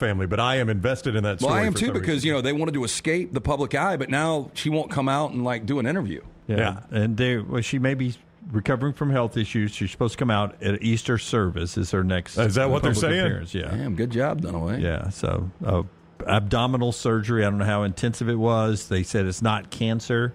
family, but I am invested in that Well. I am too because reason. you know they wanted to escape the public eye, but now she won't come out and like do an interview. Yeah. And they, well, she may be recovering from health issues. She's supposed to come out at Easter service. Is her next? Is that what they're saying? Appearance. Yeah. Damn, good job, Dunaway. Yeah. So uh, abdominal surgery. I don't know how intensive it was. They said it's not cancer.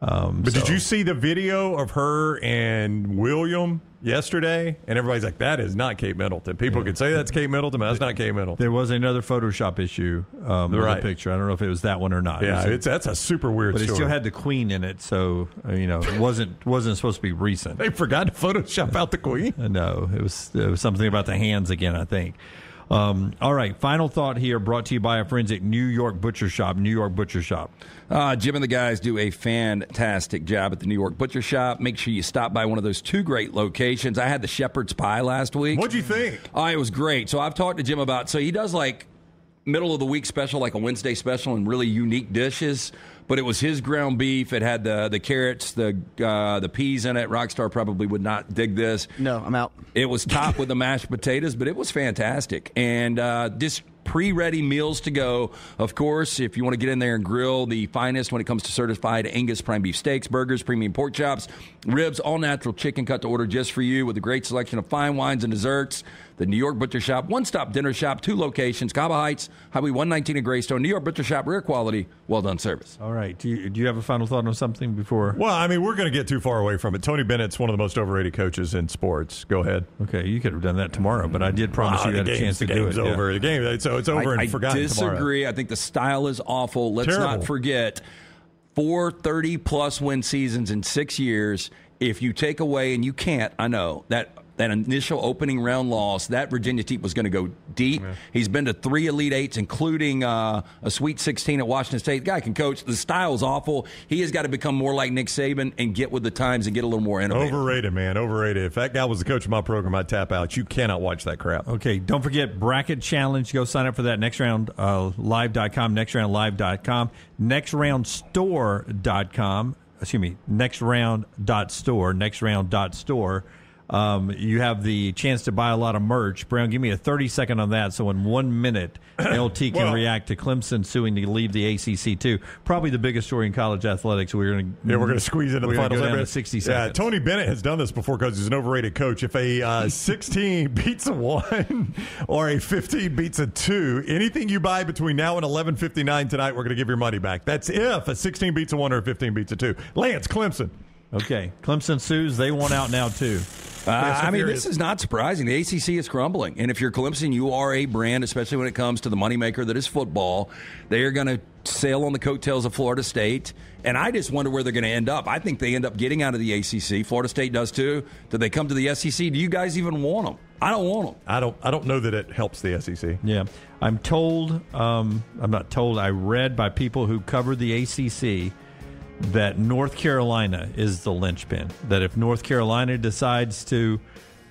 Um, But did you see the video of her and William yesterday? And everybody's like, "That is not Kate Middleton." People could say that's Kate Middleton, but that's not Kate Middleton. There was another Photoshop issue um, with Right. a picture. I don't know if it was that one or not. Yeah, a- it's that's a super weird but it still had the Queen in it, so uh, you know it wasn't wasn't supposed to be recent. they forgot to Photoshop out the Queen. No, it was, it was something about the hands again, I think. Um, all right, final thought here brought to you by a forensic New York butcher shop. New York butcher shop. Uh, Jim and the guys do a fantastic job at the New York Butcher Shop. Make sure you stop by one of those two great locations. I had the shepherd's pie last week. What'd you think? Oh, it was great. So I've talked to Jim about. So he does like middle of the week special, like a Wednesday special, and really unique dishes. But it was his ground beef. It had the the carrots, the uh, the peas in it. Rockstar probably would not dig this. No, I'm out. It was topped with the mashed potatoes, but it was fantastic. And uh, just pre ready meals to go. Of course, if you want to get in there and grill the finest when it comes to certified Angus prime beef steaks, burgers, premium pork chops, ribs, all natural chicken cut to order just for you with a great selection of fine wines and desserts. The New York Butcher Shop, one stop dinner shop, two locations, Cahaba Heights, Highway 119 in Greystone. New York Butcher Shop, rare quality, well done service. All right, do you, do you have a final thought on something before? Well, I mean, we're going to get too far away from it. Tony Bennett's one of the most overrated coaches in sports. Go ahead. Okay, you could have done that tomorrow, but I did promise Ah, you the had a chance to the do game's it. yeah. over. The game, so it's over I, and I forgotten tomorrow. disagree. I think the style is awful. Let's Terrible. not forget four 30 plus win seasons in six years. If you take away, and you can't, I know, that that initial opening round loss, that Virginia team was going to go deep. He's been to three Elite Eights, including uh, a Sweet 16 at Washington State. The guy can coach. The style's awful. He has got to become more like Nick Saban and get with the times and get a little more innovative. Overrated, man. Overrated. If that guy was the coach of my program, I'd tap out. You cannot watch that crap. Okay, don't forget Bracket Challenge. Go sign up for that. Next round uh, live.com, nextroundlive.com, nextroundstore.com. Excuse me, nextround.store, nextround.store. Um, you have the chance to buy a lot of merch. Brown, give me a 30 second on that. So in one minute, LT can Well- react to Clemson suing to leave the ACC too. Probably the biggest story in college athletics. We're going to Yeah, we're going to squeeze into the finals. Go down every- to 60 Yeah, seconds. Tony Bennett has done this before because he's an overrated coach. If a uh, 16 beats a one or a 15 beats a two, anything you buy between now and 11:59 tonight, we're going to give your money back. That's if a 16 beats a one or a 15 beats a two. Lance Clemson. Okay, Clemson sues. They want out now too. Uh, I mean, this is not surprising. The ACC is crumbling, and if you're Clemson, you are a brand, especially when it comes to the moneymaker that is football. They are going to sail on the coattails of Florida State, and I just wonder where they're going to end up. I think they end up getting out of the ACC. Florida State does too. Do they come to the SEC? Do you guys even want them? I don't want them. I don't. I don't know that it helps the SEC. Yeah, I'm told. Um, I'm not told. I read by people who cover the ACC that North Carolina is the linchpin. That if North Carolina decides to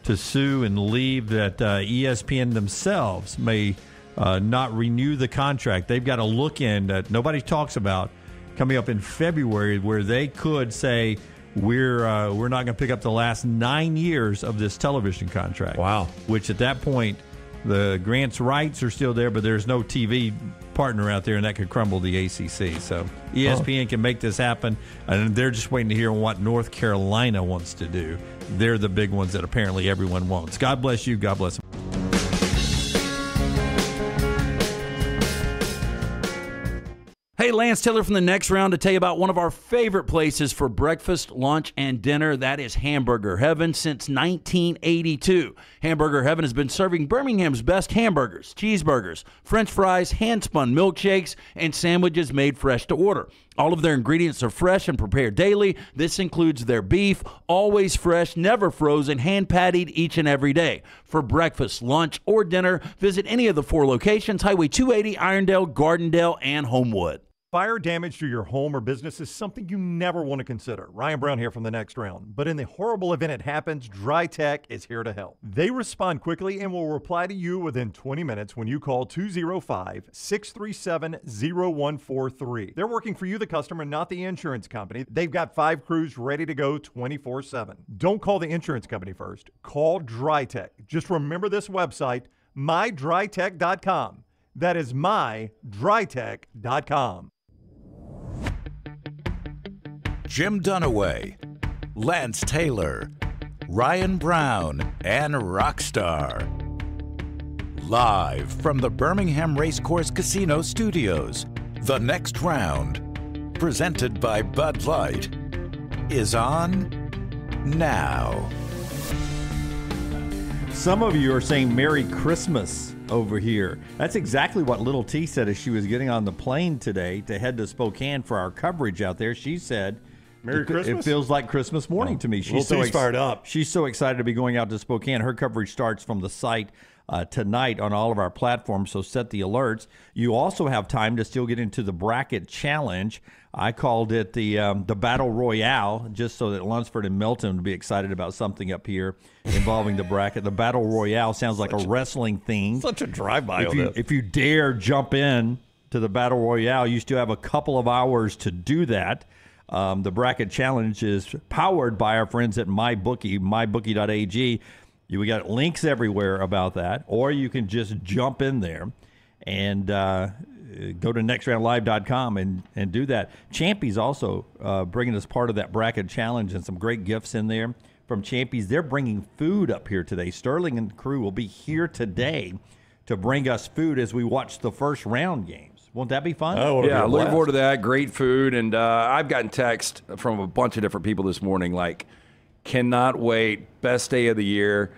to sue and leave, that uh, ESPN themselves may uh, not renew the contract. They've got a look in that nobody talks about coming up in February, where they could say. We're uh, we're not going to pick up the last nine years of this television contract. Wow. Which at that point, the grants rights are still there, but there's no TV partner out there, and that could crumble the ACC. So ESPN oh. can make this happen, and they're just waiting to hear what North Carolina wants to do. They're the big ones that apparently everyone wants. God bless you. God bless. Hey, Lance Taylor from the next round to tell you about one of our favorite places for breakfast, lunch, and dinner. That is Hamburger Heaven since 1982. Hamburger Heaven has been serving Birmingham's best hamburgers, cheeseburgers, french fries, hand spun milkshakes, and sandwiches made fresh to order. All of their ingredients are fresh and prepared daily. This includes their beef, always fresh, never frozen, hand patted each and every day. For breakfast, lunch, or dinner, visit any of the four locations Highway 280, Irondale, Gardendale, and Homewood. Fire damage to your home or business is something you never want to consider. Ryan Brown here from the next round. But in the horrible event it happens, Dry Tech is here to help. They respond quickly and will reply to you within 20 minutes when you call 205 637 0143. They're working for you, the customer, not the insurance company. They've got five crews ready to go 24 7. Don't call the insurance company first. Call Dry Tech. Just remember this website, mydrytech.com. That is mydrytech.com. Jim Dunaway, Lance Taylor, Ryan Brown, and Rockstar. Live from the Birmingham Racecourse Casino Studios, the next round, presented by Bud Light, is on now. Some of you are saying Merry Christmas over here. That's exactly what Little T said as she was getting on the plane today to head to Spokane for our coverage out there. She said, Merry it, Christmas? It feels like Christmas morning to me. She's so T's fired up. She's so excited to be going out to Spokane. Her coverage starts from the site uh, tonight on all of our platforms, so set the alerts. You also have time to still get into the bracket challenge. I called it the um, the battle royale, just so that Lunceford and Melton would be excited about something up here involving the bracket. The battle royale sounds like a wrestling thing. Such a drive-by If you, if you dare jump in to the battle royale, you still have a couple of hours to do that. Um, the bracket challenge is powered by our friends at MyBookie, mybookie.ag. You, we got links everywhere about that, or you can just jump in there and uh, go to nextroundlive.com and, and do that. Champy's also uh, bringing us part of that bracket challenge and some great gifts in there from Champy's. They're bringing food up here today. Sterling and crew will be here today to bring us food as we watch the first round games. Won't that be fun? Oh, Yeah, be a looking forward to that. Great food, and uh, I've gotten text from a bunch of different people this morning. Like, cannot wait, best day of the year.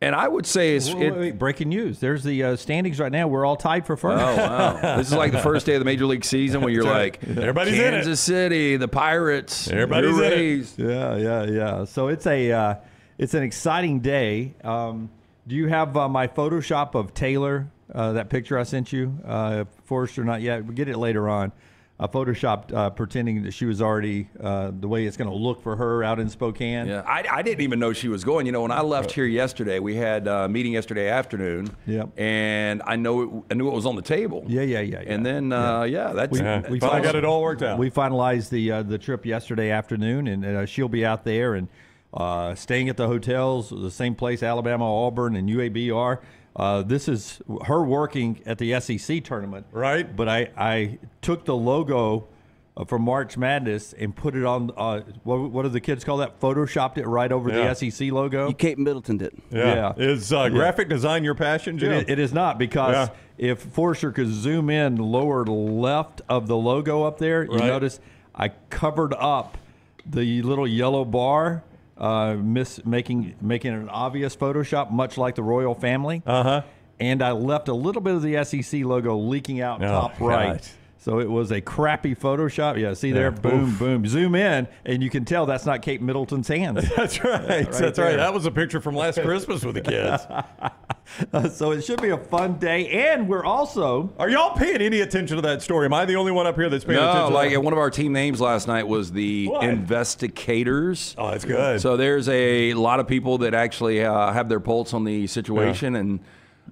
And I would say it's. Wait, it- wait, wait, breaking news. There's the uh, standings right now. We're all tied for first. Oh wow! this is like the first day of the major league season when you're like, Everybody's in it. Kansas City, the Pirates, Everybody's your in it. Yeah, yeah, yeah. So it's a uh, it's an exciting day. Um, do you have uh, my Photoshop of Taylor? Uh, that picture I sent you, uh, Forester, not yet. We'll get it later on. I photoshopped uh, pretending that she was already uh, the way it's going to look for her out in Spokane. Yeah, I, I didn't even know she was going. You know, when I left here yesterday, we had a meeting yesterday afternoon. Yep. And I know it, I knew it was on the table. Yeah, yeah, yeah, yeah. And then, uh, yeah, that's Yeah, we finally finalized- got it all worked out. We finalized the uh, the trip yesterday afternoon, and uh, she'll be out there and uh, staying at the hotels, the same place Alabama, Auburn, and UAB are. Uh, this is her working at the SEC tournament, Right. But I I took the logo. Uh, from March Madness and put it on. Uh, what, what do the kids call that? Photoshopped it right over Yeah. the SEC logo. You Kate Middleton did. yeah. yeah. Is uh, graphic design your passion, Jim? It, it is not because Yeah. if Forester could zoom in lower left of the logo up there, you notice I covered up the little yellow bar, uh, miss making making an obvious Photoshop, much like the royal family. Uh huh. And I left a little bit of the SEC logo leaking out Oh, top right. God. So it was a crappy Photoshop. Yeah, see there, Yeah. boom, Oof. boom. Zoom in, and you can tell that's not Kate Middleton's hands. That's right. That's right. That was a picture from last Christmas with the kids. so it should be a fun day. And we're also Are y'all paying any attention to that story? Am I the only one up here that's paying No, attention? like to that? one of our team names last night was the What? Investigators. Oh, that's good. So there's a lot of people that actually uh, have their pulse on the situation, and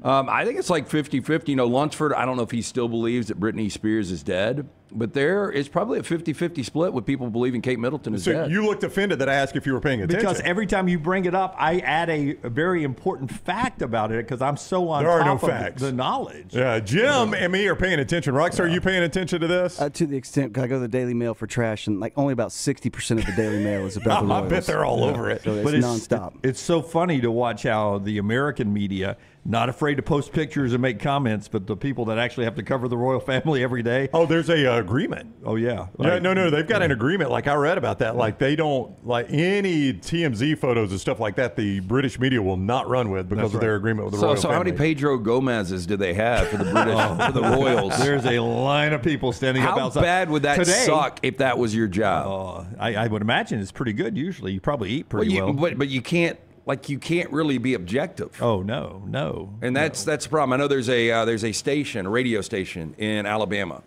um, I think it's like 50-50. You know, Lunceford, I don't know if he still believes that Britney Spears is dead, but there is probably a 50-50 split with people believing Kate Middleton is so dead. you looked offended that I asked if you were paying attention. Because every time you bring it up, I add a, a very important fact about it because I'm so on There are no top of facts. the knowledge. yeah, Jim and me are paying attention. Rockstar, are you paying attention to this? Uh, to the extent, 'cause I go to the Daily Mail for trash, and like only about sixty percent of the Daily Mail is about the Royals. I bet they're all over it. So it's, But it's nonstop. It's so funny to watch how the American media, not afraid to post pictures and make comments, but the people that actually have to cover the royal family every day. Oh, there's a uh, agreement. Oh yeah, Yeah, no, no, they've got an agreement. Like I read about that. Like they don't like any TMZ photos and stuff like that. The British media will not run with because That's of their right. agreement with the so, royal so how many. Pedro Gomez's do they have for the British for the Royals? There's a line of people standing up How outside. bad would that Today, suck if that was your job? Uh, I, I would imagine it's pretty good. Usually, you probably eat Well, pretty you- well. but but you can't like you can't really be objective. oh no, no. And that's that's the problem. I know there's a uh, there's a station, a radio station in Alabama,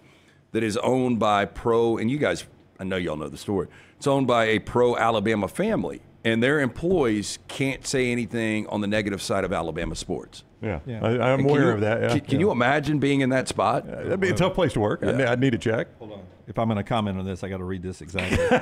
that is owned by pro. And you guys, I know y'all know the story. It's owned by a pro Alabama family, and their employees can't say anything on the negative side of Alabama sports. Yeah, Yeah. I, I'm And aware you- of that. Yeah. Can, can you imagine being in that spot? That'd be a tough place to work. I'd, I'd need a check. Hold on. If I'm going to comment on this, I got to read this exactly.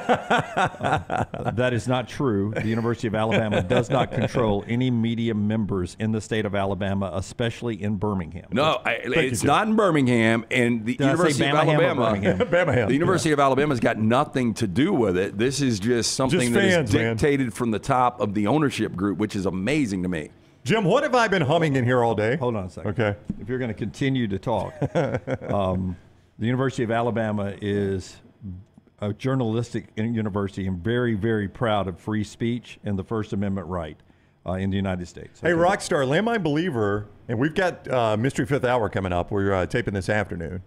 Uh, that is not true. The University of Alabama does not control any media members in the state of Alabama, especially in Birmingham. No, I, it's not in Birmingham, and the Did University of Alabama. Birmingham? The University of Alabama's got nothing to do with it. This is just something Just that is fans, man. dictated from the top of the ownership group, which is amazing to me. Jim, what have I been humming in here all day? Hold on a second. Okay. If you're going to continue to talk, um, the University of Alabama is a journalistic university and very, very proud of free speech and the First Amendment right uh, in the United States. Hey, Rockstar, Landmine Believer, and we've got uh, Mystery Fifth Hour coming up. We're uh, taping this afternoon.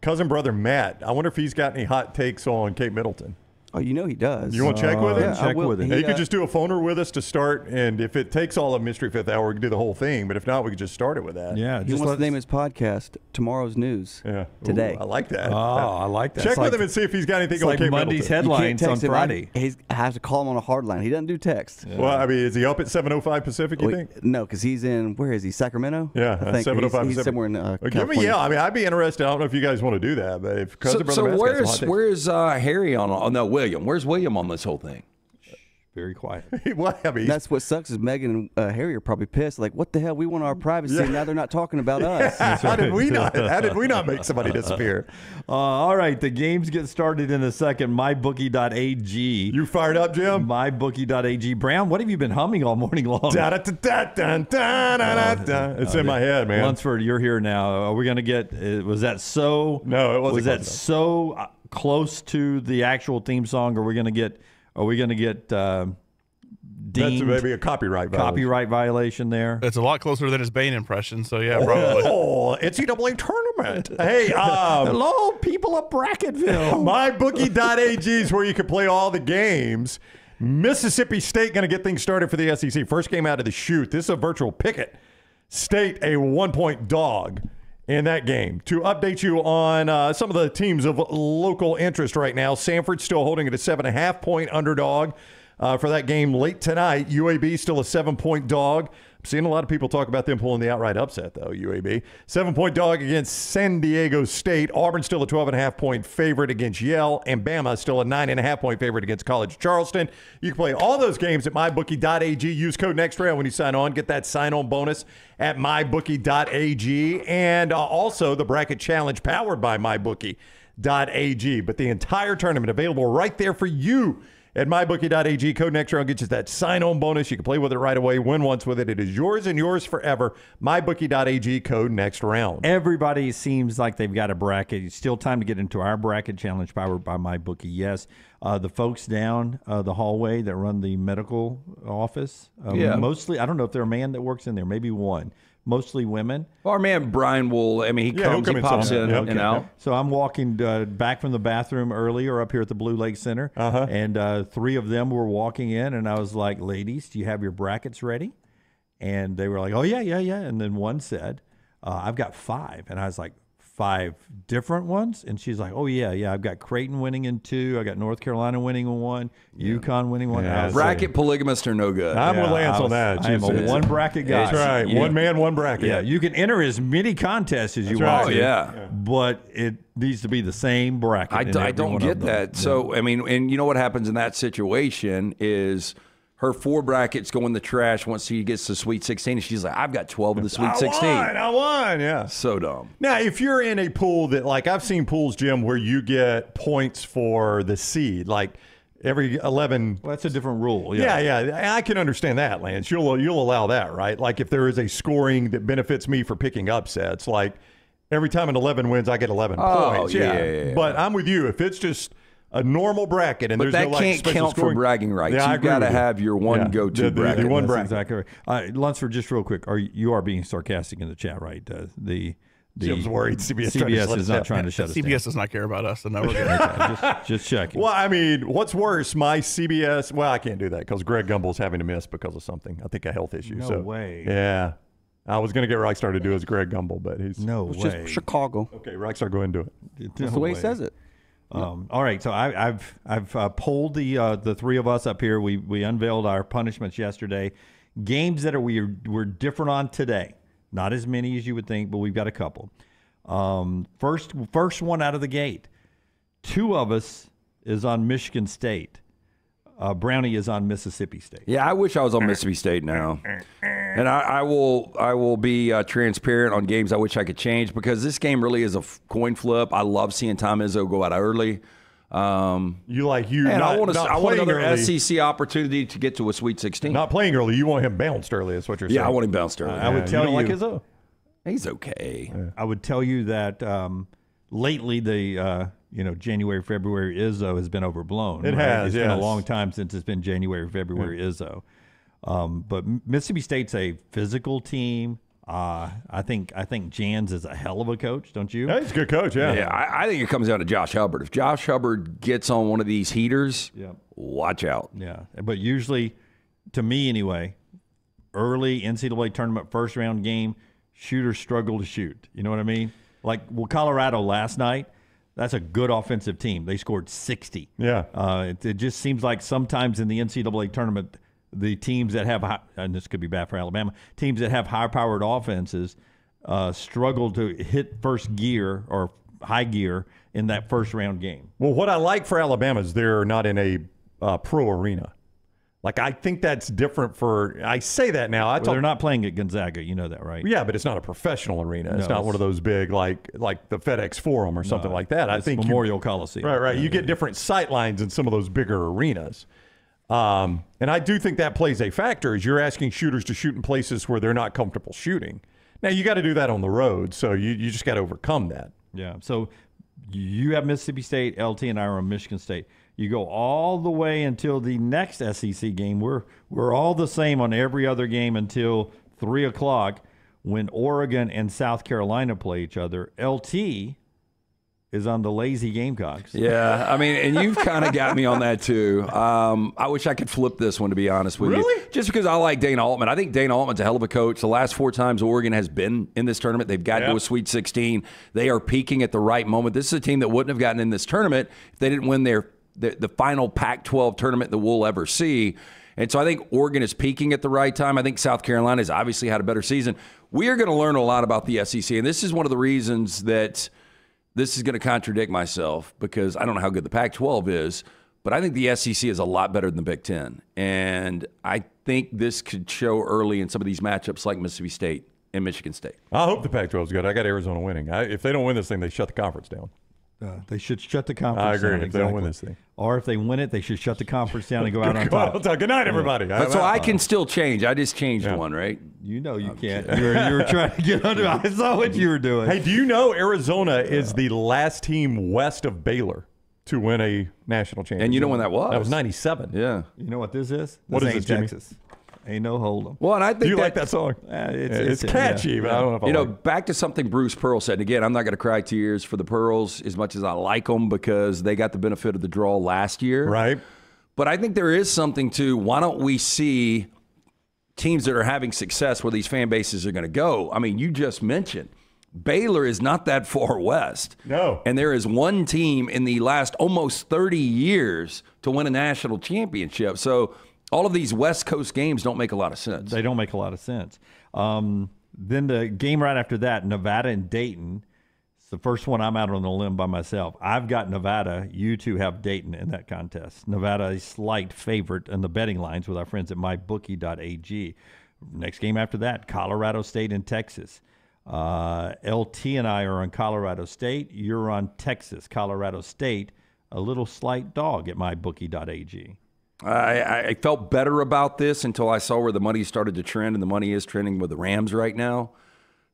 Cousin brother Matt, I wonder if he's got any hot takes on Kate Middleton. Oh, you know he does. You want to check with Uh, him? Yeah, check will. with him. He, Hey, you could uh, just do a phoner with us to start, and if it takes all of Mystery Fifth Hour, we can do the whole thing. But if not, we could just start it with that. Yeah, He just wants to name his podcast "Tomorrow's News." Yeah. Today. Ooh, I like that. Oh, I like that. Check It's with like- him and see if he's got anything It's on like Kate Monday's Middleton. Headlines on him. I- Friday. He's, I have to call him on a hard line. He doesn't do text. Well, I mean, is he up at 7:05 Pacific? You Wait, think? no, because he's in where is he? Sacramento. Yeah, I uh, think 7:05 he's, he's somewhere in uh, Well, give California. me, yeah. I mean, I'd be interested. I don't know if you guys want to do that, but if cousin So, brother so Matt's got some hot where's takes- where's uh, Harry on? Oh no, William. Where's William on this whole thing? Very quiet. well, I mean, That's what sucks is Meghan and uh, Harry are probably pissed. Like, what the hell? We want our privacy. Yeah. Now they're not talking about us. how did we not? How did we not make somebody disappear? Uh, all right, the games get started in a second. MyBookie.ag. You fired up, Jim? MyBookie.ag. Brown, what have you been humming all morning long? Da, da, da, da, da, da, da, da. It's in my head, man. Lunceford, you're here now. Are we going to get? Uh, was that so? No, it wasn't Was that enough. so uh, close to the actual theme song? Are we going to get? Are we going to get uh, That's maybe a copyright violation. copyright violation there? It's a lot closer than his Bane impression, so yeah, probably. Oh, NCAA tournament. hey, um, Hello, people of Bracketville. mybookie.ag is where you can play all the games. Mississippi State going to get things started for the SEC. First game out of the chute. This is a virtual picket. State a one point dog in that game. To update you on uh, some of the teams of local interest right now, Samford still holding it a seven and a half point underdog uh, for that game late tonight. UAB still a seven point dog. Seeing a lot of people talk about them pulling the outright upset, though, UAB. Seven point dog against San Diego State. Auburn still a 12 and a half point favorite against Yale. And Bama still a nine and a half point favorite against College Charleston. You can play all those games at mybookie.ag. Use code NEXTRAIL when you sign on. Get that sign on bonus at mybookie.ag. And uh, also the bracket challenge powered by mybookie.ag. But the entire tournament available right there for you at mybookie.ag. Code next round gets you that sign on bonus. You can play with it right away, win once with it. It is yours and yours forever. Mybookie.ag, code next round. Everybody seems like they've got a bracket. It's still time to get into our bracket challenge powered by MyBookie. Yes, uh, the folks down uh, the hallway that run the medical office, uh, Yeah. mostly. I don't know if there's a man that works in there. Maybe one. Mostly women. Our man Brian will. I mean, he Yeah, comes, come he pops some. in Yeah, and okay. out. So I'm walking uh, back from the bathroom earlier up here at the Blue Lake Center, uh-huh. and uh, three of them were walking in, and I was like, "Ladies, do you have your brackets ready?" And they were like, "Oh yeah, yeah, yeah." And then one said, uh, "I've got five. and I was like, five different ones?" And she's like, "Oh yeah, yeah. I've got Creighton winning in two. I got North Carolina winning in one. UConn winning one. Yeah, Bracket polygamists are no good. I'm with Lance I on that. I am a one bracket guy. That's right. Yeah. One man, one bracket. Yeah, you can enter as many contests as you That's right. want. Oh, yeah. but it needs to be the same bracket. I, in d- I every don't get of them. that. So I mean, and you know what happens in that situation is her four brackets go in the trash once she gets to Sweet 16, and she's like, "I've got 12 of the Sweet I 16." won. I won. Yeah. So dumb. Now, if you're in a pool that, like, I've seen pools, Jim, where you get points for the seed, like every 11 Well, that's a different rule. Yeah, yeah, I can understand that, Lance. You'll you'll allow that, right? Like if there is a scoring that benefits me for picking upsets, like every time an eleven wins, I get eleven Oh, points. yeah, yeah, yeah, yeah. But I'm with you. If it's just a normal bracket and But there's that no like can't special count for scoring, bragging rights. Yeah, You've got to you. have your one Yeah, go-to the- the- the bracket. one That's bracket. exactly right. Uh, Lunceford, just real quick, are you, you are being sarcastic in the chat, right? Uh, the the Jim's worried CBS CBS is not trying to shut us CBS does not care about us, and no, we're good. down. just, just checking. Well, I mean, what's worse, my CBS? Well, I can't do that because Greg Gumbel's having to miss because of something. I think a health issue. No so, way. Yeah, I was going to get Rockstar to do as Greg Gumbel, but he's No It's way. just Chicago. Okay, Rockstar, go ahead and do it. That's the way he says it. Um, all right, so I, I've I've uh, the uh, the three of us up here. We we unveiled our punishments yesterday. Games that are we we're different on today. Not as many as you would think, but we've got a couple. Um, first first one out of the gate. two of us is on Michigan State. Uh, Brownie is on Mississippi State. Yeah, I wish I was on Mississippi State now. And I, I will I will be uh, transparent on games I wish I could change because this game really is a f- coin flip. I love seeing Tom Izzo go out early. Um, You like you and not, I want to I want playing another early, SEC opportunity to get to a Sweet 16. Not playing early. You want him bounced early. Is what you're saying. yeah, I want him bounced early. I would tell you you, don't like Izzo? He's okay. I would tell you that um, lately the uh, you know January February Izzo has been overblown. It right? has, It's been a long time since it's been January February Izzo. Um, but Mississippi State's a physical team. Uh, I think I think Jans is a hell of a coach, don't you? Yeah, he's a good coach. Yeah. Yeah, I, I think it comes down to Josh Hubbard. If Josh Hubbard gets on one of these heaters, Yep. watch out. Yeah, but usually, to me anyway, early NCAA tournament first round game, shooters struggle to shoot. You know what I mean? Like well, Colorado last night. That's a good offensive team. They scored sixty. Yeah. Uh, it, it just seems like sometimes in the NCAA tournament, the teams that have high, and this could be bad for Alabama, teams that have high powered offenses uh, struggle to hit first gear or high gear in that first round game. Well, what I like for Alabama is they're not in a uh, pro arena. Like I think that's different for. I say that now. I Well, talk, they're not playing at Gonzaga. You know that, right? Yeah, but it's not a professional arena. It's No, not one of those big like like the FedEx Forum or something like that. I It's think you- Memorial Coliseum. Right, right. You get different sight lines in some of those bigger arenas. Um, and I do think that plays a factor Is you're asking shooters to shoot in places where they're not comfortable shooting. Now you got to do that on the road, so you, you just got to overcome that. Yeah. So you have Mississippi State, LT, and I are on Michigan State. You go all the way until the next SEC game. We're we're all the same on every other game until three o'clock when Oregon and South Carolina play each other. LT is on the lazy Gamecocks. Yeah, I mean, and you've kind of got me on that too. Um, I wish I could flip this one to be honest with you. Just because I like Dana Altman. I think Dana Altman's a hell of a coach. The last four times Oregon has been in this tournament, they've gotten Yeah. to a Sweet 16. They are peaking at the right moment. This is a team that wouldn't have gotten in this tournament if they didn't win their the, the final Pac-12 tournament that we'll ever see. And so I think Oregon is peaking at the right time. I think South Carolina has obviously had a better season. We are going to learn a lot about the SEC, and this is one of the reasons that this is going to contradict myself because I don't know how good the Pac 12 is, but I think the SEC is a lot better than the Big Ten. And I think this could show early in some of these matchups like Mississippi State and Michigan State. I hope the Pac-12 is good. I got Arizona winning. I, if they don't win this thing, they shut the conference down. Uh, they should shut the conference. I agree, Down, if they don't win exactly. this thing. Or if they win it, they should shut the conference down and go out on Go out top. on. Good night, everybody. But so I can still change. I just changed one, right? You know you can't. You were, you were trying to get under. I saw what you were doing. Hey, do you know Arizona is the last team west of Baylor to win a national championship? And you know when that was? That was '97. Yeah. You know what this is? What this is ain't this, Jimmy? Ain't no hold'em. Well, and I think Do you that, like that song? Uh, it's, Yeah, it's, catchy, but I don't know if I You know, like back to something Bruce Pearl said. And Again, I'm not going to cry tears for the Pearls as much as I like them because they got the benefit of the draw last year. right. But I think there is something to why don't we see teams that are having success where these fan bases are going to go? I mean, you just mentioned Baylor is not that far west. No. And there is one team in the last almost 30 years to win a national championship. So all of these West Coast games don't make a lot of sense. They don't make a lot of sense. Um, then the game right after that, Nevada and Dayton. It's the first one I'm out on the limb by myself. I've got Nevada. You two have Dayton in that contest. Nevada is slight favorite in the betting lines with our friends at mybookie.ag. Next game after that, Colorado State and Texas. Uh, LT and I are on Colorado State. You're on Texas. Colorado State, a little slight dog at mybookie.ag. I, I felt better about this until I saw where the money started to trend, and the money is trending with the Rams right now.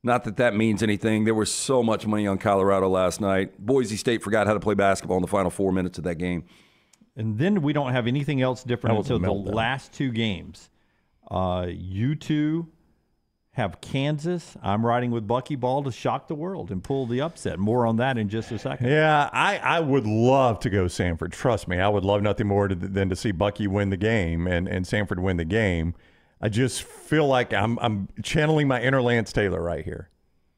Not that that means anything. There was so much money on Colorado last night. Boise State forgot how to play basketball in the final four minutes of that game. And then we don't have anything else different That was a until the last two games. Uh, you two have Kansas. I'm riding with Bucky Ball to shock the world and pull the upset. More on that in just a second. Yeah, I, I would love to go Samford. Trust me, I would love nothing more to, than to see Bucky win the game and, and Samford win the game. I just feel like I'm I'm channeling my inner Lance Taylor right here.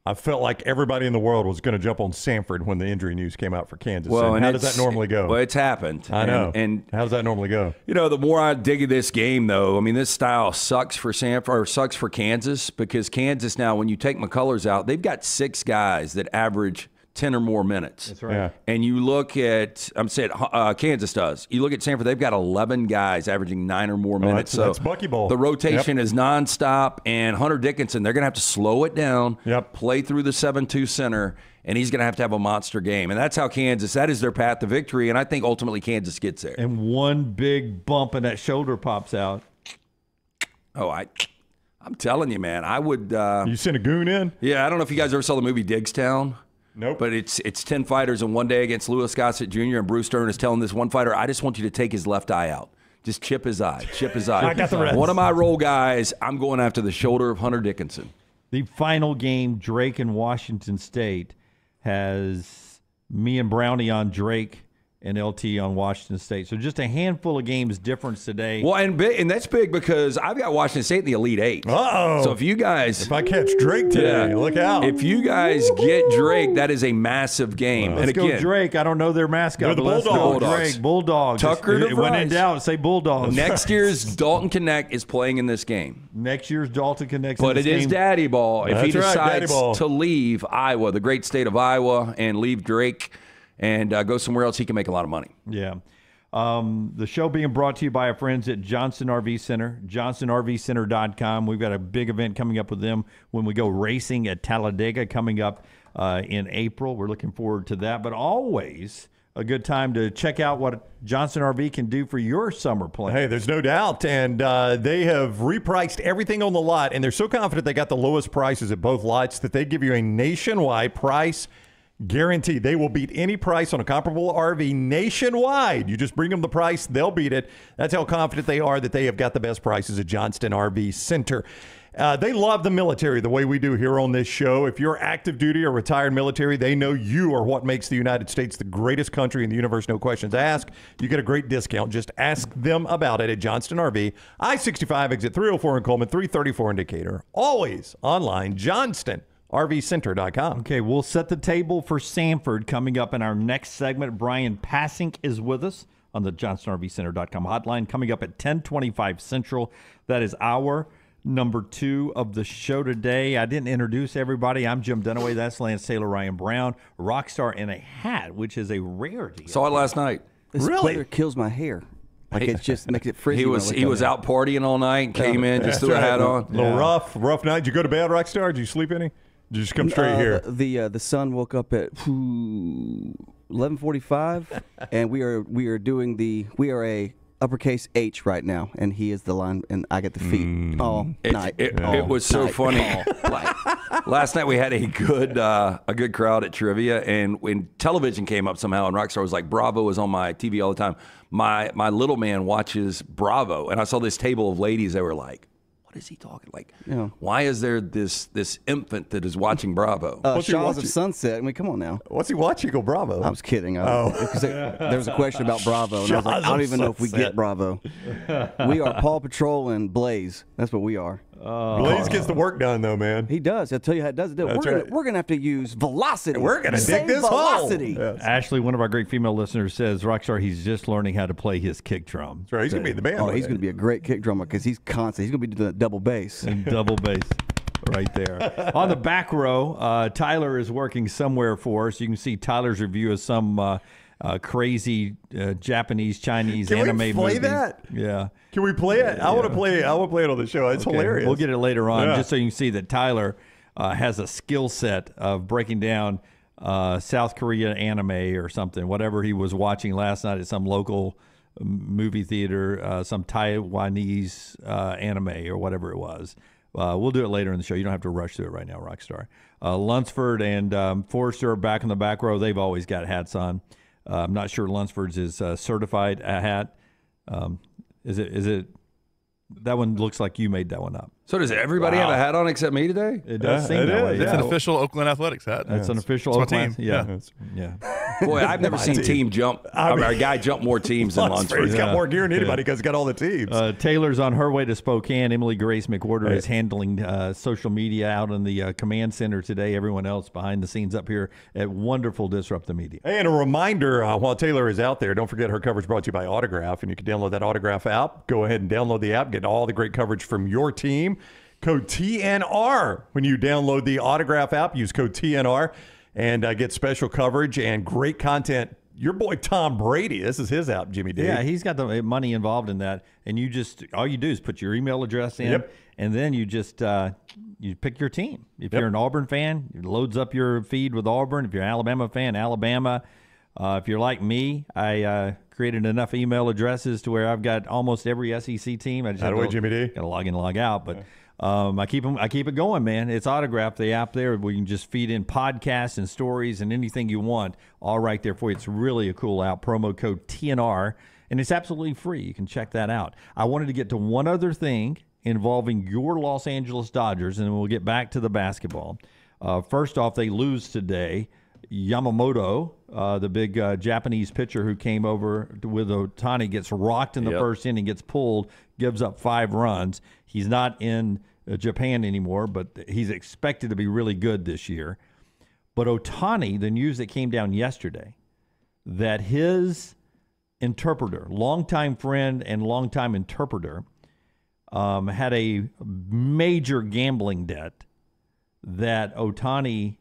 I felt like everybody in the world was going to jump on Samford when the injury news came out for Kansas. and how does that normally go? Well, it's happened. I know. And, and how does that normally go? You know, the more I dig this game, though, I mean, this style sucks for Samford or sucks for Kansas because Kansas now, when you take McCullers out, they've got six guys that average 10 or more minutes. That's right. Yeah. And you look at, I'm saying uh, Kansas does. You look at Samford, they've got 11 guys averaging nine or more minutes. that's- that's Buckyball. The rotation is nonstop, and Hunter Dickinson, they're going to have to slow it down, Yep. play through the 7 2 center, and he's going to have to have a monster game. And that's how Kansas, that is their path to victory. And I think ultimately Kansas gets there. And one big bump and that shoulder pops out. Oh, I. I'm telling you, man. I would. Uh, You sent a goon in? yeah, I don't know if you guys ever saw the movie Diggstown. Nope. But it's it's ten fighters in one day against Louis Gossett Jr. and Bruce Dern is telling this one fighter, I just want you to take his left eye out. Just chip his eye. Chip his eye. I got the rest. One of my role guys, I'm going after the shoulder of Hunter Dickinson. The final game, Drake and Washington State, has me and Brownie on Drake and LT on Washington State. So just a handful of games difference today. Well, and big, and that's big because I've got Washington State in the Elite Eight. Uh-oh. So if you guys If I catch Drake today, Yeah. look out. If you guys get Drake, that is a massive game. Let's and go again, Drake. I don't know their mascot. They're the but Bulldogs. Drake. Bulldogs. Tucker Just- to when in Bryce. doubt, say Bulldogs. next year's Dalton Knecht is playing in this game. Next year's Dalton Knechts. But in it this is game. daddy ball. If he That's right, daddy decides ball. to leave Iowa, the great state of Iowa, and leave Drake and uh, go somewhere else, he can make a lot of money. Yeah. Um, the show being brought to you by our friends at Johnson RV Center, johnsonrvcenter.com. We've got a big event coming up with them when we go racing at Talladega coming up uh, in April. We're looking forward to that, but always a good time to check out what Johnson RV can do for your summer plan. Hey, there's no doubt. And uh, they have repriced everything on the lot, and they're so confident they got the lowest prices at both lots that they give you a nationwide price guarantee. They will beat any price on a comparable RV nationwide. You just bring them the price, they'll beat it. That's how confident they are that they have got the best prices at Johnson RV Center. Uh, they love the military the way we do here on this show. If you're active duty or retired military, they know you are what makes the United States the greatest country in the universe. No questions asked. You get a great discount. Just ask them about it at Johnson RV, I 65 exit 304 in Cullman, 334 indicator. Always online, JohnsonRVCenter.com. Okay, we'll set the table for Samford coming up in our next segment. Bryan Passink is with us on the JohnsonRVCenter.com hotline coming up at 1025 Central. That is our number two of the show today. I didn't introduce everybody. I'm Jim Dunaway. That's Lance Taylor, Ryan Brown, rock star in a hat, which is a rarity. Saw it last night. This Really? weather kills my hair. Like it just makes it frizzy. He was he was out partying all night, came in, just threw a hat on. A little rough, rough night. Did you go to bed, Rockstar? Did you sleep any? Did you just come straight Uh, here? The the, uh, the sun woke up at eleven forty five, and we are we are doing the we are a uppercase H right now, and he is the line, and I get the feet all Mm. It, night. it, all it was so night, funny. Last night we had a good uh, a good crowd at trivia, and when television came up somehow, and Rockstar was like, "Bravo" was on my TV all the time. My my little man watches Bravo, and I saw this table of ladies. They were like, "What is he talking? Like, Yeah. why is there this this infant that is watching Bravo?" Uh, What's he Shahs of? Sunset. I mean, come on now. What's he watching? Go Bravo. I was kidding. I, Oh. because there, there was a question about Bravo, and I was like, I don't of even know if we get Bravo. we are Paw Patrol and Blaze. That's what we are. Blaze gets the work done, though, man. He does. I'll tell you how it does it. We're, That's gonna, right. we're gonna have to use velocity. We're gonna dig Same this hole. velocity. Yes. Ashley, one of our great female listeners, says Rockstar he's just learning how to play his kick drum That's right. He's going to be in the band. Oh, one he's day. going to be a great kick drummer because he's constant. He's going to be doing that double bass. and double bass right there. On the back row, uh, Tyler is working somewhere for us. You can see Tyler's review of some uh, uh, crazy uh, Japanese Chinese Can we anime play movie. that? Yeah. Can we play it? I want to play it. I want to play it on the show. It's Okay, hilarious. We'll get it later on, Yeah. just so you can see that Tyler uh, has a skill set of breaking down uh, South Korea anime or something, whatever he was watching last night at some local movie theater, uh, some Taiwanese uh, anime or whatever it was. Uh, we'll do it later in the show. You don't have to rush through it right now, Rockstar. Uh, Lunceford and um, Forester are back in the back row. They've always got hats on. Uh, I'm not sure Lunceford's is uh, certified hat. Um, is it? Is it? That one looks like you made that one up. So does everybody have a hat on except me today? It does Yeah, seem it that is, way. yeah. It's an official Oakland Athletics hat. That's an official It's my Oakland- team. Yeah, Yeah. yeah. Boy, I've never seen team. team jump. I mean, a guy jump more teams than Lunceford, Lunceford. He's got Yeah. more gear than anybody because he's got all the teams. Uh, Taylor's on her way to Spokane. Emily Grace McWhorter is handling uh, social media out in the uh, command center today. Everyone else behind the scenes up here at wonderful Disrupt the Media. Hey, and a reminder uh, while Taylor is out there, don't forget her coverage brought to you by Autograph. And you can download that Autograph app. Go ahead and download the app, get all the great coverage from your team. Code TNR when you download the Autograph app. Use code TNR. and uh, get special coverage and great content. Your boy Tom Brady, this is his app, Jimmy D. Yeah, he's got the money involved in that, and you just all you do is put your email address in, Yep. and then you just uh, you pick your team. If Yep. you're an Auburn fan, it loads up your feed with Auburn. If you're an Alabama fan, Alabama. Uh, if you're like me, I uh, created enough email addresses to where I've got almost every SEC team. I just have Attaboy, to- Jimmy D. Got to log in, log out, but. Um, I keep 'em- I keep it going, man. It's autographed. The app there, We can just feed in podcasts and stories and anything you want, all right there for you. It's really a cool app. Promo code TNR, and it's absolutely free. You can check that out. I wanted to get to one other thing involving your Los Angeles Dodgers, and then we'll get back to the basketball. Uh, first off, they lose today. Yamamoto, uh, the big uh, Japanese pitcher who came over with Otani, gets rocked in the Yep. first inning, gets pulled, gives up five runs. He's not in uh, Japan anymore, but he's expected to be really good this year. But Otani, the news that came down yesterday, that his interpreter, longtime friend and longtime interpreter, um, had a major gambling debt that Otani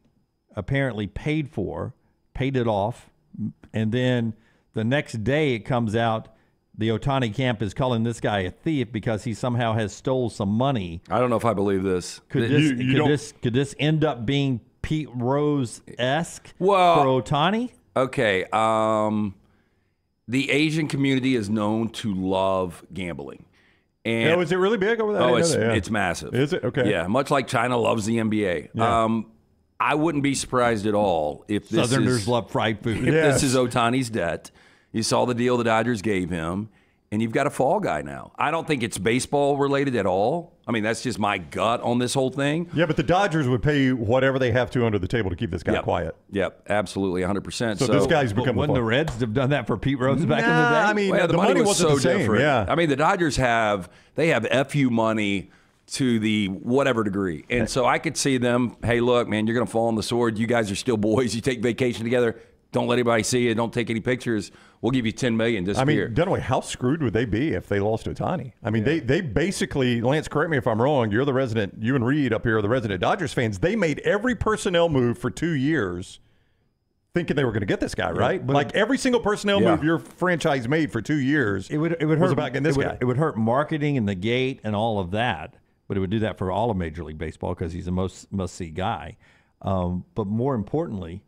apparently paid for, paid it off, and then the next day it comes out the Otani camp is calling this guy a thief because he somehow has stole some money. I don't know if I believe this. Could this you- you could this could this end up being Pete Rose esque Well- for Otani? Okay. Um, the Asian community is known to love gambling. And Oh, is it really big over there? Oh, it's that, yeah. it's massive. Is it? Okay. Yeah, much like China loves the NBA. Um, I wouldn't be surprised at all if this Southerners is, love fried food. if Yes. this is Otani's debt. You saw the deal the Dodgers gave him, and you've got a fall guy now. I don't think it's baseball related at all. I mean, that's just my gut on this whole thing. Yeah, but the Dodgers would pay whatever they have to under the table to keep this guy Yep. quiet. Yep, absolutely, 100%. So, this guy's But become wouldn't a the Reds have done that for Pete Rose back in the Nah, day? I mean, Well, yeah, the, money, was wasn't so the same. different. Yeah. I mean, the Dodgers have they have fu money to the whatever degree, and so I could see them. Hey, look, man, you're going to fall on the sword. You guys are still boys. You take vacation together. Don't let anybody see you. Don't take any pictures. We'll give you ten million. this I Disappear. mean, Dunaway, how screwed would they be if they lost to Otani? I mean, they they basically, Lance, correct me if I'm wrong. You're the resident, you and Reed up here are the resident Dodgers fans. They made every personnel move for two years, thinking they were going to get this guy, right? like every single personnel Yeah. move your franchise made for two years, it would it would hurt about getting this it would, guy. It would hurt marketing and the gate and all of that, but it would do that for all of Major League Baseball because he's a most must see guy. Um, but more importantly,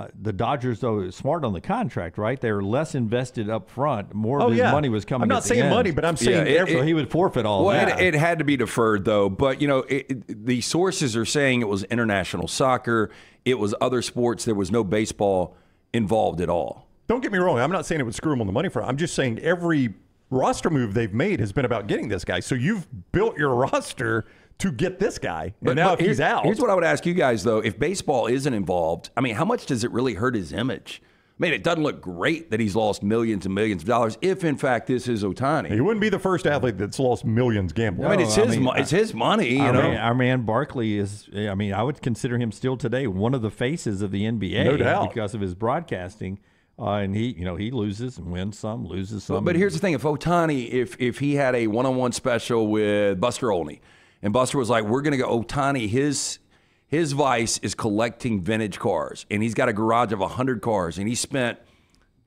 uh, the Dodgers though smart on the contract, right? They were less invested up front. More of oh his yeah, money was coming. I'm not at the saying end. money, but I'm saying it- every, so he would forfeit all well, of that. it, it had to be deferred though. But you know, it, it- the sources are saying it was international soccer. It was other sports. There was no baseball involved at all. Don't get me wrong. I'm not saying it would screw them on the money front. I'm just saying every roster move they've made has been about getting this guy. So you've built your roster to get this guy, and now if here- he's out, Here's what I would ask you guys though: If baseball isn't involved, I mean, how much does it really hurt his image? I mean, it doesn't look great that he's lost millions and millions of dollars. If in fact this is Otani, he wouldn't be the first athlete that's lost millions gambling. I mean, it's I his mean, mo- it's his money. You our, know, man, our man Barkley is. I mean, I would consider him still today one of the faces of the NBA, No doubt. because of his broadcasting. Uh, and he, you know, he loses and wins some, loses some. But, but here's the thing: if Otani, if if he had a one-on-one special with Buster Olney, and Buster was like, "We're going to go Otani," his his vice is collecting vintage cars, and he's got a garage of hundred cars, and he spent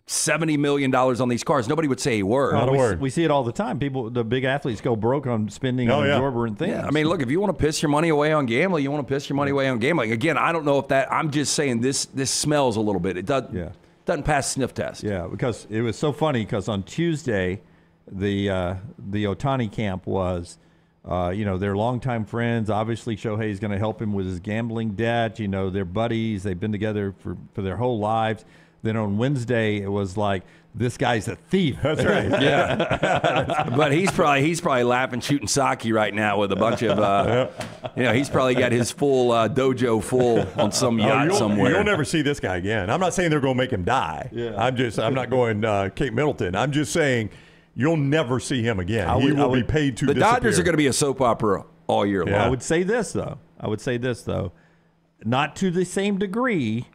seventy million dollars on these cars. Nobody would say a word. Not a we, word. we see it all the time. People, the big athletes, go broke on spending Oh, on yeah. exorbitant things. Yeah, I mean, look, if you want to piss your money away on gambling, you want to piss your money away on gambling. Again, I don't know if that. I'm just saying this. This smells a little bit. It does. Yeah. Doesn't pass sniff test. Yeah, because it was so funny because on Tuesday, the uh, the Otani camp was, uh, you know, they're longtime friends. Obviously, Shohei's going to help him with his gambling debt. You know, they're buddies. They've been together for, for their whole lives. Then on Wednesday, it was like this guy's a thief. That's right. Yeah, but he's probably he's probably laughing, shooting sake right now with a bunch of, uh, you know, he's probably got his full uh, dojo full on some Oh, yacht you'll, somewhere. You'll never see this guy again. I'm not saying they're going to make him die. Yeah. I'm just I'm not going uh, Kate Middleton. I'm just saying you'll never see him again. I he would- I will be paid to the Dodgers are going to be a soap opera all year Yeah. I would say this though. I would say this though, not to the same degree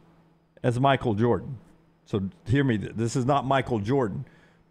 as Michael Jordan. So hear me. This is not Michael Jordan,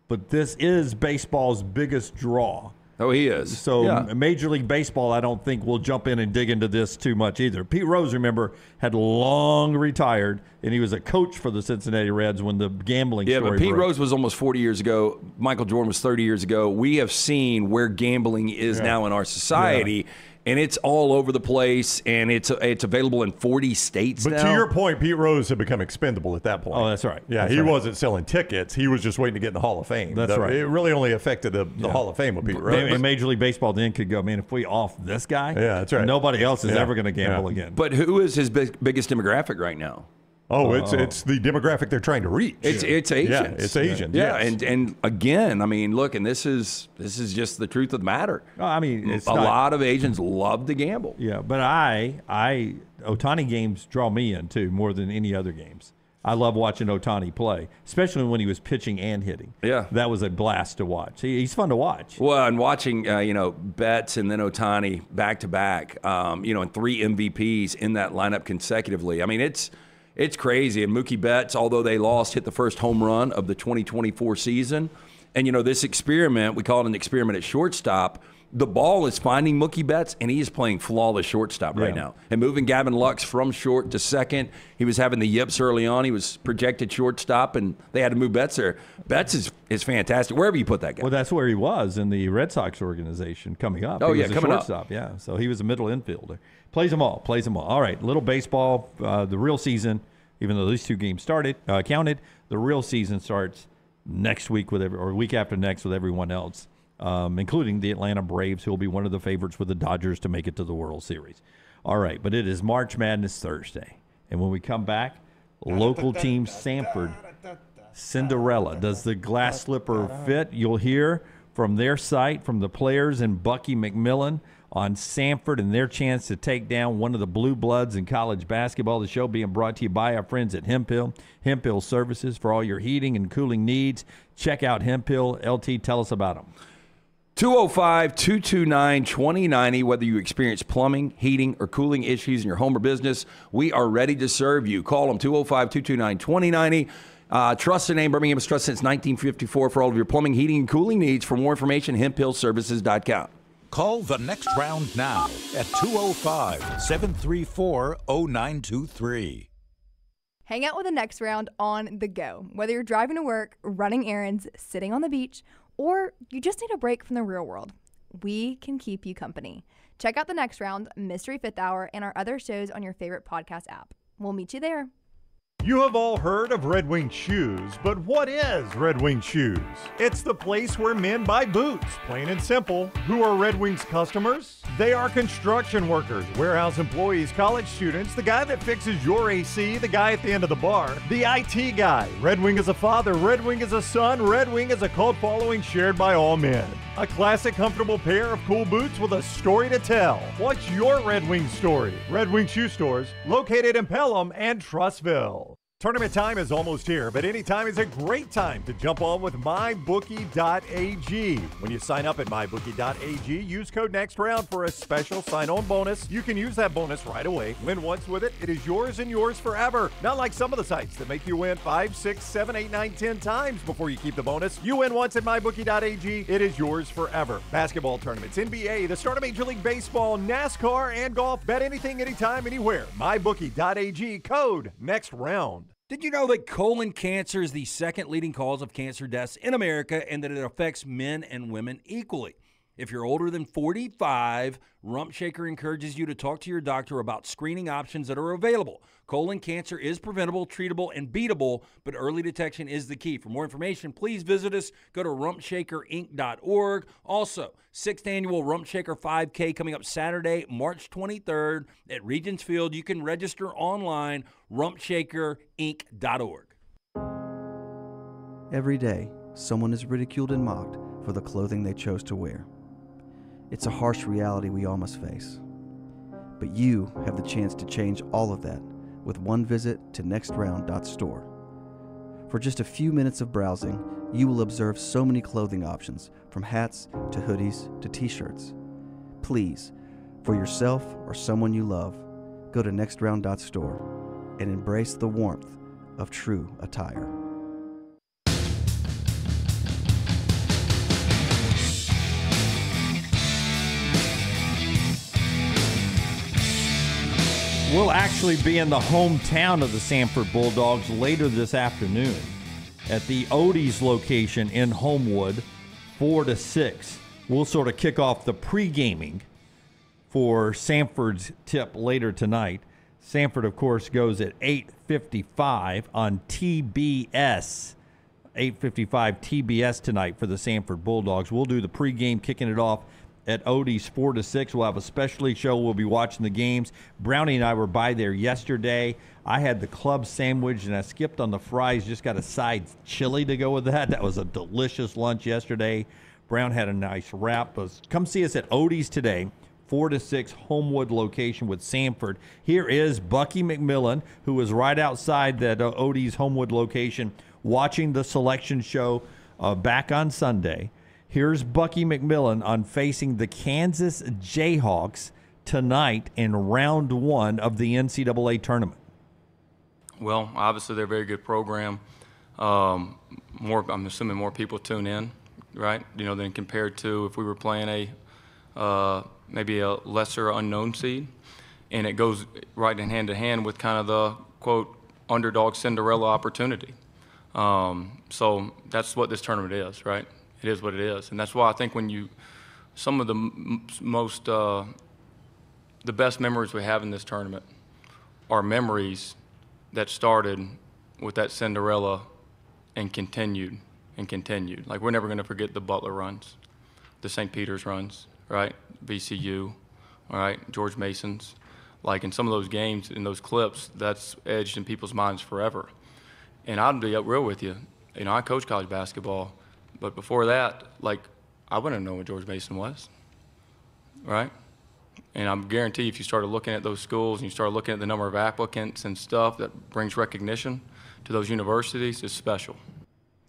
but this is baseball's biggest draw. Oh, he is. So Yeah. Major League Baseball, I don't think will jump in and dig into this too much either. Pete Rose, remember, had long retired, and he was a coach for the Cincinnati Reds when the gambling Yeah, story but Pete broke. Rose was almost 40 years ago. Michael Jordan was 30 years ago. We have seen where gambling is now in our society, and it's all over the place, and it's it's available in 40 states But now. to your point, Pete Rose had become expendable at that point. Oh, that's right. Yeah, That's he right. wasn't selling tickets. He was just waiting to get in the Hall of Fame. That's The- right. It really only affected the, the Hall of Fame with Pete Rose. and Major League Baseball then could go, man, if we off this guy, Yeah, that's right. nobody else is Yeah. ever going to gamble Yeah. again. but who is his big, biggest demographic right now? Oh, it's it's the demographic they're trying to reach. It's it's Asians. Yeah, it's Asians. Yeah, yes. and and again, I mean, look, and this is this is just the truth of the matter. I mean, a not- lot of Asians love to gamble. Yeah, but I, I, Ohtani games draw me in too more than any other games. I love watching Ohtani play, especially when he was pitching and hitting. Yeah. that was a blast to watch. He, he's fun to watch. Well, and watching, uh, you know, Betts and then Ohtani back to back, um, you know, and three MVPs in that lineup consecutively. I mean, it's it's crazy. And Mookie Betts, although they lost, hit the first home run of the 2024 season. And you know, this experiment, we call it an experiment at shortstop. The ball is finding Mookie Betts, and he is playing flawless shortstop right now. And moving Gavin Lux from short to second. He was having the yips early on. He was projected shortstop, and they had to move Betts there. Betts is, is fantastic. Wherever you put that guy. Well, that's where he was in the Red Sox organization coming up. Oh, he yeah, coming up. shortstop. Yeah, so he was a middle infielder. Plays them all. Plays them all. All right, little baseball. Uh, the real season, even though these two games started uh, counted, the real season starts next week with every, or week after next with everyone else, um, including the Atlanta Braves, who will be one of the favorites with the Dodgers to make it to the World Series. All right, but it is March Madness Thursday, and when we come back, local team Samford Cinderella. Does the glass slipper fit? You'll hear from their site, from the players and Bucky McMillan on Samford and their chance to take down one of the blue bloods in college basketball. The show being brought to you by our friends at Hemphill, Hemphill Services for all your heating and cooling needs. Check out Hemphill. LT, tell us about them. 205 229 2090. Whether you experience plumbing, heating, or cooling issues in your home or business, we are ready to serve you. Call them 205 229 2090. Uh, trusted name, Birmingham has trusted since 1954 for all of your plumbing, heating, and cooling needs. For more information, hemphillservices.com. Call the next round now at 205 734 0923. Hang out with the next round on the go. Whether you're driving to work, running errands, sitting on the beach, or you just need a break from the real world, we can keep you company. Check out the next round, Mystery Fifth Hour, and our other shows on your favorite podcast app. We'll meet you there. You have all heard of Red Wing Shoes, but what is Red Wing Shoes? It's the place where men buy boots, plain and simple. Who are Red Wing's customers? They are construction workers, warehouse employees, college students, the guy that fixes your AC, the guy at the end of the bar, the IT guy. Red Wing is a father, Red Wing is a son, Red Wing is a cult following shared by all men. A classic, comfortable pair of cool boots with a story to tell. What's your Red Wing story? Red Wing Shoe Stores, located in Pelham and Trussville. Tournament time is almost here, but anytime is a great time to jump on with MyBookie.ag. When you sign up at MyBookie.ag, use code NEXTROUND for a special sign-on bonus. You can use that bonus right away. Win once with it, it is yours and yours forever. Not like some of the sites that make you win five, six, seven, eight, nine, ten times before you keep the bonus. You win once at MyBookie.ag, it is yours forever. Basketball tournaments, NBA, the start of Major League Baseball, NASCAR, and golf. Bet anything, anytime, anywhere. MyBookie.ag, code next round. Did you know that colon cancer is the second leading cause of cancer deaths in America and that it affects men and women equally? If you're older than 45, Rump Shaker encourages you to talk to your doctor about screening options that are available. Colon cancer is preventable, treatable, and beatable, but early detection is the key. For more information, please visit us. Go to rumpshakerinc.org. Also, sixth annual Rump Shaker 5K coming up Saturday, March 23rd at Regions Field. You can register online, rumpshakerinc.org. Every day, someone is ridiculed and mocked for the clothing they chose to wear. It's a harsh reality we all must face. But you have the chance to change all of that with one visit to nextround.store. For just a few minutes of browsing, you will observe so many clothing options, from hats to hoodies to t shirts. Please, for yourself or someone you love, go to nextround.store and embrace the warmth of true attire. We'll actually be in the hometown of the Samford Bulldogs later this afternoon at the Odie's location in Homewood, 4 to 6. We'll sort of kick off the pre gaming for Samford's tip later tonight. Samford, of course, goes at 8:55 on TBS. 8:55 TBS tonight for the Samford Bulldogs. We'll do the pregame, kicking it off at Odie's four to six. We'll have a specialty show. We'll be watching the games. Brownie and I were by there yesterday. I had the club sandwich and I skipped on the fries. Just got a side chili to go with that. That was a delicious lunch yesterday. Brown had a nice wrap. Come see us at Odie's today four to six Homewood location with Samford. Here is Bucky McMillan, who was right outside that uh, Odie's Homewood location, watching the selection show uh, back on Sunday. Here's Bucky McMillan on facing the Kansas Jayhawks tonight in round one of the NCAA tournament. Well, obviously they're a very good program. Um, more, I'm assuming more people tune in, right? You know, than compared to if we were playing a uh, maybe a lesser unknown seed, and it goes right in hand to hand with kind of the quote underdog Cinderella opportunity. Um, so that's what this tournament is, right? It is what it is, and that's why I think when you some of the m- most uh, the best memories we have in this tournament are memories that started with that Cinderella and continued and continued. Like we're never going to forget the Butler runs, the St. Peter's runs, right? VCU, all right, George Mason's. Like in some of those games, in those clips, that's edged in people's minds forever. And I'll be up real with you. You know, I coach college basketball, but before that, like, I wouldn't know what George Mason was, right? And I'm guarantee if you started looking at those schools and you started looking at the number of applicants and stuff that brings recognition to those universities, it's special.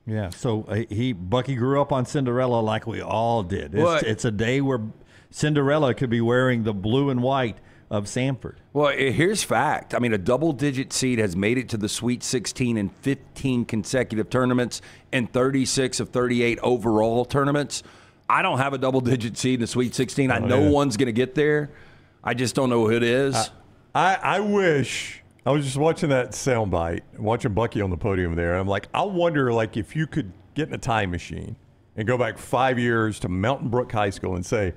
Yeah, so uh, he Bucky grew up on Cinderella like we all did. It's, it's, a day where Cinderella could be wearing the blue and white of Samford. Well, eh, here's fact. I mean, a double-digit seed has made it to the Sweet 16 in 15 consecutive tournaments and 36 of 38 overall tournaments. I don't have a double-digit seed in the Sweet 16. I oh, know yeah. one's going to get there. I just don't know who it is. I, I, I wish I was just watching that soundbite, watching Bucky on the podium there. I'm like, I wonder, like, if you could get in a time machine and go back five years to Mountain Brook High School and say,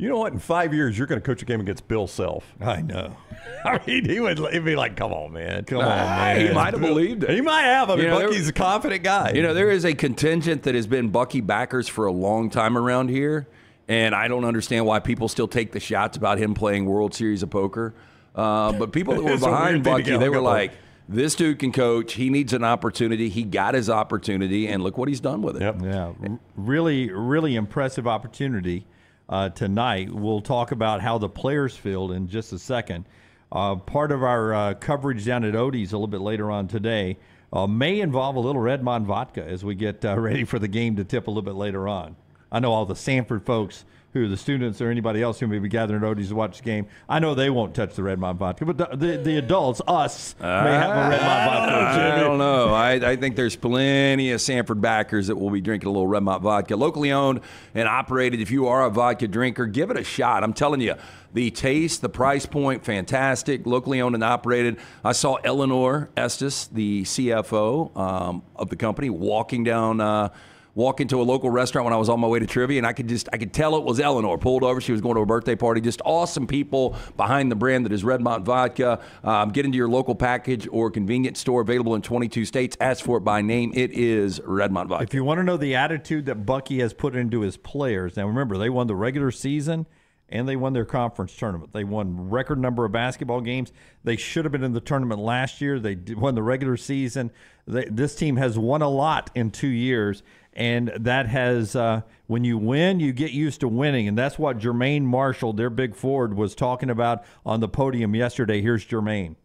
you know what? In five years, you're going to coach a game against Bill Self. I know. I mean, he would he'd be like, "Come on, man, come on, man." He might have believed it. He might have. I mean, you know, Bucky's there, a confident guy. You know, there is a contingent that has been Bucky backers for a long time around here, and I don't understand why people still take the shots about him playing World Series of Poker. Uh, but people that were behind Bucky, they were like, this dude can coach. He needs an opportunity. He got his opportunity, and look what he's done with it. Yep. Yeah, really, really impressive opportunity uh, tonight. We'll talk about how the players feel in just a second. Uh, part of our uh, coverage down at Odie's a little bit later on today uh, may involve a little Redmont vodka as we get uh, ready for the game to tip a little bit later on. I know all the Samford folks who the students or anybody else who may be gathering at Odie's to watch the game, I know they won't touch the Redmont vodka, but the, the, the adults, us, may have a Redmont vodka. I don't know. I, I think there's plenty of Samford backers that will be drinking a little Redmont vodka. Locally owned and operated. If you are a vodka drinker, give it a shot. I'm telling you, the taste, the price point, fantastic. Locally owned and operated. I saw Eleanor Estes, the CFO um, of the company, walking down. Uh, walk into a local restaurant when I was on my way to trivia, and I could just I could tell it was Eleanor. Pulled over, she was going to a birthday party. Just awesome people behind the brand that is Redmont Vodka. Um, get into your local package or convenience store, available in 22 states. Ask for it by name. It is Redmont Vodka. If you want to know the attitude that Bucky has put into his players, now remember they won the regular season and they won their conference tournament. They won record number of basketball games. They should have been in the tournament last year. They won the regular season. They, this team has won a lot in two years, and that has uh, when you win, you get used to winning, and that's what Jermaine Marshall, their big forward, was talking about on the podium yesterday. Here's Jermaine.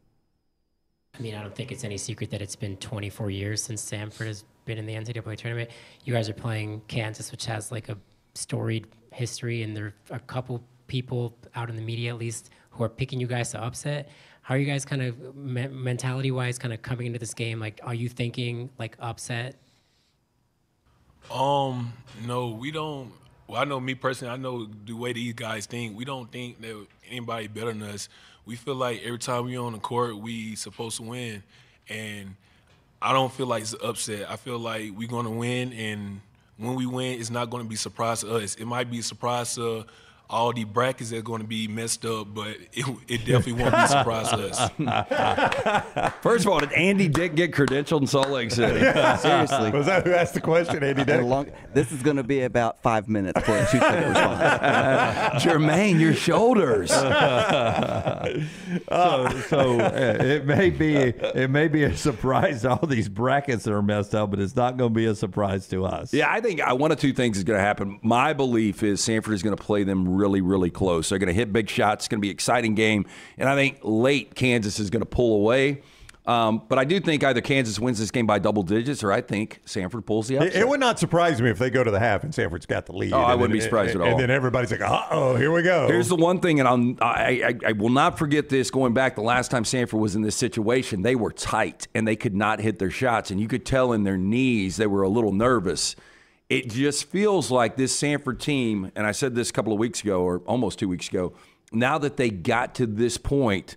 I mean, I don't think it's any secret that it's been 24 years since Samford has been in the NCAA tournament. You guys are playing Kansas, which has like a storied history, and there are a couple people out in the media, at least, who are picking you guys to upset. How are you guys kind of me- mentality wise, kind of coming into this game? Like, are you thinking like upset um, no, we don't. Well, I know me personally. I know the way these guys think. We don't think that anybody better than us. we feel like every time we on the court, we supposed to win, and I don't feel like it's upset. I feel like we're gonna win, and when we win, it's not gonna be a surprise to us. It might be a surprise to all the brackets are going to be messed up, but it, it definitely won't be a surprise to us. First of all, did Andy Dick get credentialed in Salt Lake City? Seriously. Was that who asked the question, Andy Dick? Long, this is going to be about five minutes for a two-second response. Jermaine, your shoulders. so, so uh, it may be it may be a surprise to all these brackets that are messed up, but it's not going to be a surprise to us. Yeah, I think uh, one of two things is going to happen. My belief is Samford is going to play them really, really close. They're going to hit big shots. It's going to be an exciting game, and I think late Kansas is going to pull away. Um, but I do think either Kansas wins this game by double digits, or I think Samford pulls the upset. It, it would not surprise me if they go to the half and Samford's got the lead. Oh, I And wouldn't then- be surprised at all. And then everybody's like, uh oh, here we go. Here's the one thing, and I'm, I, I, I will not forget this going back the last time Samford was in this situation. They were tight and they could not hit their shots, and you could tell in their knees they were a little nervous. It just feels like this Samford team, and I said this a couple of weeks ago or almost two weeks ago, now that they got to this point,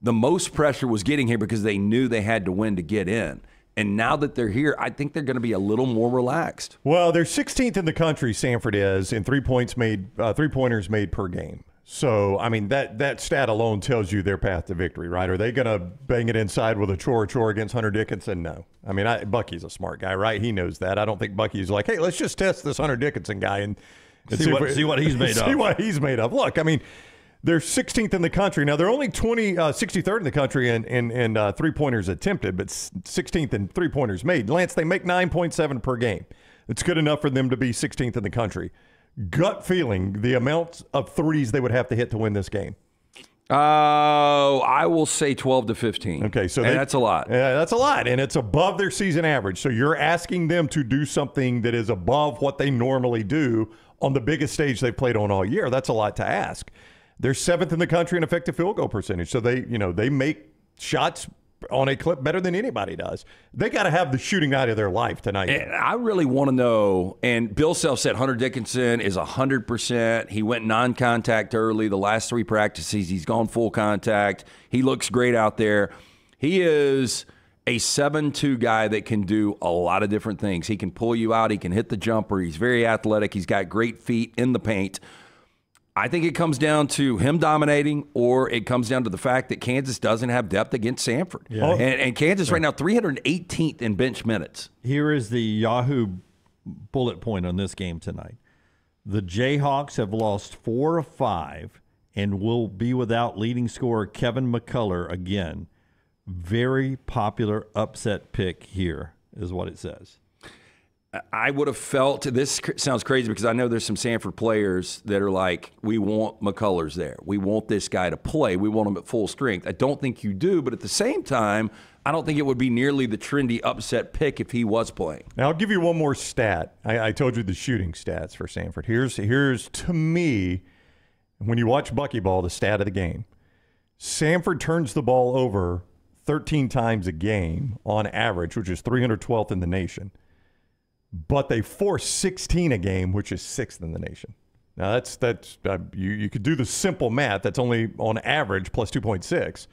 the most pressure was getting here because they knew they had to win to get in. And now that they're here, I think they're going to be a little more relaxed. Well, they're 16th in the country. Samford is in three points made, uh, three pointers made per game. So, I mean, that that stat alone tells you their path to victory, right? Are they going to bang it inside with Achor Achor against Hunter Dickinson? No. I mean, I, Bucky's a smart guy, right? He knows that. I don't think Bucky's like, hey, let's just test this Hunter Dickinson guy and, and See if what- we- see what he's made see of. what he's made of. Look, I mean, they're 16th in the country. Now, they're only 20, uh, 63rd in the country in, in, in uh, three pointers attempted, but 16th in three pointers made. Lance, they make 9.7 per game. It's good enough for them to be 16th in the country. Gut feeling, the amount of threes they would have to hit to win this game. Uh, I will say 12 to 15. Okay, so they- that's a lot. Yeah, that's a lot, and it's above their season average. So you're asking them to do something that is above what they normally do on the biggest stage they've played on all year. That's a lot to ask. They're seventh in the country in effective field goal percentage, so they you know they make shots on a clip better than anybody does. They got to have the shooting night of their life tonight. And I really want to know. And Bill Self said Hunter Dickinson is 100%. He went non contact early. The last three practices, he's gone full contact. He looks great out there. He is a 7 2 guy that can do a lot of different things. He can pull you out, he can hit the jumper. He's very athletic. He's got great feet in the paint. I think it comes down to him dominating, or it comes down to the fact that Kansas doesn't have depth against Samford. Yeah. Oh. And, and Kansas right now, 318th in bench minutes. Here is the Yahoo bullet point on this game tonight. The Jayhawks have lost four of five and will be without leading scorer Kevin McCullar again. Very popular upset pick here, is what it says. I would have felt this sounds crazy because I know there's some Samford players that are like, we want McCullers there. We want this guy to play. We want him at full strength. I don't think you do, but at the same time, I don't think it would be nearly the trendy upset pick if he was playing. Now I'll give you one more stat. I, I told you the shooting stats for Samford. Here's here's to me when you watch Buckyball, the stat of the game. Samford turns the ball over 13 times a game on average, which is 312th in the nation. But they force 16 a game, which is sixth in the nation. Now that's that's uh, you you could do the simple math. That's only on average plus 2.6.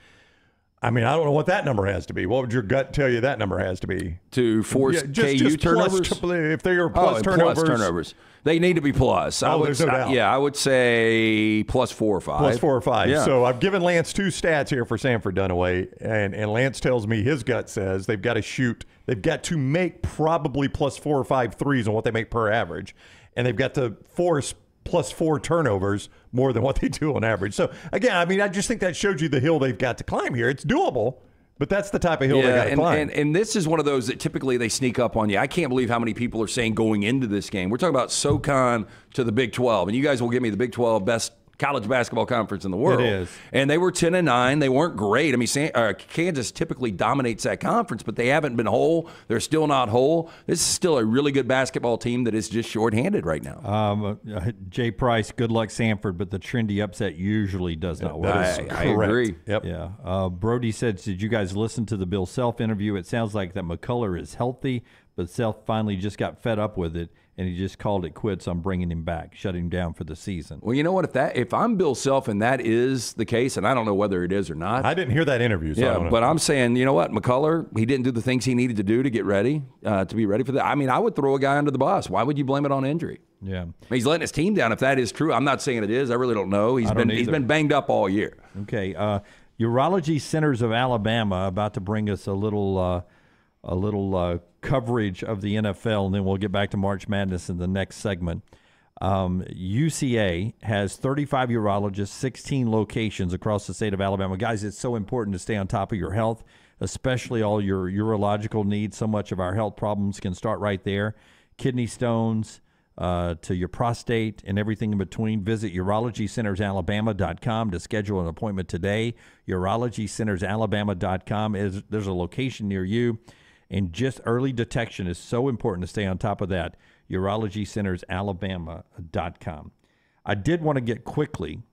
I mean, I don't know what that number has to be. What would your gut tell you that number has to be? To force Yeah, just- KU just turnovers? if they are Oh, plus and turnovers, plus turnovers. They need to be plus. I Oh, would, there's no I- doubt. yeah, I would say plus four or five. Plus four or five. Yeah. So I've given Lance two stats here for Samford Dunaway, and, and Lance tells me his gut says they've got to shoot, they've got to make probably plus four or five threes on what they make per average, and they've got to force plus four turnovers more than what they do on average. So again, I mean, I just think that showed you the hill they've got to climb here. It's doable, but that's the type of hill they got to and, climb. and, and this is one of those that typically they sneak up on you. I can't believe how many people are saying going into this game. We're talking about SoCon to the Big 12, and you guys will give me the Big 12 best college basketball conference in the world. is. And they were 10 and 9. They weren't great. I mean, San, uh, Kansas typically dominates that conference, but they haven't been whole. They're still not whole. This is still a really good basketball team that is just shorthanded right now. Um, uh, Jay Price, good luck Samford, but the trendy upset usually does not work. I, I agree. Yep. Yeah. Uh, Brody said, Did you guys listen to the Bill Self interview? It sounds like that McCullar is healthy, but Self finally just got fed up with it, and he just called it quits on bringing him back, shutting him down for the season. Well, you know what? If that if I'm Bill Self and that is the case, and I don't know whether it is or not. I didn't hear that interview. So I yeah, don't know. but I'm saying, you know what, McCullar, he didn't do the things he needed to do to get ready, uh, to be ready for that. I mean, I would throw a guy under the bus. Why would you blame it on injury? Yeah. I mean, he's letting his team down. If that is true, I'm not saying it is. I really don't know. He's I don't been he's either. been banged up all year. Okay. Uh, Urology Centers of Alabama about to bring us a little uh, a little uh, coverage of the NFL, and then we'll get back to March Madness in the next segment. Um, UCA has 35 urologists, 16 locations across the state of Alabama. Guys, it's so important to stay on top of your health, especially all your urological needs. So much of our health problems can start right there. Kidney stones, uh, to your prostate and everything in between. Visit urologycentersalabama.com to schedule an appointment today. Urologycentersalabama.com is there's a location near you, and just early detection is so important to stay on top of that. Urologycentersalabama.com. I did want to get quickly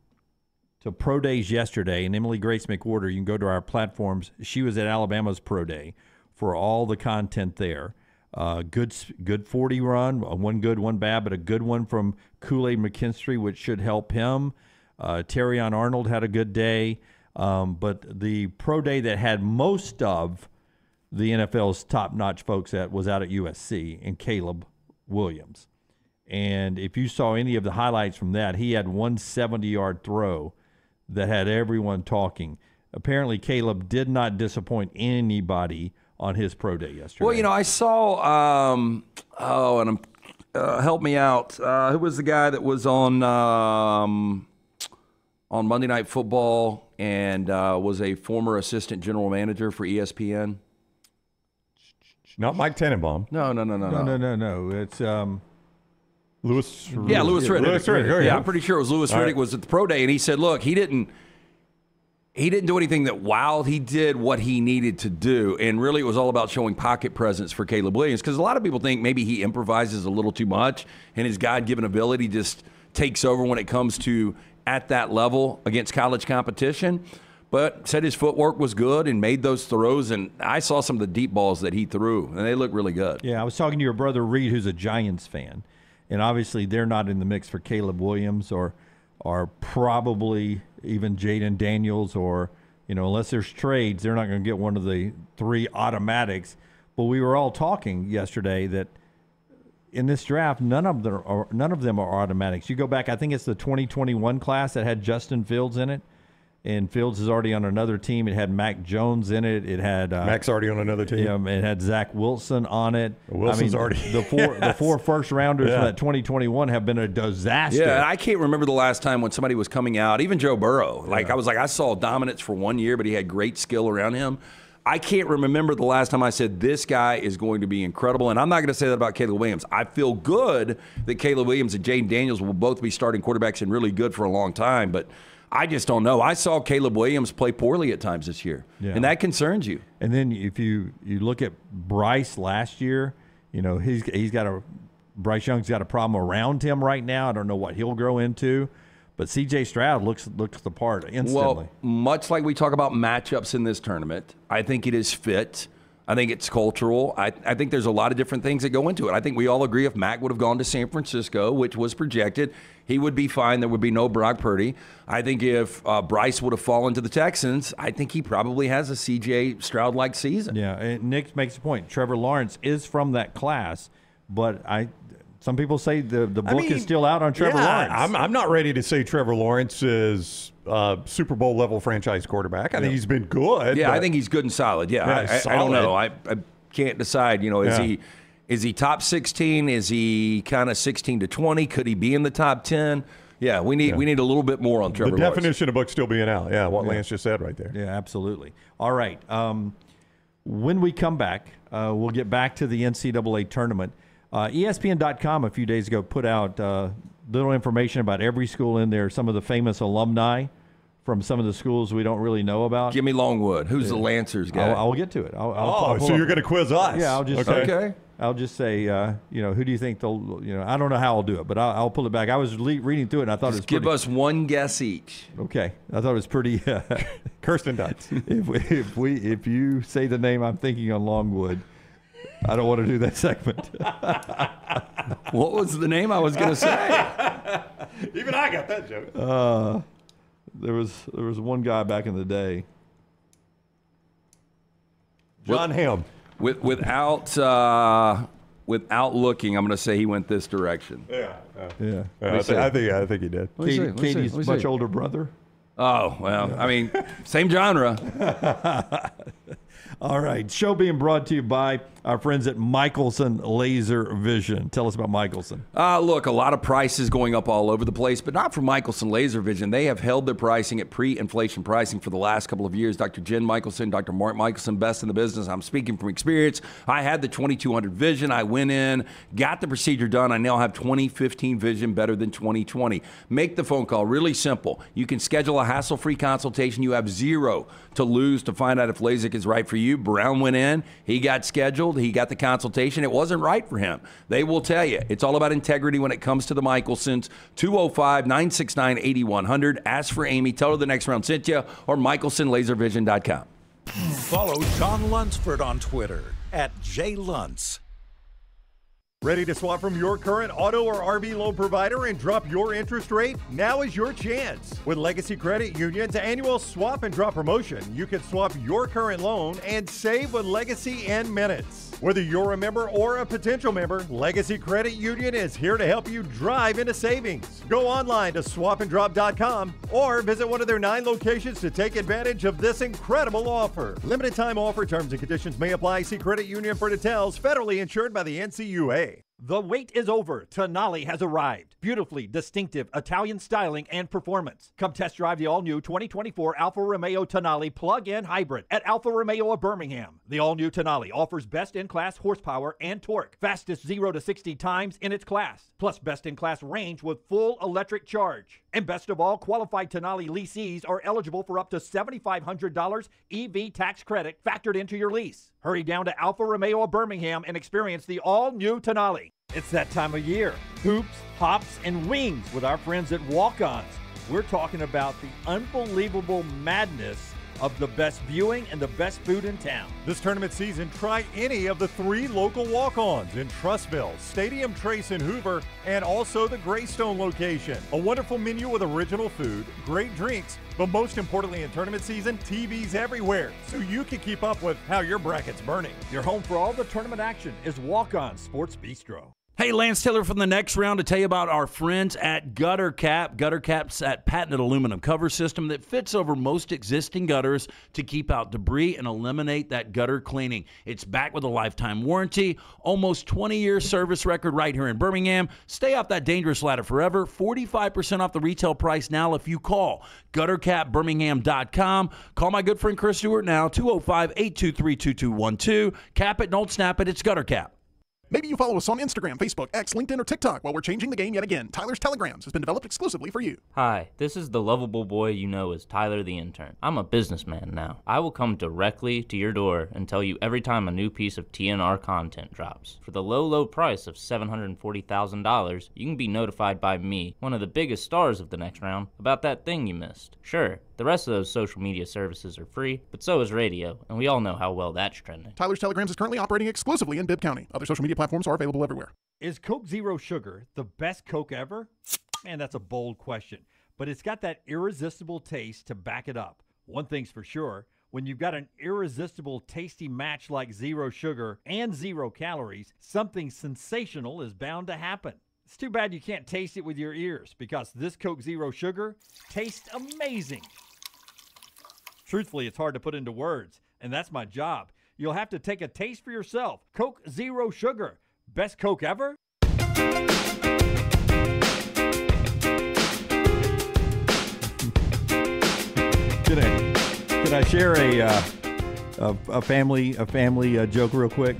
to pro days yesterday, and Emily Grace McWhorter. You can go to our platforms. She was at Alabama's pro day for all the content there. Uh, good, good 40 run, uh, one good, one bad, but a good one from Kool Aid McKinstry, which should help him. Uh, Terrion Arnold had a good day, um, but the pro day that had most of the NFL's top notch folks at was out at USC and Caleb Williams. And if you saw any of the highlights from that, he had one 70 yard throw that had everyone talking. Apparently, Caleb did not disappoint anybody on his pro day yesterday. Well, you know, I saw. Um, oh, and I'm uh, help me out. Uh, who was the guy that was on um, on Monday Night Football and uh, was a former assistant general manager for ESPN? Not Mike Tannenbaum. No, no, no, no, no, no, no, no. It's um, Louis. Yeah, Louis Riddick. Louis Riddick. Oh, yeah, yeah. I'm pretty sure it was Louis All Riddick right. was at the pro day, and he said, "Look, he didn't." He didn't do anything that wild. He did what he needed to do, and really, it was all about showing pocket presence for Caleb Williams. Because a lot of people think maybe he improvises a little too much, and his God-given ability just takes over when it comes to at that level against college competition. But said his footwork was good and made those throws, and I saw some of the deep balls that he threw, and they look really good. Yeah, I was talking to your brother Reed, who's a Giants fan, and obviously they're not in the mix for Caleb Williams or or probably even Jayden Daniels or you know unless there's trades, they're not going to get one of the three automatics. But we were all talking yesterday that in this draft, none of them are none of them are automatics. You go back, I think it's the 2021 class that had Justin Fields in it. And Fields is already on another team. It had Mac Jones in it. It had uh, Mac's already on another team. Yeah, it had Zach Wilson on it. Wilson's I mean, already- the four the four first rounders Yeah. from that 2021 have been a disaster. Yeah, I can't remember the last time when somebody was coming out, even Joe Burrow. Like I was like, I saw dominance for one year, but he had great skill around him. I can't remember the last time I said this guy is going to be incredible, and I'm not going to say that about Caleb Williams. I feel good that Caleb Williams and Jayden Daniels will both be starting quarterbacks and really good for a long time, but I just don't know. I saw Caleb Williams play poorly at times this year, Yeah. and that concerns you. And then if you you look at Bryce last year, you know he's he's got a Bryce Young's got a problem around him right now. I don't know what he'll grow into, but C.J. Stroud looks looks the part instantly. Well, much like we talk about matchups in this tournament, I think it is fit. I think it's cultural. I, I think there's a lot of different things that go into it. I think we all agree if Mac would have gone to San Francisco, which was projected, he would be fine. There would be no Brock Purdy. I think if uh, Bryce would have fallen to the Texans, I think he probably has a CJ Stroud like season. Yeah, and Nick makes a point. Trevor Lawrence is from that class, but I some people say the the book I mean, is still out on Trevor yeah, Lawrence. I'm, I'm not ready to say Trevor Lawrence is uh, Super Bowl level franchise quarterback. I think he's been good. Yeah, I think he's good and solid. Yeah, Yeah, I, I- I, don't know. I, I can't decide. You know, is Yeah. he is he top sixteen? Is he kind of sixteen to twenty? Could he be in the top ten? Yeah, we need we need a little bit more on Trevor. the Lawrence. definition of book still being out. Yeah, what Yeah. Lance just said right there. Yeah, absolutely. All right. Um, when we come back, uh, we'll get back to the NCAA tournament. Uh, ESPN.com a few days ago put out uh, little information about every school in there, some of the famous alumni from some of the schools we don't really know about. Give me Longwood. Who's the Lancers guy? I'll, I'll get to it. I'll, I'll, Oh, I'll pull so up- you're going to quiz us? Yeah, I'll just Okay. Okay. I'll just say, uh, you know, who do you think they'll, you know, I don't know how I'll do it, but I'll, I'll pull it back. I was le- reading through it and I thought Just it was give pretty, us one guess each. okay. I thought it was pretty. Uh, Kirsten Dunst. if, we, if we if you say the name I'm thinking on Longwood, I don't want to do that segment. what was the name I was going to say? Even I got that joke. Uh, there was there was one guy back in the day. John Hamm. With, without uh, without looking, I'm going to say he went this direction. Yeah. Yeah, Yeah, I, think, I think I think he did. What'd he say? Katie, What'd he say? Katie's What'd much say? older brother. Oh well, I mean, same genre. All right, show being brought to you by our friends at Michelson Laser Vision. Tell us about Michelson. Uh, look, a lot of prices going up all over the place, but not for Michelson Laser Vision. They have held their pricing at pre-inflation pricing for the last couple of years. Dr. Jen Michelson, Dr. Mark Michelson, best in the business. I'm speaking from experience. I had the 2200 Vision. I went in, got the procedure done. I now have 2015 Vision, better than 2020. Make the phone call. Really simple. You can schedule a hassle-free consultation. You have zero to lose to find out if LASIK is right for you. Brown went in. He got scheduled. He got the consultation. It wasn't right for him. They will tell you. It's all about integrity when it comes to the Michelsons. 205 969 8100. Ask for Amy. Tell her the next round sent you or michelsonlaservision.com. Follow Sean Lunceford on Twitter at jlunce. Ready to swap from your current auto or RV loan provider and drop your interest rate? Now is your chance. With Legacy Credit Union's annual swap and drop promotion, you can swap your current loan and save with Legacy in minutes. Whether you're a member or a potential member, Legacy Credit Union is here to help you drive into savings. Go online to swapanddrop.com or visit one of their nine locations to take advantage of this incredible offer. Limited time offer terms and conditions may apply. See Credit Union for details. Federally insured by the NCUA. The wait is over. Tonale has arrived. Beautifully distinctive Italian styling and performance. Come test drive the all new 2024 Alfa Romeo Tonale plug in hybrid at Alfa Romeo of Birmingham. The all new Tonale offers best in class horsepower and torque, fastest 0 to 60 times in its class, plus best in class range with full electric charge. And best of all, qualified Tonale leasees are eligible for up to $7,500 EV tax credit factored into your lease. Hurry down to Alfa Romeo of Birmingham and experience the all new Tonale. It's that time of year. Hoops, hops, and wings with our friends at Walk Ons. We're talking about the unbelievable madness of the best viewing and the best food in town. This tournament season, try any of the three local walk ons in Trussville, Stadium Trace in Hoover, and also the Greystone location. A wonderful menu with original food, great drinks, but most importantly in tournament season, TVs everywhere, so you can keep up with how your bracket's burning. Your home for all the tournament action is Walk On Sports Bistro. Hey, Lance Taylor from the next round to tell you about our friends at Gutter Cap. Gutter Cap's that patented aluminum cover system that fits over most existing gutters to keep out debris and eliminate that gutter cleaning. It's back with a lifetime warranty, almost 20 year service record right here in Birmingham. Stay off that dangerous ladder forever. 45% off the retail price now if you call guttercapbirmingham.com. Call my good friend Chris Stewart now, 205 823 2212. Cap it, don't snap it. It's Gutter Cap. Maybe you follow us on Instagram, Facebook, X, LinkedIn, or TikTok while we're changing the game yet again. Tyler's Telegrams has been developed exclusively for you. Hi, this is the lovable boy you know as Tyler the intern. I'm a businessman now. I will come directly to your door and tell you every time a new piece of TNR content drops. For the low, low price of $740,000, you can be notified by me, one of the biggest stars of the next round, about that thing you missed. Sure, the rest of those social media services are free, but so is radio, and we all know how well that's trending. Tyler's Telegrams is currently operating exclusively in Bibb County. Other social media platforms are available everywhere. Is Coke Zero Sugar the best Coke ever? Man, that's a bold question, but it's got that irresistible taste to back it up. One thing's for sure when you've got an irresistible, tasty match like zero sugar and zero calories, something sensational is bound to happen. It's too bad you can't taste it with your ears because this Coke Zero Sugar tastes amazing. Truthfully, it's hard to put into words, and that's my job. You'll have to take a taste for yourself. Coke Zero Sugar. Best Coke ever? Can I, can I share a, uh, a, a family a family uh, joke real quick?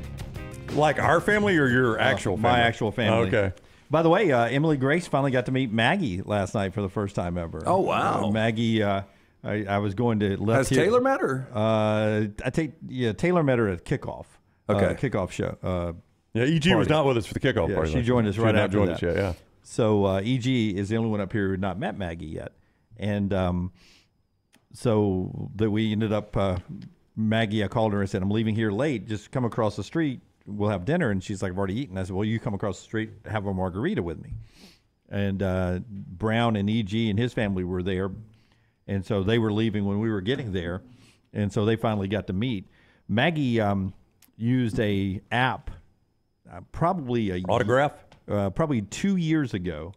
Like our family or your actual my family? actual family. Okay. By the way, uh, Emily Grace finally got to meet Maggie last night for the first time ever. Oh, wow. Uh, Maggie, uh, I, I was going to left Has here- Taylor met her? Uh, I take yeah, Taylor met her at kickoff. Okay. uh, kickoff show. Uh, Yeah, EG was not with us for the kickoff yeah, party. She joined us She right had not after joined that. us yet, yeah. So uh, EG is the only one up here who had not met Maggie yet, and um, so that we ended up. Uh, Maggie, I called her and said, "I'm leaving here late. Just come across the street we'll have dinner. And she's like, I've already eaten. I said, well, you come across the street, have a margarita with me. And uh, Brown and EG and his family were there. And so they were leaving when we were getting there. And so they finally got to meet. Maggie um, used a app, uh, probably a Autograph? uh, probably two years ago,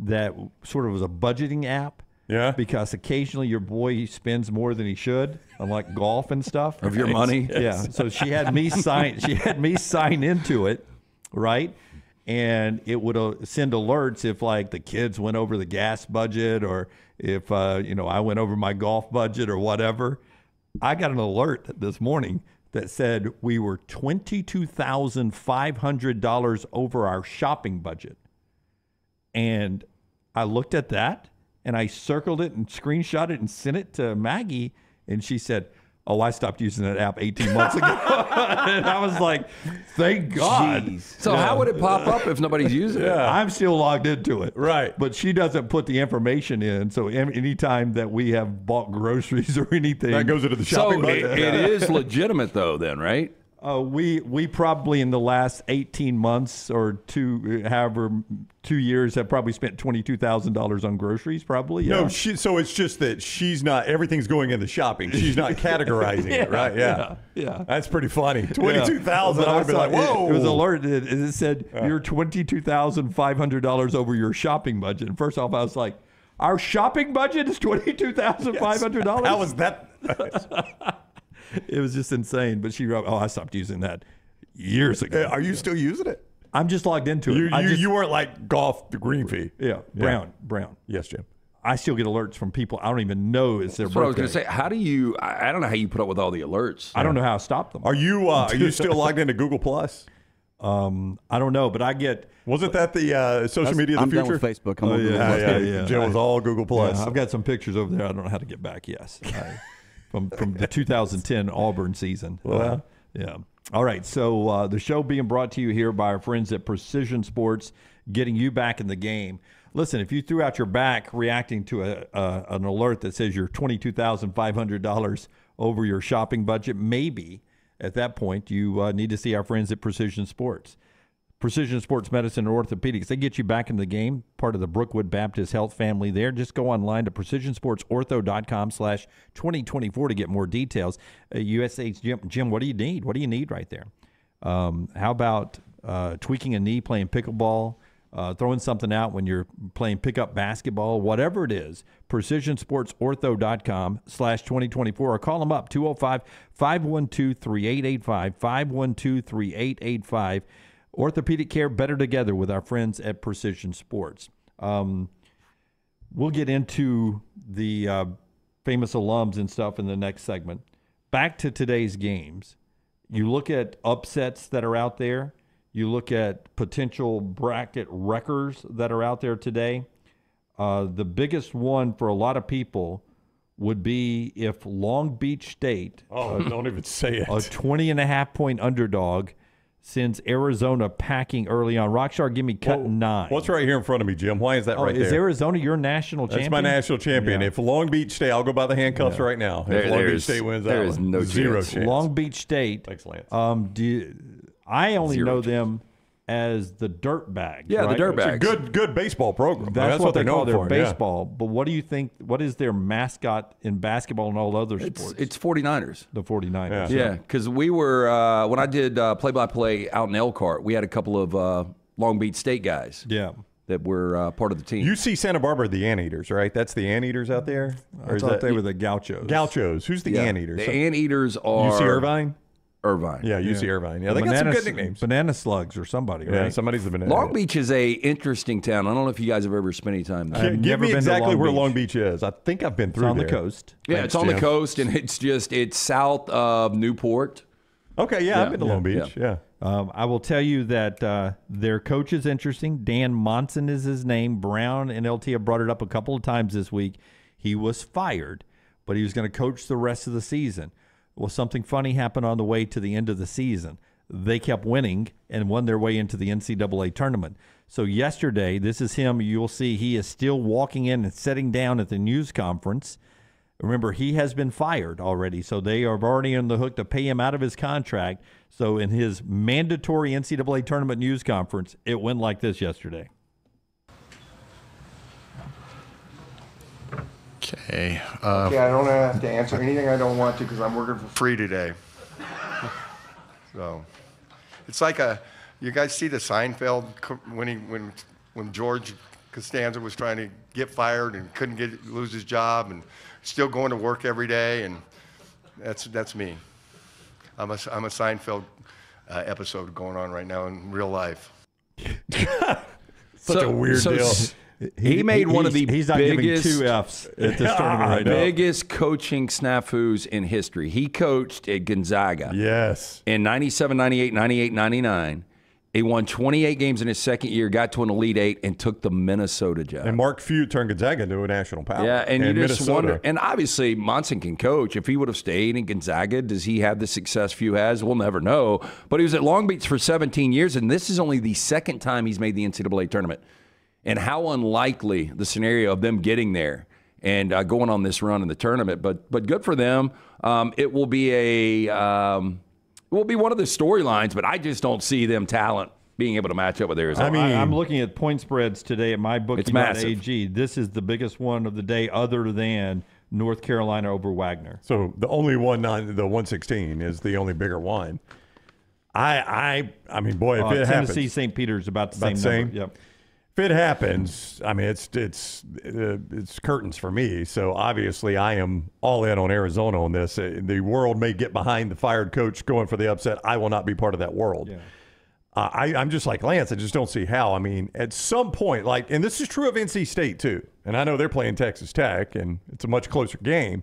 that sort of was a budgeting app. Yeah. Because occasionally your boy spends more than he should on like golf and stuff Of your money? Yeah. So she had me sign. She had me sign into it, right? And it would uh, send alerts if like the kids went over the gas budget or if uh, you know I went over my golf budget or whatever. I got an alert this morning that said we were twenty two thousand five hundred dollars over our shopping budget. And I looked at that and I circled it and screenshot it and sent it to Maggie. And she said, Oh, I stopped using that app 18 months ago. and I was like, Thank God. So how would it pop up if nobody's using it? I'm still logged into it. Right. But she doesn't put the information in. So any anytime that we have bought groceries or anything, That goes into the So shopping it, it is legitimate though, then, right? Uh, we we probably in the last eighteen months or two, however, two years have probably spent twenty two thousand dollars on groceries. Probably. Yeah. No, she, so it's just that she's not, everything's going in the shopping. She's not categorizing it, right? Yeah. yeah, yeah. That's pretty funny. 22000 But I would be like, it- whoa. It, was alerted. It, it said you're twenty two thousand five hundred dollars over your shopping budget. And first off, I was like, our shopping budget is twenty two thousand five hundred dollars. How was that? it was just insane. But she wrote, "Oh, I stopped using that years ago." Are you still using it? I'm just logged into it. You, I you, just- you weren't like golf the green fee. yeah, Brown, Brown. Yes, Jim. I still get alerts from people I don't even know it's their That's what I was going to say. How do you? I I don't know how you put up with all the alerts. I don't know how I stop them. Are you uh, are you still logged into Google Plus? Um, I don't know, but I get. Wasn't that the uh, social media of I'm the done future? with Facebook. I'm Oh, on Google yeah, Plus. yeah, yeah. Jim was all Google Plus. Yeah, I've got some pictures over there. I don't know how to get back. Yes, I, from from the 2010 Auburn season. Uh, yeah. All right. So uh, the show being brought to you here by our friends at Precision Sports, getting you back in the game. Listen, if you threw out your back reacting to a, a an alert that says you're twenty two thousand five hundred dollars over your shopping budget, maybe at that point you uh, need to see our friends at Precision Sports. Precision Sports Medicine and Orthopedics. They get you back in the game, part of the Brookwood Baptist Health family there. Just go online to precisionsportsortho.com slash 2024 to get more details. Uh, USH Jim, Jim, what do you need? What do you need right there? Um, how about uh, tweaking a knee, playing pickleball, uh, throwing something out when you're playing pickup basketball, whatever it is, precisionsportsortho.com slash 2024 or call them up 205 512 3885 512 3885 Orthopedic care better together with our friends at Precision Sports. Um, we'll get into the uh, famous alums and stuff in the next segment. Back to today's games. You look at upsets that are out there. You look at potential bracket wreckers that are out there today. Uh, the biggest one for a lot of people would be if Long Beach State, Oh, don't even say it. a 20 and a half point underdog, sends Arizona packing early on. Rockstar, give me cut nine. What's right here in front of me, Jim? Why is that Oh, right is there? Arizona your national champion? That's champion? my national champion. Yeah. If Long Beach State, I'll go by the handcuffs Yeah. right now. There- if Long Beach State wins there that is one, no zero chance. chance. Long Beach State. Thanks, Lance. Um, do you- I only Zero know them as the dirt bag. Yeah, the right? dirt It's a good, good baseball program. That's, That's, what, they they're call their for. yeah. baseball. But what do you think? What is their mascot in basketball and all other It's, sports? it's 49ers. the 49ers. Yeah, because we were uh, when I did uh, play-by-play out in Elkhart, we had a couple of uh, Long Beach State guys Yeah. that were uh, part of the team. UC Santa Barbara, the Anteaters, right? That's the Anteaters out there? I is thought that- they were the Gauchos. Gauchos. Who's the yeah, Anteaters? the Anteaters are UC Irvine? Irvine. Yeah, UC Irvine. Yeah, The they got some good nicknames. Banana slugs or somebody, Yeah, right? somebody's the banana. Long Beach is a interesting town. I don't know if you guys have ever spent any time there. I've Give never me been to exactly Long where Beach. Long Beach is. I think I've been It's through on the coast. yeah, Thanks, it's on the coast, and it's just it's south of Newport. Okay, yeah, I've been to yeah, Long Beach. Yeah. Um, I will tell you that uh, their coach is interesting. Dan Monson is his name. Brown and LT have brought it up a couple of times this week. He was fired, but he was going to coach the rest of the season. Well, something funny happened on the way to the end of the season. They kept winning and won their way into the NCAA tournament. So yesterday, this is him. You'll see he is still walking in and sitting down at the news conference Remember, he has been fired already, so they are already on the hook to pay him out of his contract. So, in his mandatory NCAA tournament news conference, it went like this yesterday. Okay. Uh, Okay, I don't have to answer anything I don't want to because I'm working for free today. So, it's like a, you guys see the Seinfeld co- when he, when, when George Costanza was trying to get fired and couldn't get, lose his job and still going to work every day and that's, that's me. I'm a, I'm a Seinfeld uh, episode going on right now in real life. Such a weird so deal. s- He, made one of the he's not giving biggest, two Fs at this tournament right now. biggest coaching snafus in history. He coached at Gonzaga. Yes. In 97, 98, 98, 99. He won 28 games in his second year, got to an Elite Eight, and took the Minnesota job. And Mark Few turned Gonzaga into a national power. Yeah, and you just Minnesota. wonder. And obviously, Monson can coach. If he would have stayed in Gonzaga, does he have the success Few has? We'll never know. But he was at Long Beach for 17 years, and this is only the second time he's made the NCAA tournament. And how unlikely the scenario of them getting there and uh, going on this run in the tournament. But but good for them. Um, it will be a um, it will be one of the storylines. But I just don't see them talent being able to match up with Arizona. I mean, I'm looking at point spreads today at It's massive. mybookie.ag. This is the biggest one of the day, other than North Carolina over Wagner. So the only one on the 116 is the only bigger one. I I I mean, boy, if Uh, it Tennessee, happens, St. Peter's about the About same, the number. same? Yep. If it happens, I mean, it's it's uh, it's curtains for me. So obviously, I am all in on Arizona on this. Uh, The world may get behind the fired coach going for the upset. I will not be part of that world. Uh, I, I'm just like Lance. I just don't see how. I mean, at some point, like, and this is true of NC State too. And I know they're playing Texas Tech, and it's a much closer game.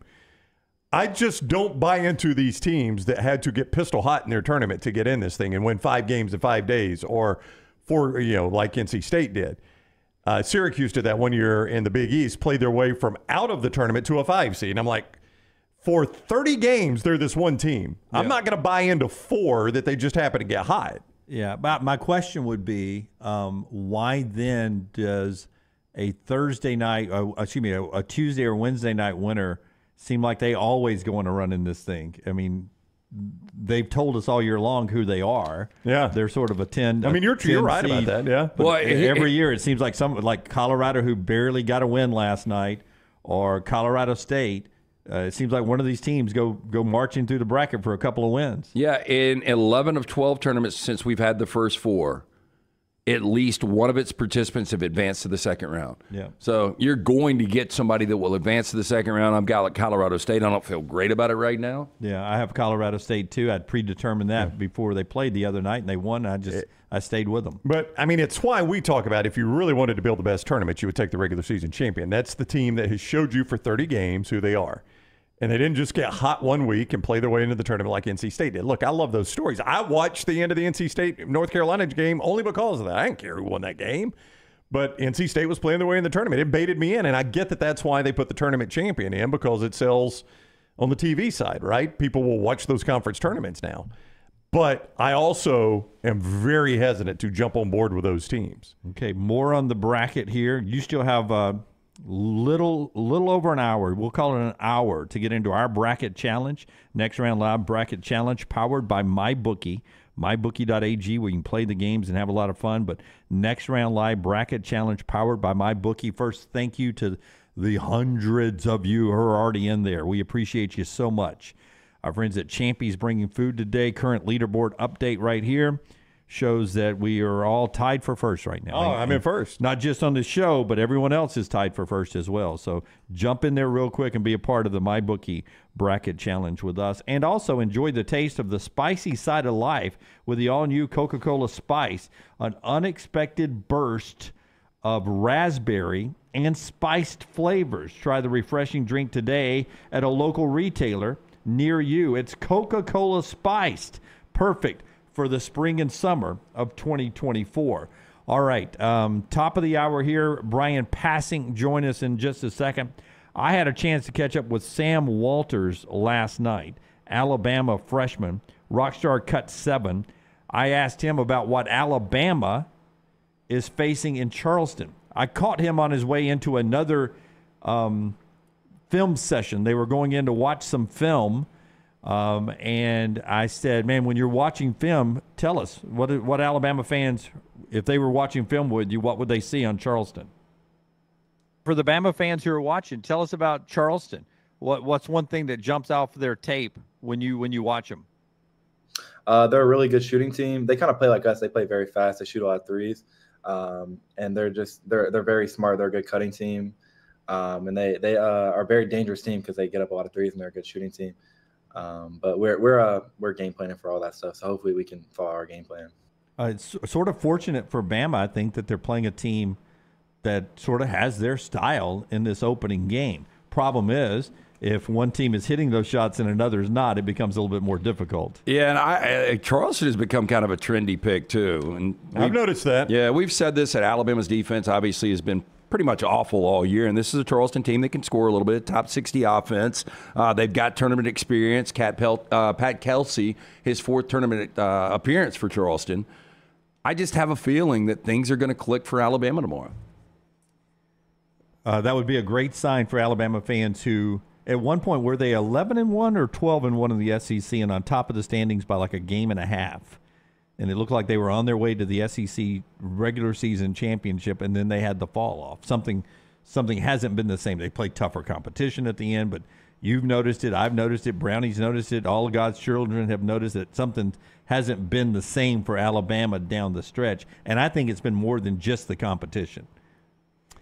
I just don't buy into these teams that had to get pistol hot in their tournament to get in this thing and win five games in five days, or four, you know, like NC State did. Uh, Syracuse did that one year in the Big East, played their way from out of the tournament to a five seed. And I'm like, for 30 games, they're this one team. I'm not going to buy into four that they just happen to get hot. Yeah, but my question would be, um, why then does a Thursday night, uh, excuse me, a, a Tuesday or Wednesday night winner seem like they always go on a run in this thing? I mean, they've told us all year long who they are. Yeah, they're sort of a ten. I mean, you're- you're 10 right about that, yeah. But Well, every it- year it seems like some like Colorado who barely got a win last night, or Colorado State. Uh, it seems like one of these teams go go marching through the bracket for a couple of wins. Yeah, in 11 of 12 tournaments since we've had the first four, at least one of its participants have advanced to the second round. Yeah. So you're going to get somebody that will advance to the second round. I've got like Colorado State. I don't feel great about it right now. Yeah, I have Colorado State too. I'd predetermined that before they played the other night, and they won. I just I stayed with them. But I mean, it's why we talk about if you really wanted to build the best tournament, you would take the regular season champion. That's the team that has showed you for 30 games who they are. And they didn't just get hot one week and play their way into the tournament like NC State did. Look, I love those stories. I watched the end of the NC State North Carolina game only because of that. I didn't care who won that game. But NC State was playing their way in the tournament. It baited me in. And I get that that's why they put the tournament champion in because it sells on the TV side, right? People will watch those conference tournaments now. But I also am very hesitant to jump on board with those teams. Okay, more on the bracket here. You still have a little little over an hour. We'll call it an hour to get into our bracket challenge. Next round live bracket challenge powered by MyBookie. MyBookie.ag where you can play the games and have a lot of fun. But next round live bracket challenge powered by MyBookie. First, thank you to the hundreds of you who are already in there. We appreciate you so much. Our friends at Champy's bringing food today. Current leaderboard update right here shows that we are all tied for first right now. Oh, I'm in first. Not just on the show, but everyone else is tied for first as well. So jump in there real quick and be a part of the MyBookie bracket challenge with us. And also enjoy the taste of the spicy side of life with the all new Coca Cola Spice, an unexpected burst of raspberry and spiced flavors. Try the refreshing drink today at a local retailer near you. It's Coca Cola Spiced. Perfect for the spring and summer of 2024. All right, um, top of the hour here. Bryan Passink, join us in just a second. I had a chance to catch up with Sam Walters last night, Alabama freshman, Rockstar Cut 7. I asked him about what Alabama is facing in Charleston. I caught him on his way into another um, film session. They were going in to watch some film. Um, and I said, "Man, when you're watching film, tell us what what Alabama fans, if they were watching film, would you what would they see on Charleston?" For the Bama fans who are watching, tell us about Charleston. What what's one thing that jumps off their tape when you when you watch them? Uh, they're a really good shooting team. They kind of play like us. They play very fast. They shoot a lot of threes, um, and they're just they're they're very smart. They're a good cutting team, um, and they they uh, are a very dangerous team because they get up a lot of threes and they're a good shooting team. Um, but we're we're uh, we're game planning for all that stuff. So hopefully we can follow our game plan. Uh, it's sort of fortunate for Bama, I think, that they're playing a team that sort of has their style in this opening game. Problem is, if one team is hitting those shots and another is not, it becomes a little bit more difficult. Yeah, and I, uh, Charleston has become kind of a trendy pick too. And I've we've- noticed that. Yeah, we've said this that Alabama's defense obviously has been pretty much awful all year, and this is a Charleston team that can score a little bit, top 60 offense. Uh, they've got tournament experience. Uh, Pat Kelsey, his fourth tournament uh, appearance for Charleston. I just have a feeling that things are going to click for Alabama tomorrow. Uh, that would be a great sign for Alabama fans who, at one point, were they 11 and 1 or 12 and 1 in the SEC and on top of the standings by like a game and a half. And it looked like they were on their way to the SEC regular season championship, and then they had the fall off. Something, something hasn't been the same. They play tougher competition at the end, but you've noticed it. I've noticed it. Brownie's noticed it. All of God's children have noticed that something hasn't been the same for Alabama down the stretch. And I think it's been more than just the competition.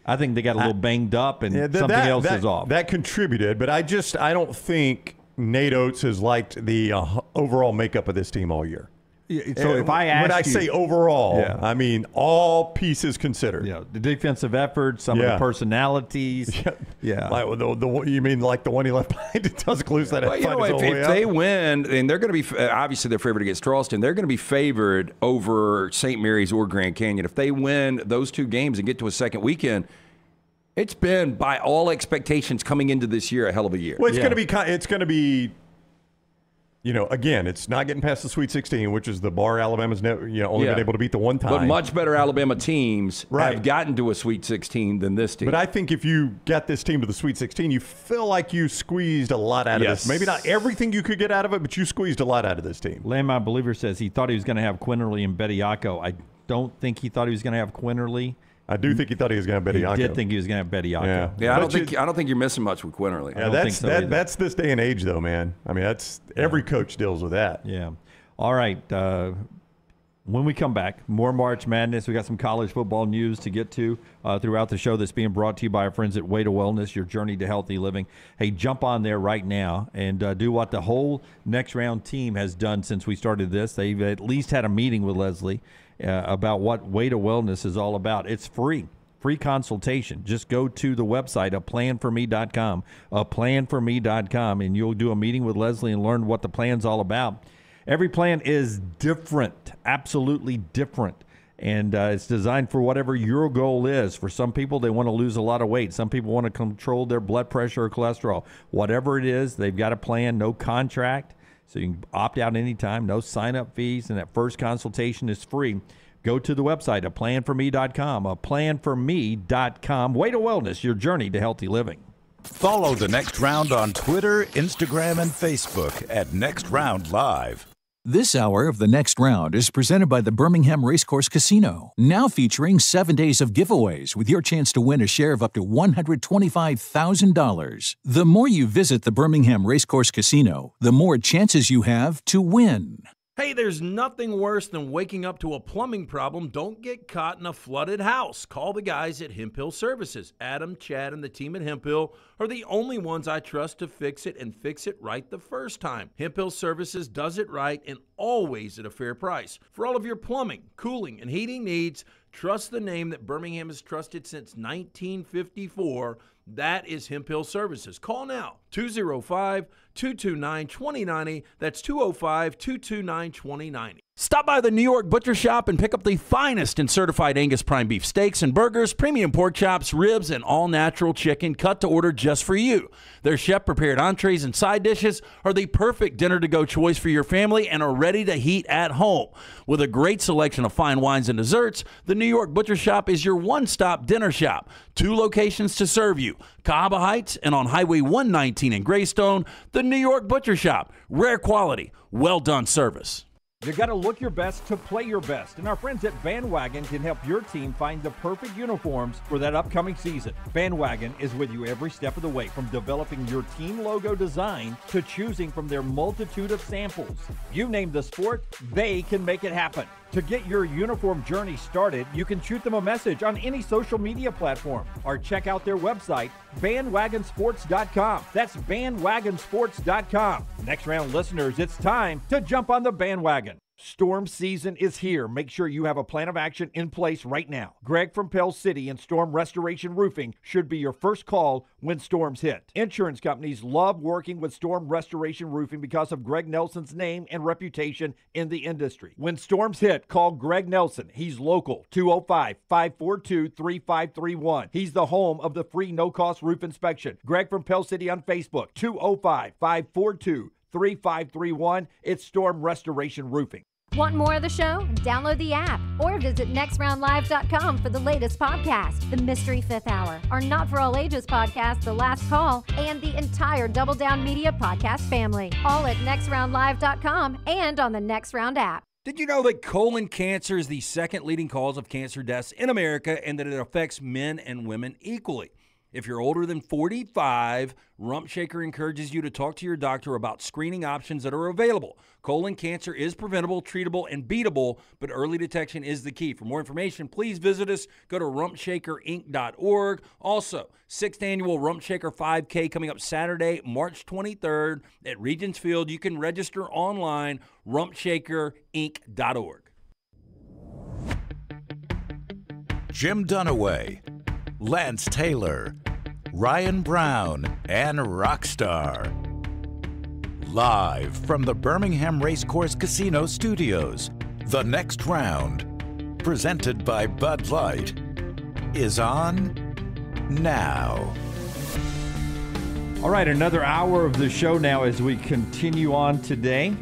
I think they got a little banged up and Yeah, th- something that- else that- is off. That contributed, but I just I don't think Nate Oats has liked the uh, overall makeup of this team all year. So if I ask when I you- say overall, Yeah. I mean all pieces considered. Yeah, the defensive effort, some of the personalities. Yeah, yeah. Like the, the you mean like the one he left behind at Tuscaloosa that Well, had you to know, find his if, if they win, then they're going to be uh, obviously they're favored against Charleston. They're going to be favored over St. Mary's or Grand Canyon. If they win those two games and get to a second weekend, it's been by all expectations coming into this year a hell of a year. Well, it's going to be it's going to be you know, again, it's not getting past the Sweet 16, which is the bar Alabama's never, you know, only Yeah. been able to beat the one time. But much better Alabama teams Right. have gotten to a Sweet 16 than this team. But I think if you get this team to the Sweet 16, you feel like you squeezed a lot out of Yes. this. Maybe not everything you could get out of it, but you squeezed a lot out of this team. Landmine Believer says he thought he was going to have Quinerly and Bediako. I don't think he thought he was going to have Quinerly. I do think he thought he was going to have He Bediako. did think he was going to have Bediako. Yeah. yeah, I don't you- think I don't think you're missing much with Quinerly. Yeah, that's that, that's this day and age, though, man. I mean, that's every coach deals with that. Yeah. All right. Uh, when we come back, more March Madness. We got some college football news to get to uh, throughout the show that's being brought to you by our friends at Way to Wellness, your journey to healthy living. Hey, jump on there right now and uh, do what the whole next round team has done since we started this. They've at least had a meeting with Leslie uh, about what Way to Wellness is all about. It's free free consultation. Just go to the website, a planforme.com, a planforme.com, and you'll do a meeting with Leslie and learn what the plan's all about. Every plan is different, absolutely different. And uh, it's designed for whatever your goal is. For some people, they want to lose a lot of weight. Some people want to control their blood pressure or cholesterol. Whatever it is, they've got a plan, no contract. So you can opt out anytime, no sign up fees, and that first consultation is free. Go to the website, a planforme.com, a planforme.com. Way to wellness, your journey to healthy living. Follow the next round on Twitter, Instagram, and Facebook at Next Round Live. This hour of the next round is presented by the Birmingham Racecourse Casino, now featuring seven days of giveaways with your chance to win a share of up to $125,000. The more you visit the Birmingham Racecourse Casino, the more chances you have to win. Hey, there's nothing worse than waking up to a plumbing problem. Don't get caught in a flooded house. Call the guys at Hemphill Services. Adam, Chad, and the team at Hemphill are the only ones I trust to fix it and fix it right the first time. Hemphill Services does it right and always at a fair price. For all of your plumbing, cooling, and heating needs, trust the name that Birmingham has trusted since 1954. That is Hemphill Services. Call now 205 229 2090. That's 205 229 2090. Stop by the New York Butcher Shop and pick up the finest in certified Angus prime beef steaks and burgers, premium pork chops, ribs, and all natural chicken cut to order just for you. Their chef prepared entrees and side dishes are the perfect dinner to go choice for your family and are ready to heat at home. With a great selection of fine wines and desserts, the New York Butcher Shop is your one stop dinner shop. Two locations to serve you Cahaba Heights and on Highway 119 in Greystone, the New York Butcher Shop. Rare quality, well done service. You got to look your best to play your best, and our friends at Bandwagon can help your team find the perfect uniforms for that upcoming season. Bandwagon is with you every step of the way, from developing your team logo design to choosing from their multitude of samples. You name the sport, they can make it happen. To get your uniform journey started, you can shoot them a message on any social media platform or check out their website, bandwagonsports.com. That's bandwagonsports.com. Next round listeners, it's time to jump on the bandwagon. Storm season is here. Make sure you have a plan of action in place right now. Greg from Pell City and Storm Restoration Roofing should be your first call when storms hit. Insurance companies love working with Storm Restoration Roofing because of Greg Nelson's name and reputation in the industry. When storms hit, call Greg Nelson. He's local 205 542 3531. He's the home of the free no cost roof inspection. Greg from Pell City on Facebook 205 542 3531. It's Storm Restoration Roofing. Want more of the show? Download the app or visit nextroundlive.com for the latest podcast, The Mystery Fifth Hour, our Not For All Ages podcast, The Last Call, and the entire Double Down Media podcast family. All at nextroundlive.com and on the Next Round app. Did you know that colon cancer is the second leading cause of cancer deaths in America and that it affects men and women equally? If you're older than 45, Rump Shaker encourages you to talk to your doctor about screening options that are available. Colon cancer is preventable, treatable, and beatable, but early detection is the key. For more information, please visit us. Go to rumpshakerinc.org. Also, sixth annual Rump Shaker 5K coming up Saturday, March 23rd at Regions Field. You can register online, rumpshakerinc.org. Jim Dunaway, Lance Taylor, Ryan Brown, and Rockstar. Live from the Birmingham Racecourse Casino Studios, the next round, presented by Bud Light, is on now. All right, another hour of the show now as we continue on today.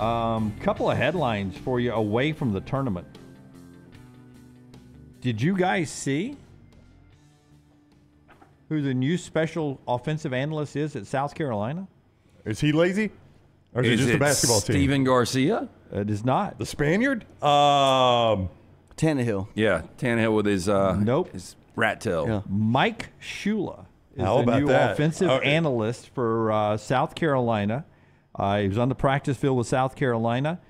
Um, couple of headlines for you away from the tournament. Did you guys see who the new special offensive analyst is at South Carolina? Is he lazy? Or is, it just a basketball team? Steven Garcia? It is not. The Spaniard? Um, Tannehill. Yeah, Tannehill with his uh, nope his rat tail. Mike Shula is How the about new that? offensive Okay. analyst for uh, South Carolina. Uh, he was on the practice field with South Carolina.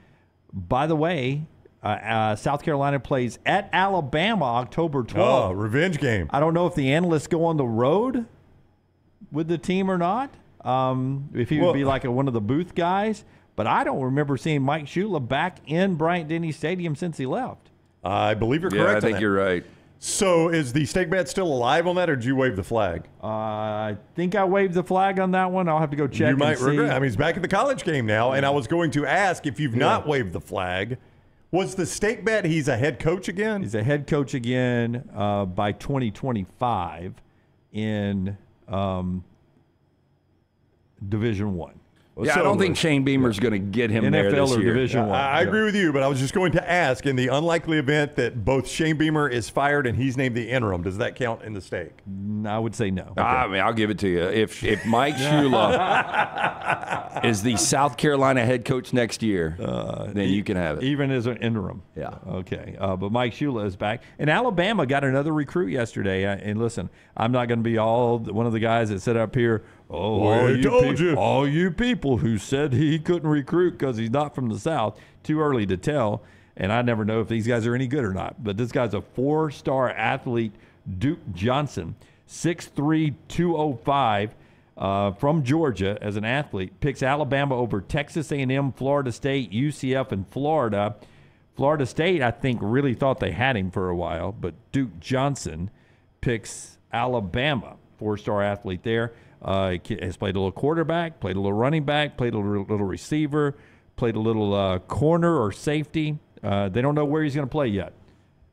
By the way, uh, uh, South Carolina plays at Alabama October 12th. Oh, revenge game. I don't know if the analysts go on the road with the team or not. Um, if he would Well- be like a, one of the booth guys, but I don't remember seeing Mike Shula back in Bryant Denny Stadium since he left. I believe you're Yeah, correct. I on think that. you're right. So is the stake bet still alive on that, or did you wave the flag? Uh, I think I waved the flag on that one. I'll have to go check. you and might see. regret. I mean, he's back in the college game now, and I was going to ask if you've not waved the flag. Was the stake bet he's a head coach again? He's a head coach again uh, by 2025 in um, Division One. Yeah, I don't think Shane Beamer's going to get him there this or year. Division One. I, I agree with you, but I was just going to ask in the unlikely event that both Shane Beamer is fired and he's named the interim, does that count in the stake? I would say no. I mean, I'll give it to you. If if Mike Shula is the South Carolina head coach next year, then you can have it. Even as an interim. Yeah. Okay. Uh, but Mike Shula is back. And Alabama got another recruit yesterday. Uh, and listen, I'm not going to be all one of the guys that sit up here. Oh, Well, all I you, told you." all you people who said he couldn't recruit because he's not from the South. Too early to tell. And I never know if these guys are any good or not. But this guy's a four-star athlete, Duke Johnson, 6'3", 205 uh, from Georgia as an athlete, picks Alabama over Texas A&M, Florida State, UCF, and Florida. Florida State, I think, really thought they had him for a while, but Duke Johnson picks Alabama, four-star athlete there. Uh, he has played a little quarterback, played a little running back, played a little, little receiver, played a little uh, corner or safety. Uh, they don't know where he's going to play yet.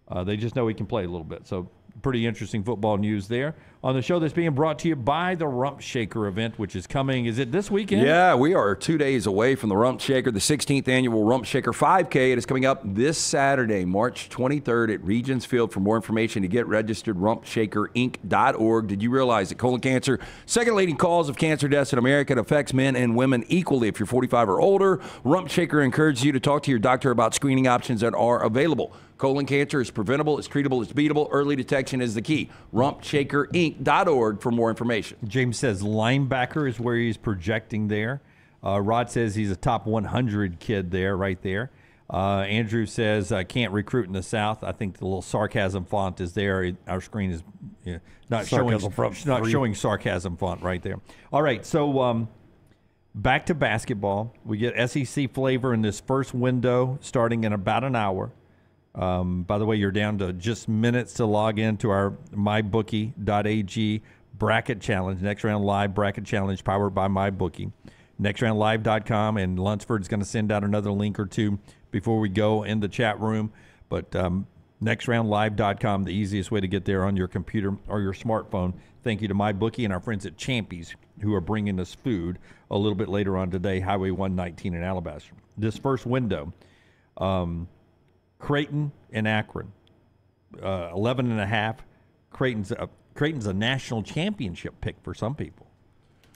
Uh, they just know he can play a little bit. So pretty interesting football news there on the show that's being brought to you by the Rump Shaker event, which is coming. Is it this weekend? Yeah, we are two days away from the Rump Shaker, the 16th annual Rump Shaker 5K. It is coming up this Saturday, March 23rd at Regions Field. For more information to get registered, rumpshakerinc.org. Did you realize that colon cancer, second leading cause of cancer deaths in America, it affects men and women equally if you're 45 or older? Rump Shaker encourages you to talk to your doctor about screening options that are available. Colon cancer is preventable, it's treatable, it's beatable. Early detection is the key. RumpShakerInc.org for more information. James says linebacker is where he's projecting there. Uh, Rod says he's a top 100 kid there, right there. Uh, Andrew says I can't recruit in the South. I think the little sarcasm font is there. Our screen is yeah, not Sarcasm showing font not three. showing sarcasm font right there. All right, so um, back to basketball. We get SEC flavor in this first window starting in about an hour. Um, by the way, you're down to just minutes to log in to our mybookie.ag bracket challenge, next round live bracket challenge powered by mybookie. Nextroundlive.com and Lunceford's going to send out another link or two before we go in the chat room. But um, nextroundlive.com, the easiest way to get there on your computer or your smartphone. Thank you to MyBookie and our friends at Champies who are bringing us food a little bit later on today, Highway 119 in Alabaster. This first window, um, Creighton and Akron, uh, 11 and a half. Creighton's a, Creighton's a national championship pick for some people.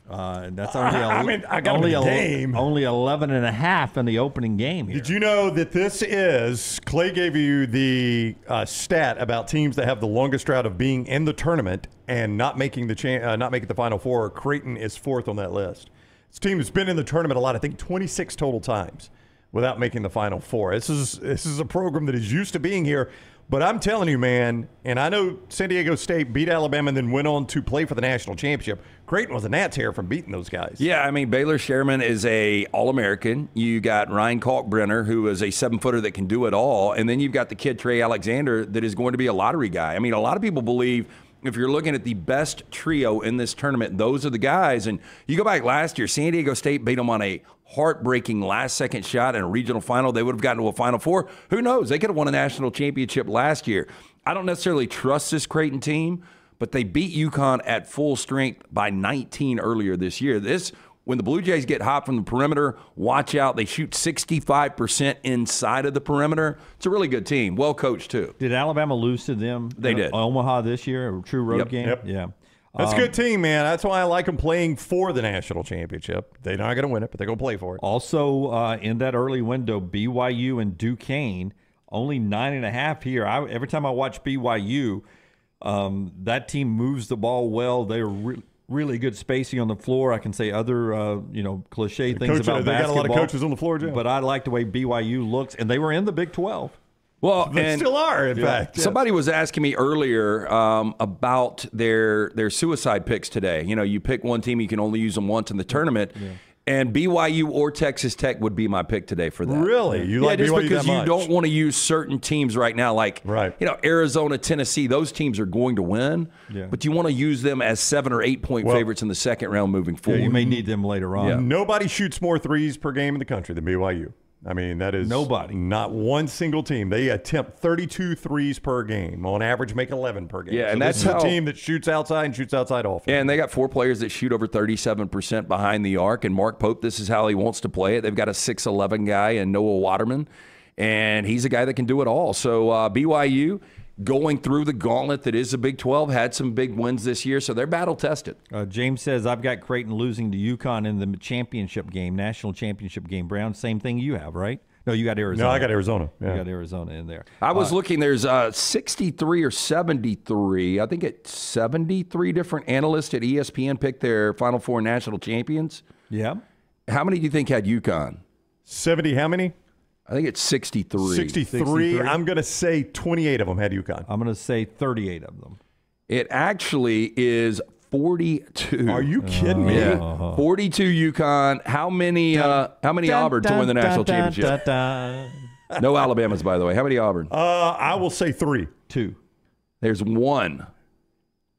Uh, and that's only, I a, mean, I got only, a- only 11 and a half in the opening game here. Did you know that this is Clay gave you the uh, stat about teams that have the longest drought of being in the tournament and not making the cha- uh, not making the final four? Creighton is fourth on that list. This team has been in the tournament a lot. I think 26 total times without making the final four. This is this is a program that is used to being here. But I'm telling you, man, and I know San Diego State beat Alabama and then went on to play for the national championship. Creighton was a gnat's hair from beating those guys. Yeah, I mean Baylor Scheierman is a All American. You got Ryan Kalkbrenner, who is a seven footer that can do it all, and then you've got the kid Trey Alexander that is going to be a lottery guy. I mean, a lot of people believe if you're looking at the best trio in this tournament, those are the guys. And you go back last year, San Diego State beat them on a heartbreaking last second shot in a regional final. They would have gotten to a final four. Who knows? They could have won a national championship last year. I don't necessarily trust this Creighton team, but they beat UConn at full strength by 19 earlier this year. This when the Blue Jays get hot from the perimeter, watch out. They shoot 65% inside of the perimeter. It's a really good team. Well coached, too. Did Alabama lose to them? They in did. Omaha this year, a true road Yep. game. Yep. Yeah, That's Um, a good team, man. That's why I like them playing for the national championship. They're not going to win it, but they're going to play for it. Also, uh, in that early window, BYU and Duquesne only nine and a half here. I, every time I watch BYU, um, that team moves the ball well. They're re- really good spacing on the floor. I can say other, uh, you know, cliche things coach- about they got a lot of coaches on the floor, Jim. But I like the way BYU looks, and they were in the Big Twelve. Well, They and still are, in Yeah. fact. yes. Somebody was asking me earlier um, about their their suicide picks today. You know, you pick one team, you can only use them once in the tournament. And BYU or Texas Tech would be my pick today for that. Really? You like to use them? yeah, like just BYU because you don't want to use certain teams right now, like Right. you know Arizona, Tennessee. Those teams are going to win, Yeah. but you want to use them as seven or eight point Well- favorites in the second round moving forward. Yeah, forward. you may need them later on. Nobody shoots more threes per game in the country than BYU. I mean, that is Nobody. Not one single team. They attempt 32 threes per game. On average, make 11 per game. Yeah, So and that's a team that shoots outside and shoots outside often. Yeah, and they got four players that shoot over 37% behind the arc. And Mark Pope, this is how he wants to play it. They've got a 6'11 guy and Noah Waterman, and he's a guy that can do it all. So uh, BYU going through the gauntlet that is the Big 12, had some big wins this year, so they're battle tested. Uh, James says, I've got Creighton losing to UConn in the championship game, national championship game. Brown, same thing you have, right? No, you got Arizona. No, I got Arizona. You got Arizona in there. I was Uh, looking, there's uh, 63 or 73. I think it's 73 different analysts at E ESPN picked their Final Four national champions. Yeah. How many do you think had UConn? 70, how many? I think it's 63. 63. I'm going to say 28 of them had UConn. I'm going to say 38 of them. It actually is 42. Are you kidding me? Yeah. 42 UConn. How many uh, how many Auburn to win the national championship? No Alabamas, by the way. How many Auburn? Uh, I will say three. Two. There's one.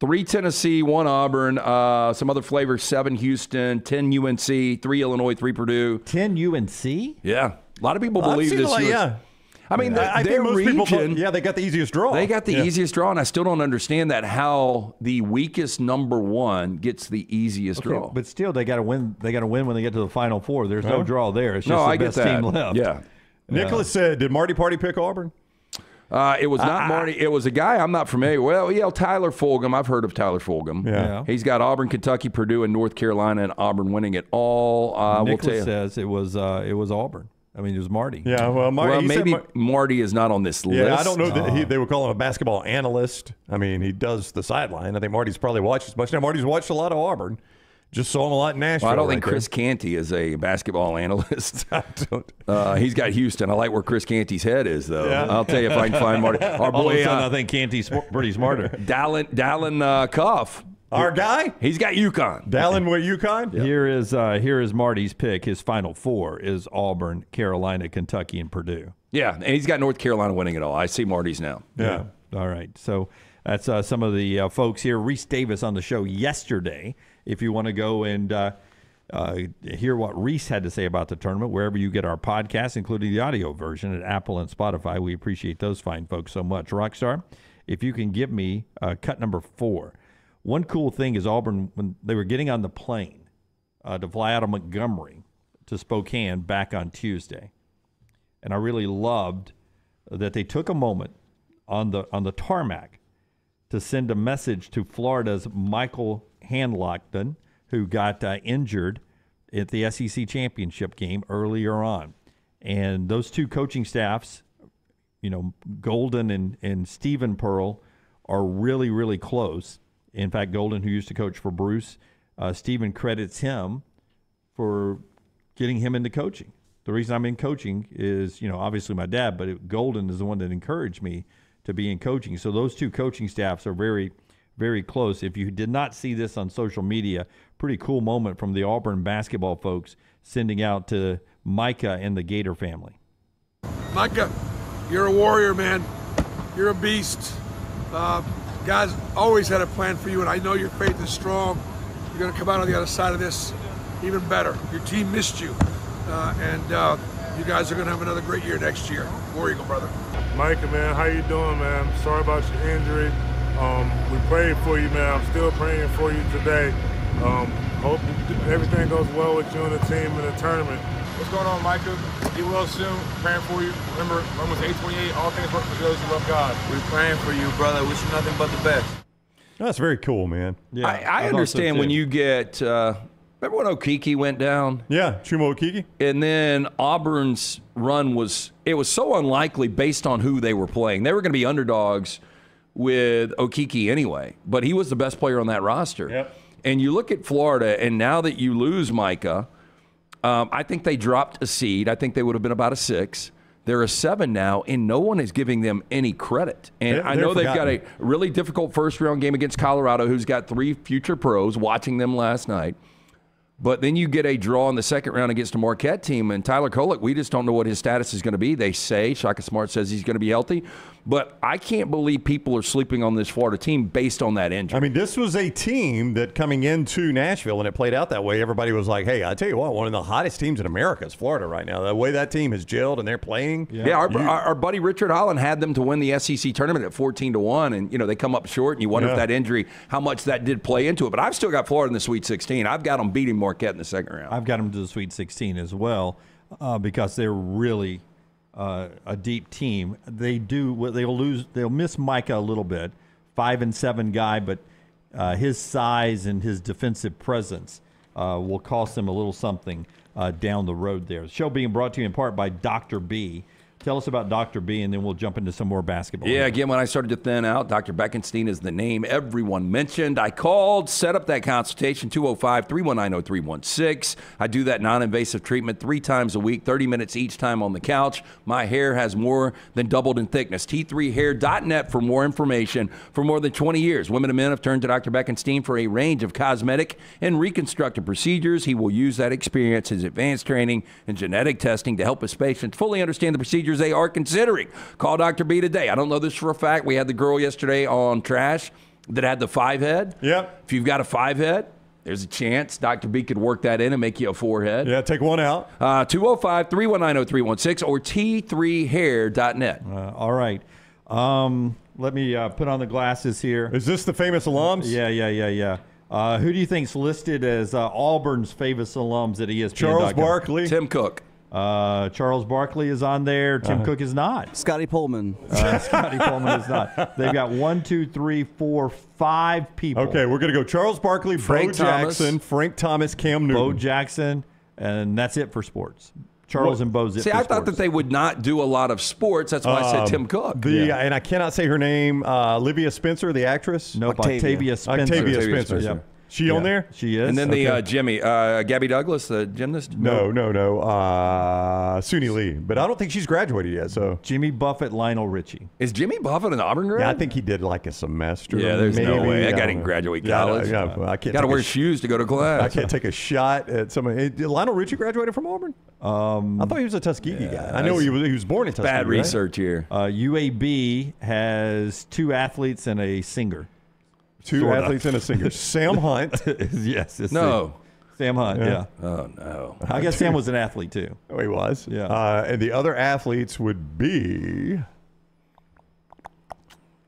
Three Tennessee, one Auburn, uh, some other flavors, seven Houston, 10 UNC, three Illinois, three Purdue. 10 UNC? Yeah. A lot of people I've believe this. a lot, US yeah. I mean, I- I their think most region, people yeah, they got the easiest draw. They got the Yeah. easiest draw, and I still don't understand that how the weakest number one gets the easiest Okay, draw. but still, they got to win. They got to win when they get to the Final Four. There's no draw there. It's No, just the I get best that. team left. Yeah. Nicholas said, "Did Marty Party pick Auburn?" Uh, it was not Marty. It was a guy I'm not familiar. Well, yeah, Tyler Fulghum. I've heard of Tyler Fulghum. Yeah. Yeah. He's got Auburn, Kentucky, Purdue, and North Carolina, and Auburn winning it all. Uh, we'll tell Nicholas says it was uh, it was Auburn. I mean, it was Marty. Yeah, well, Marty. well, maybe Mar- Marty is not on this list. Yeah, I don't know that he, they would call him a basketball analyst. I mean, he does the sideline. I think Marty's probably watched as much. Now, Marty's watched a lot of Auburn. Just saw him a lot in Nashville. Well, I don't right think there. Chris Canty is a basketball analyst. uh, he's got Houston. I like where Chris Canty's head is, though. Yeah. I'll tell you if I can find Marty. Our All of a boy, sudden, uh, I think Canty's pretty smarter. Dalen, Dalen uh, Cuff. Our guy? He's got UConn. Dalen with UConn? Here is uh, here is Marty's pick. His final four is Auburn, Carolina, Kentucky, and Purdue. Yeah, and he's got North Carolina winning it all. I see Marty's now. Yeah. All right. So that's uh, some of the uh, folks here. Reese Davis on the show yesterday. If you want to go and uh, uh, hear what Reese had to say about the tournament, wherever you get our podcast, including the audio version at Apple and Spotify, we appreciate those fine folks so much. Rockstar, if you can give me uh, cut number four. One cool thing is Auburn, when they were getting on the plane uh, to fly out of Montgomery to Spokane back on Tuesday, and I really loved that they took a moment on the on the tarmac to send a message to Florida's Michael Handlogten, who got uh, injured at the SEC championship game earlier on, and those two coaching staffs, you know, Golden and and Steven Pearl, are really really close. In fact, Golden, who used to coach for Bruce, uh, Steven credits him for getting him into coaching. The reason I'm in coaching is, you know, obviously my dad, but it, Golden is the one that encouraged me to be in coaching. So those two coaching staffs are very, very close. If you did not see this on social media, pretty cool moment from the Auburn basketball folks sending out to Micah and the Gator family. Micah, you're a warrior, man. You're a beast. Uh, guys always had a plan for you, and I know your faith is strong. You're going to come out on the other side of this even better. Your team missed you, uh, and uh, you guys are going to have another great year next year. War Eagle, brother. Micah, man, how you doing, man? Sorry about your injury. Um, we prayed for you, man. I'm still praying for you today. Um, hope everything goes well with you and the team in the tournament. What's going on, Micah? Get well soon. Praying for you. Remember, Romans 8:28. All things work for those who love God. We're praying for you, brother. Wish you nothing but the best. That's very cool, man. I, I understand when you get. Uh, remember when Okeke went down? Yeah, Chuma Okeke. And then Auburn's run was it was so unlikely based on who they were playing. They were going to be underdogs with Okeke anyway, but he was the best player on that roster. Yep. And you look at Florida, and now that you lose Micah, um, I think they dropped a seed. I think they would have been about a six. They're a seven now, and no one is giving them any credit. And They're- I know they've got a really difficult first round game against Colorado, who's got three future pros watching them last night. But then you get a draw in the second round against a Marquette team, and Tyler Kolek, we just don't know what his status is going to be. They say Shaka Smart says he's going to be healthy, but I can't believe people are sleeping on this Florida team based on that injury. I mean, this was a team that coming into Nashville and it played out that way. Everybody was like, "Hey, I tell you what, one of the hottest teams in America is Florida right now. The way that team has gelled and they're playing, Yeah, our, you- our, our buddy Richard Holland had them to win the SEC tournament at 14 to 1, and you know they come up short, and you wonder Yeah. if that injury, how much that did play into it. But I've still got Florida in the Sweet 16. I've got them beating Marquette in the second round. I've got them to the Sweet 16 as well uh, because they're really uh, a deep team. they do. They'll lose they'll miss Micah a little bit, five and seven guy, but uh, his size and his defensive presence uh, will cost them a little something uh, down the road. There, the show being brought to you in part by Doctor B. Tell us about Doctor B, and then we'll jump into some more basketball. Yeah, again, when I started to thin out, Dr. Beckenstein is the name everyone mentioned. I called, set up that consultation, 205 319 0316. I do that non invasive treatment three times a week, 30 minutes each time on the couch. My hair has more than doubled in thickness. T3hair.net for more information. For more than 20 years, women and men have turned to Dr. Beckenstein for a range of cosmetic and reconstructive procedures. He will use that experience, his advanced training, and genetic testing to help his patients fully understand the procedures they are considering. Call Dr. B today. I don't know this for a fact. We had the girl yesterday on trash. that had the five head. Yep. If you've got a five head, there's a chance Dr. B could work that in and make you a four head. Yeah, take one out. Uh, 205 319 0316 or t3hair.net. Uh, all right. Um, let me uh, put on the glasses here. Is this the famous alums? Yeah, yeah, yeah, yeah. Uh, who do you think's listed as uh, Auburn's famous alums at ESPN? Charles Barkley. Tim Cook. Uh, Charles Barkley is on there. Tim Uh-huh. Cook is not. Scotty Pullman. Uh, Scotty Pullman is not. They've got one, two, three, four, five people. Okay, we're going to go Charles Barkley, Frank Bo Thomas. Jackson, Frank Thomas, Cam Newton. Bo Jackson, and that's it for sports. Charles Well, and Bo's it See, for I thought that they would not do a lot of sports. That's why I said Um, Tim Cook. The and I cannot say her name. Uh, Olivia Spencer, the actress. Nope, Octavia Spencer. Octavia Octavia Spencer. Spencer. She on there? She is. And then the Okay. uh, Jimmy, uh, Gabby Douglas, the gymnast. No, no, no. Uh, Suni Lee, but I don't think she's graduated yet. So Jimmy Buffett, Lionel Richie. Is Jimmy Buffett an Auburn grad? yeah, I think he did like a semester. Yeah, there's no way. That I guy don't didn't know. graduate Yeah, I know, college. Yeah, I can't. Got to wear sh- shoes to go to class. I can't take a shot at someone. Did Lionel Richie graduated from Auburn? Um, I thought he was a Tuskegee guy. I know he was. He was born in Tuskegee. Bad right? research here. Uh, UAB has two athletes and a singer. Two Sorta. athletes and a singer. Sam Hunt. yes. it's No. the- Sam Hunt. Yeah. Oh no. I guess Sam was an athlete too. Oh, he was. Yeah. Uh, and the other athletes would be.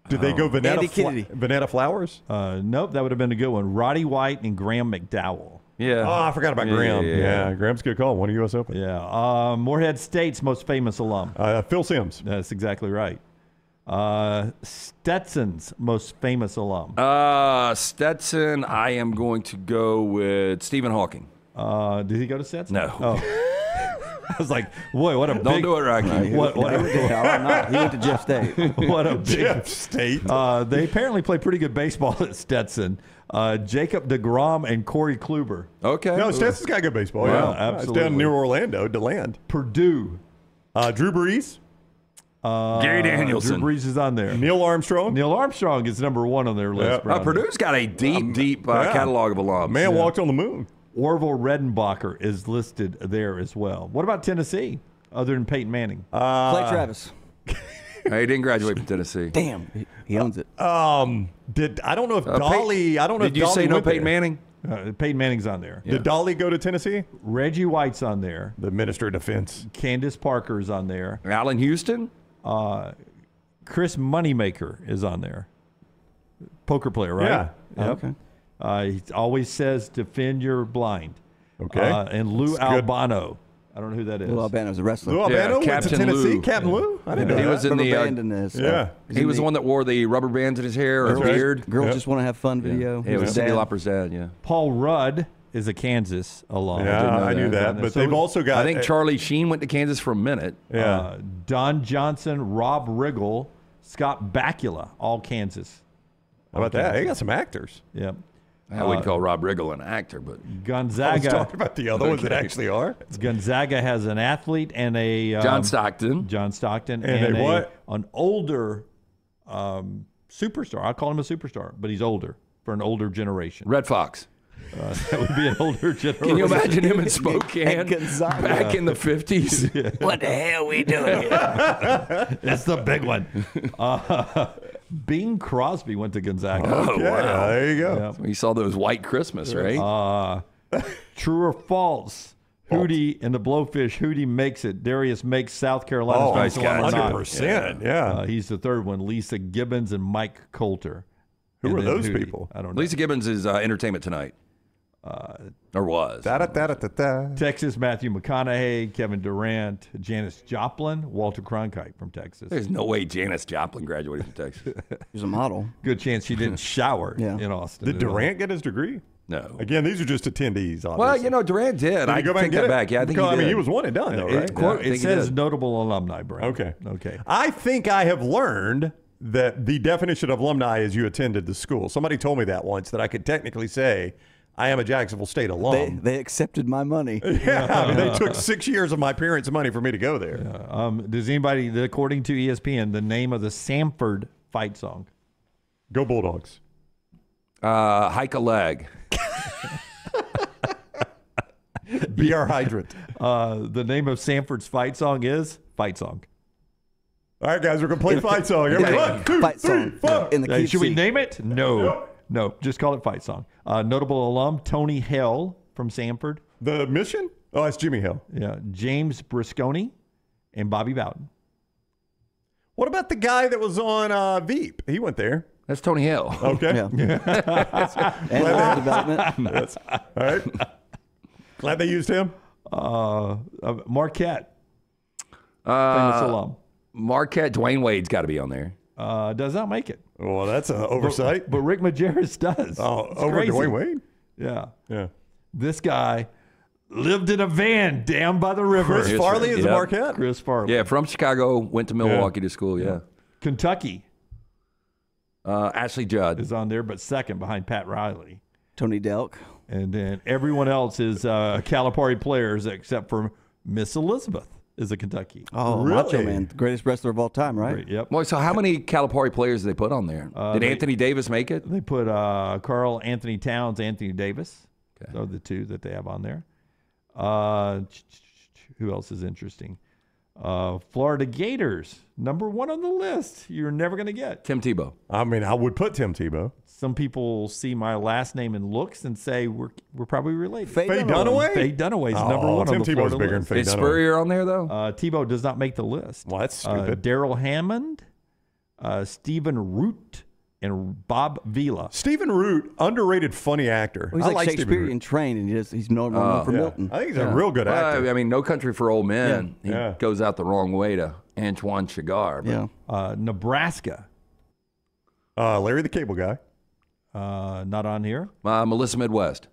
Did they go Vonetta, Andy Fla- Kennedy. Vonetta Flowers? Uh, nope, that would have been a good one. Roddy White and Graeme McDowell. Yeah. Oh, I forgot about Yeah, Graeme. yeah, Yeah, yeah. Graeme's a good call. One of U.S. Open. Yeah. Uh, Morehead State's most famous alum. Uh, Phil Simms. That's exactly right. Uh, Stetson's most famous alum. Uh, Stetson, I am going to go with Stephen Hawking. Uh, did he go to Stetson? No. Oh. I was like, boy, what a Don't big, do it, Rocky. What, what, No, I'm not. He went to Jeff State. what a big Jeff State. Uh, they apparently play pretty good baseball at Stetson. Uh, Jacob DeGrom and Corey Kluber. Okay. No, Stetson's got good baseball. Wow, yeah, It's down near Orlando, DeLand. Purdue. Uh, Drew Brees. Uh, Gary Danielson. Drew Brees is on there. Neil Armstrong. Neil Armstrong is number one on their list. Yeah. Uh, Purdue's got a deep, deep uh, yeah. catalog of alums. Man walked on the moon. Orville Redenbacher is listed there as well. What about Tennessee, other than Peyton Manning? Uh, Clay Travis. he didn't graduate from Tennessee. Damn, he, he owns it. Um, did I don't know if Uh, Dolly? I don't know Did if you Dolly say no went Peyton there. Manning? Uh, Peyton Manning's on there. Did Dolly go to Tennessee? Reggie White's on there. The Minister of Defense. Candace Parker's on there. Allan Houston? Uh, Chris Moneymaker is on there. Poker player, right? Yeah. Yep. Okay. Uh, he always says defend your blind. Okay. Uh, and Lou That's good. Albano. I don't know who that is. Lou Albano's a wrestler. Lou Albano went to Captain Tennessee. Lou. Captain Lou. I didn't know He that. was in Rubber the. uh, band in his, uh, yeah. he's he was the the one that wore the rubber bands in his hair or That's right. beard. Girls Yep. just want to have fun video. Yeah, it was His Cindy. Lauper's dad, yeah. Paul Rudd is a Kansas alum. Yeah, didn't know I knew that. But So they've also got. I think Charlie Sheen went to Kansas for a minute. Yeah. uh, Don Johnson, Rob Riggle, Scott Bakula, all Kansas. How about that? They got some actors. Yep. I wouldn't call Rob Riggle an actor, but I was Gonzaga. talking about the other ones that actually are. Gonzaga has an athlete and a um, John Stockton. John Stockton And a what? an older um, superstar. I call him a superstar, but he's older for an older generation. Red Fox. Uh, that would be an older generation. Can you imagine him in Spokane At Gonzaga. back in the 50s? What the hell are we doing here? That's the big one. Uh, Bing Crosby went to Gonzaga. Oh, Okay, wow. there you go. We saw those White Christmas, right? Uh, true or false? Hootie and the Blowfish. Hootie makes it. Darius makes South Carolina. Oh, nice nice alum or not. 100%. Yeah. Uh, he's the third one. Leeza Gibbons and Mike Colter. Who And are those Hootie. people? I don't know. Leeza Gibbons is uh, Entertainment Tonight. Uh, or was. Da da da da da da. Texas, Matthew McConaughey, Kevin Durant, Janis Joplin, Walter Cronkite from Texas. There's no way Janis Joplin graduated from Texas. She's a model. Good chance she didn't shower Yeah. in Austin. Did at all. Durant get his degree? No. Again, these are just attendees. Obviously. Well, you know, Durant did. Did he I go back take and get that it? back. Yeah, I think Because, he I mean, did. he was one and done, though, It, quote- I it think he says notable alumni, Brian. Okay. Okay. I think I have learned that the definition of alumni is you attended the school. Somebody told me that once that I could technically say I am a Jacksonville State alum. they accepted my money. yeah, I mean, they took six years of my parents' money for me to go there. Um, does anybody, according to E ESPN, the name of the Samford fight song? Go Bulldogs. Uh, hike a leg. BR Hydrant. Uh, the name of Samford's fight song is Fight Song. All right, guys, we're gonna play fight song. Yeah. Everybody, one, two, Fight three, song. four. In the Hey, key should we name it? No. No. Just call it Fight Song. Uh, notable alum Tony Hale from Samford. The mission? Oh, it's Jimmy Hill. Yeah. James Brisconi and Bobby Bowden. What about the guy that was on uh, Veep? He went there. That's Tony Hill. Okay. Yeah. And Arrested Development. That's, all right. Glad they used him. Uh, uh, Marquette, famous Uh, alum. Marquette, Dwyane Wade's got to be on there. Uh, does not make it. Well, that's an oversight. But, but Rick Majerus does. Oh, It's over crazy. Dwyane Wade? Yeah. Yeah. This guy lived in a van down by the river. Chris Farley is a Yep. Marquette. Chris Farley. Yeah, from Chicago, went to Milwaukee to school. Yeah. Kentucky Uh, Ashley Judd. is on there, but second behind Pat Riley. Tony Delk. And then everyone else is uh, Calipari players except for Miss Elizabeth is a Kentucky. Oh, Macho Man, the greatest wrestler of all time, right? Great, Yep. Boy, so how many Calipari players did they put on there? Uh, did they- Anthony Davis make it? They put uh, Karl-Anthony Towns, Anthony Davis. Okay. Those are the two that they have on there. Uh, who else is interesting? Uh, Florida Gators, number one on the list. You're never going to get. Tim Tebow. I mean, I would put Tim Tebow. Some people see my last name and looks and say we're we're probably related. Faye Faye Dunaway? Faye Dunaway's Oh, number one Tim on the Tebow's Florida bigger than list. Faye Is Dunaway. Spurrier on there though? Uh, Tebow does not make the list. Well, that's Uh, stupid. Darrell Hammond, uh, Stephen Root, and Bob Vila. Stephen Root, underrated funny actor. Well, he's I like, like Stephen Shakespearean Root. trained, and he just, he's known known Oh, for Yeah. Milton. I think he's Yeah. a real good Well, actor. I mean, No Country for Old Men. He Yeah. goes out the wrong way to Antoine Chigurh. but- Yeah. Uh, Nebraska, Uh, Larry the Cable Guy. Uh, not on here. Uh, Melissa Midwest.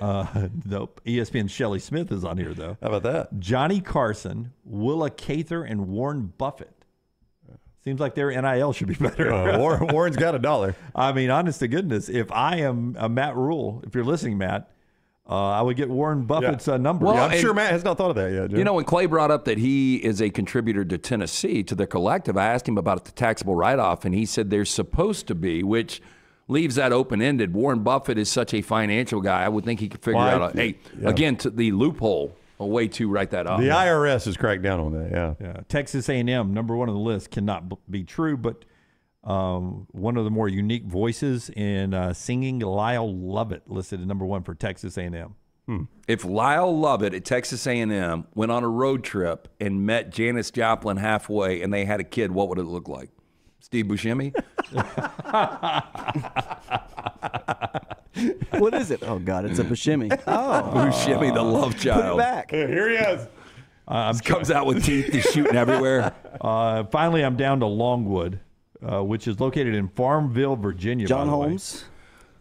Uh, nope. ESPN Shelly Smith is on here though. How about that? Johnny Carson, Willa Cather, and Warren Buffett. Seems like their NIL should be better. Uh, Warren, Warren's got a dollar. I mean, honest to goodness, if I am a Matt Rhule, if you're listening, Matt, uh, I would get Warren Buffett's uh, number. Well, Yeah, I'm and- sure Matt has not thought of that yet. Jim. You know, when Clay brought up that he is a contributor to Tennessee, to the collective, I asked him about the taxable write off, and he said there's supposed to be, which leaves that open ended. Warren Buffett is such a financial guy. I would think he could figure Well, I- out, a, hey, yeah. again, to the loophole, a way to write that off. the IRS has cracked down on that. Yeah. Yeah, Texas A&M, number one on the list, cannot be true, but um, one of the more unique voices in uh, singing, Lyle Lovett, listed at number one for Texas A&M. If Lyle Lovett at Texas A&M went on a road trip and met Janis Joplin halfway and they had a kid, what would it look like? Steve Buscemi? what is it? Oh God, it's a Buscemi. Oh, Buscemi, the love child. Put it back. Here he is. Uh, comes out with teeth, he's shooting everywhere. Uh, finally, I'm down to Longwood, uh, which is located in Farmville, Virginia. John by the way. Holmes.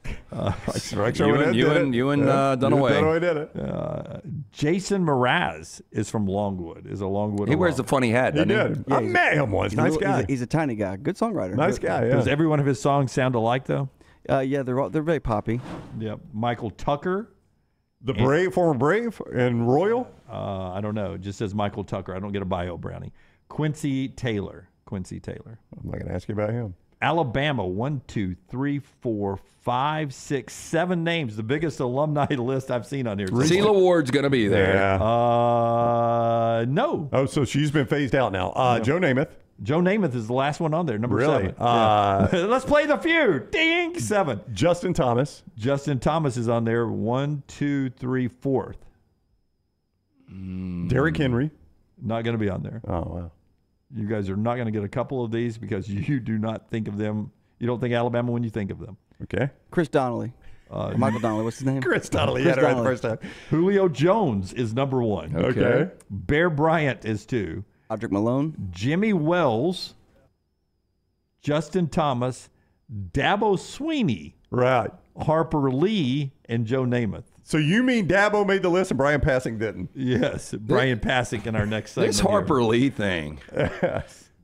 Uh, Rex You and- you and- you and, Yeah. uh, Dunaway. Dunaway did it. uh, Jason Mraz is from Longwood. Is a Longwood. He wears alum. the funny hat, He doesn't he? did. I met him once. He's a Nice little- he's guy. a, he's a tiny guy. Good songwriter. Nice guy. Does Yeah. every one of his songs sound alike though? Uh, yeah, they're all, they're very poppy. Yep. Michael Tucker. The Brave, former Brave, and Royal. Uh, I don't know. It just says Michael Tucker. I don't get a bio brownie. Quincy Taylor. Quincy Taylor. I'm not going to ask you about him. Alabama, one, two, three, four, five, six, seven names. The biggest alumni list I've seen on here. Sela Ward's going to be there. Yeah. Uh, no. Oh, so she's been phased out now. Uh, Joe Namath. Joe Namath is the last one on there, number Really? seven. Uh, Yeah. Let's play the feud. Ding, seven. Justin Thomas. Justin Thomas is on there, one, two, three, fourth. Derrick Henry. Not going to be on there. Oh, wow. You guys are not going to get a couple of these because you do not think of them. You don't think Alabama when you think of them. Okay. Chris Donnelly. Uh, Michael Donnelly. What's his name? Chris Donnelly. Chris yeah, right the Donnelly. first time. Julio Jones is number one. Okay. Bear Bryant is two. Roderick Malone. Jimmy Wales, Justin Thomas, Dabo Swinney, Right. Harper Lee, and Joe Namath. So you mean Dabo made the list and Bryan Passink didn't? Yes, Bryan Passink in our next segment. This here. Harper Lee thing.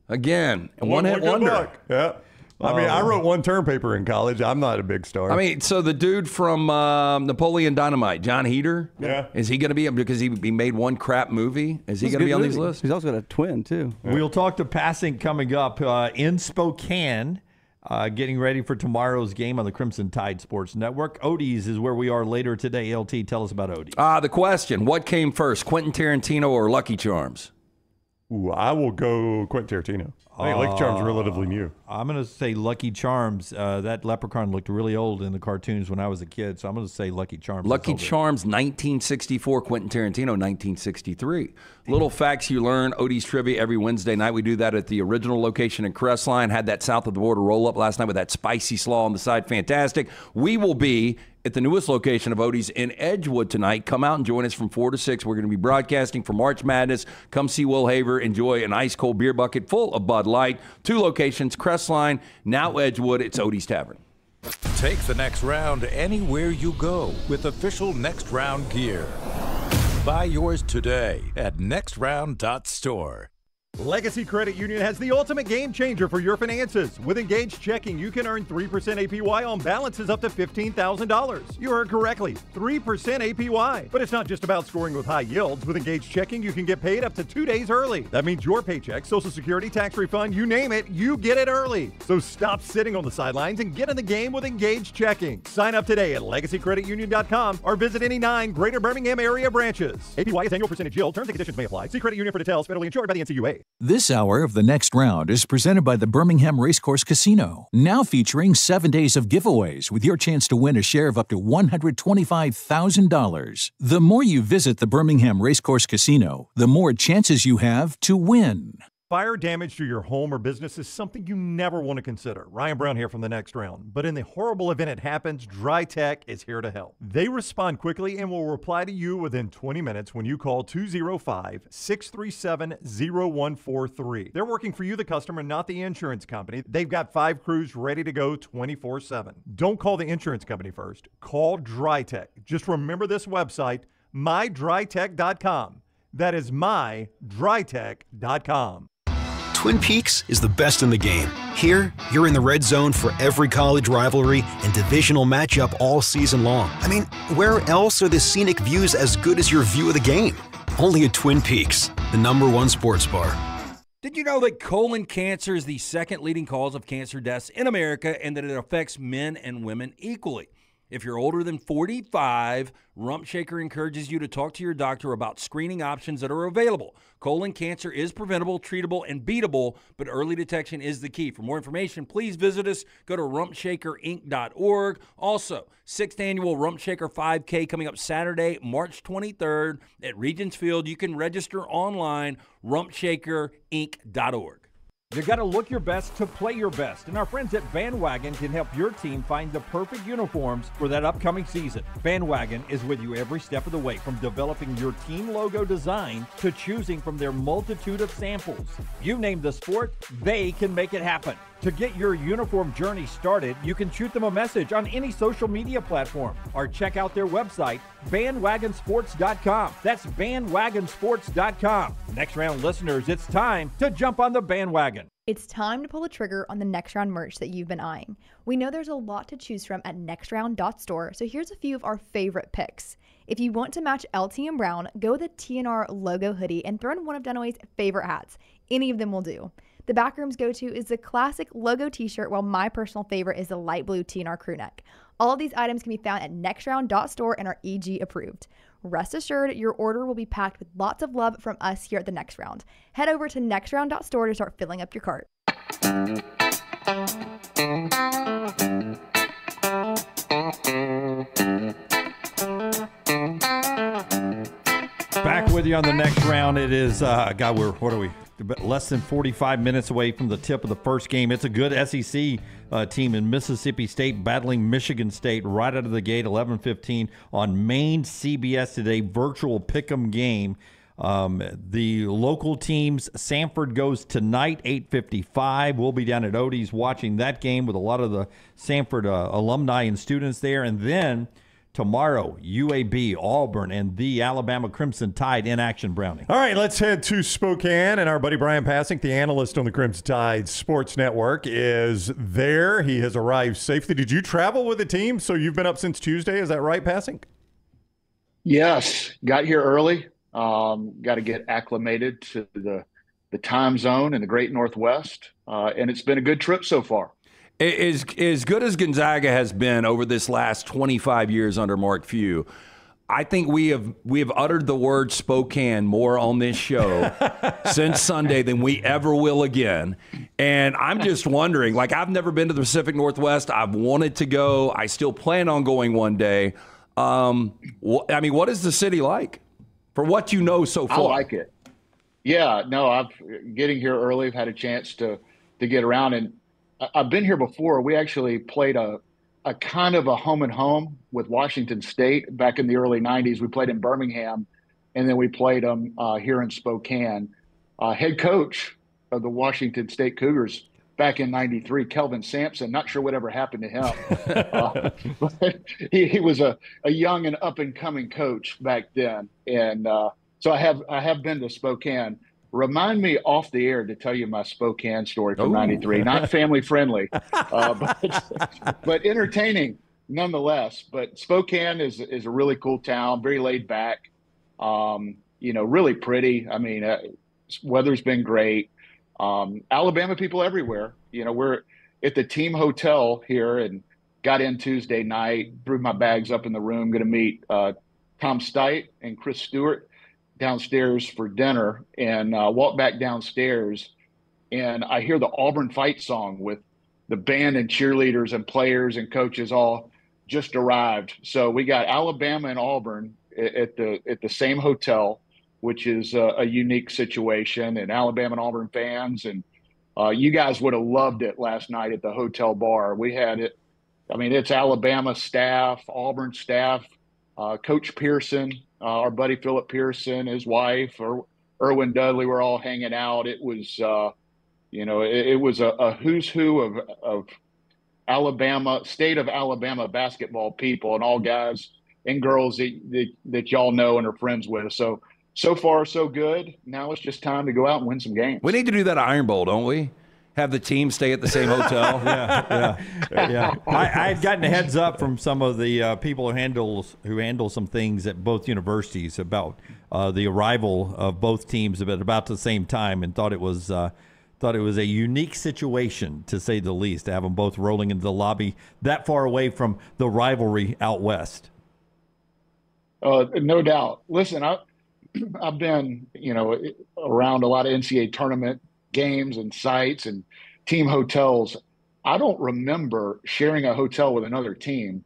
Again, one Well, hit good wonder. luck. Yeah. I mean, I wrote one term paper in college. I'm not a big star. I mean, so the dude from um, Napoleon Dynamite, Jon Heder, Yeah. is he going to be because he, he made one crap movie? Is he going to be good on these lists? He's also got a twin too. We'll talk to Passink coming up uh, in Spokane, uh, getting ready for tomorrow's game on the Crimson Tide Sports Network. Otey's is where we are later today. LT, tell us about Otey. Ah, the question: What came first, Quentin Tarantino or Lucky Charms? Ooh, I will go Quentin Tarantino. I think Lucky Charms are relatively new. I'm going to say Lucky Charms. Uh, that leprechaun looked really old in the cartoons when I was a kid, so I'm going to say Lucky Charms. Lucky. Charms, 1964. Quentin Tarantino, 1963. Little facts you learn. Otey's Trivia every Wednesday night. We do that at the original location in Crestline. Had that south of the border roll up last night with that spicy slaw on the side. Fantastic. We will be at the newest location of Otey's in Edgewood tonight. Come out and join us from 4 to 6. We're going to be broadcasting for March Madness. Come see Will Haver. Enjoy an ice cold beer bucket full of Bud Light. Two locations, Crestline, now Edgewood. It's Otey's Tavern. Take the next round anywhere you go with official Next Round gear. Buy yours today at nextround.store. Legacy Credit Union has the ultimate game changer for your finances. With Engaged Checking, you can earn 3% APY on balances up to $15,000. You heard correctly, 3% APY. But it's not just about scoring with high yields. With Engaged Checking, you can get paid up to two days early. That means your paycheck, Social Security, tax refund, you name it, you get it early. So stop sitting on the sidelines and get in the game with Engaged Checking. Sign up today at legacycreditunion.com or visit any nine Greater Birmingham area branches. APY is annual percentage yield. Terms and conditions may apply. See credit union for details. Federally insured by the NCUA. This hour of the next round is presented by the Birmingham Racecourse Casino, now featuring seven days of giveaways with your chance to win a share of up to $125,000. The more you visit the Birmingham Racecourse Casino, the more chances you have to win. Fire damage to your home or business is something you never want to consider. Ryan Brown here from the next round. But in the horrible event it happens, Dry Tech is here to help. They respond quickly and will reply to you within 20 minutes when you call 205 637 0143. They're working for you, the customer, not the insurance company. They've got five crews ready to go 24 7. Don't call the insurance company first. Call Dry Tech. Just remember this website, mydrytech.com. That is mydrytech.com. Twin Peaks is the best in the game. Here, you're in the red zone for every college rivalry and divisional matchup all season long. I mean, where else are the scenic views as good as your view of the game? Only at Twin Peaks, the number one sports bar. Did you know that colon cancer is the second leading cause of cancer deaths in America and that it affects men and women equally? If you're older than 45, Rump Shaker encourages you to talk to your doctor about screening options that are available. Colon cancer is preventable, treatable, and beatable, but early detection is the key. For more information, please visit us. Go to rumpshakerinc.org. Also, sixth annual Rump Shaker 5K coming up Saturday, March 23rd at Regions Field. You can register online, rumpshakerinc.org. You got to look your best to play your best, and our friends at Bandwagon can help your team find the perfect uniforms for that upcoming season. Bandwagon is with you every step of the way, from developing your team logo design to choosing from their multitude of samples. You name the sport, they can make it happen. To get your uniform journey started, you can shoot them a message on any social media platform or check out their website, bandwagonsports.com. That's bandwagonsports.com. Next round listeners, it's time to jump on the bandwagon. It's time to pull the trigger on the next round merch that you've been eyeing. We know there's a lot to choose from at nextround.store, so here's a few of our favorite picks. If you want to match LT and Brown, go with the TNR logo hoodie and throw in one of Dunaway's favorite hats. Any of them will do. The Backroom's go to is the classic logo t shirt, while my personal favorite is the light blue TNR crew neck. All of these items can be found at nextround.store and are EG approved. Rest assured, your order will be packed with lots of love from us here at the Next Round. Head over to nextround.store to start filling up your cart. Back with you on the next round. It is, uh, God, we're, what are we? Less than 45 minutes away from the tip of the first game. It's a good SEC uh, team in Mississippi State battling Michigan State right out of the gate, 11 15 on main CBS today, virtual pick 'em game. Um, the local teams, Samford goes tonight, 8:55. We'll be down at Otey's watching that game with a lot of the Samford uh, alumni and students there, and then tomorrow, UAB, Auburn, and the Alabama Crimson Tide in action. Brownie. All right, let's head to Spokane. And our buddy Bryan Passink, the analyst on the Crimson Tide Sports Network, is there. He has arrived safely. Did you travel with the team? So you've been up since Tuesday. Is that right, Passink? Yes, got here early. Um, got to get acclimated to the the time zone in the Great Northwest, uh, and it's been a good trip so far. As, as good as Gonzaga has been over this last 25 years under Mark Few, I think we have we have uttered the word Spokane more on this show since Sunday than we ever will again. And I'm just wondering, like I've never been to the Pacific Northwest. I've wanted to go. I still plan on going one day. Um, wh- I mean, what is the city like for what you know so far, I far? like it. Yeah, no, I've getting here early. I've had a chance to to get around, and I- I've been here before. We actually played a a kind of a home and home with Washington State back in the early '90s. We played in Birmingham, and then we played them uh, here in Spokane. Uh, head coach of the Washington State Cougars back in '93, Kelvin Sampson. Not sure whatever happened to him. uh, but he, he was a, a young and up and coming coach back then, and uh, so I have I have been to Spokane. Remind me off the air to tell you my Spokane story from '93. Not family friendly, uh, but, but entertaining nonetheless. But Spokane is is a really cool town, very laid back. Um, you know, really pretty. I mean, uh, weather's been great. Um, Alabama people everywhere. You know, we're at the team hotel here and got in Tuesday night, threw my bags up in the room, going to meet uh, Tom Stipe and Chris Stewart downstairs for dinner and uh, walk back downstairs. And I hear the Auburn fight song with the band and cheerleaders and players and coaches all just arrived. So we got Alabama and Auburn at the at the same hotel, which is a, a unique situation. And Alabama and Auburn fans and uh, you guys would have loved it last night at the hotel bar. We had it. I mean, it's Alabama staff, Auburn staff, uh, Coach Pearson, uh, our buddy Philip Pearson, his wife, or Erwin Dudley were all hanging out. It was, uh, you know, it, it was a, a who's who of of Alabama, state of Alabama basketball people, and all guys and girls that, that that y'all know and are friends with. So so far so good. Now it's just time to go out and win some games. We need to do that at Iron Bowl, don't we? Have the team stay at the same hotel. yeah, yeah, yeah. I, I had gotten a heads up from some of the uh, people who handles who handle some things at both universities about uh, the arrival of both teams at about the same time, and thought it was uh, thought it was a unique situation to say the least to have them both rolling into the lobby that far away from the rivalry out west. Uh, no doubt. Listen, I, I've been, you know, around a lot of NCAA tournament games and sites and team hotels. I don't remember sharing a hotel with another team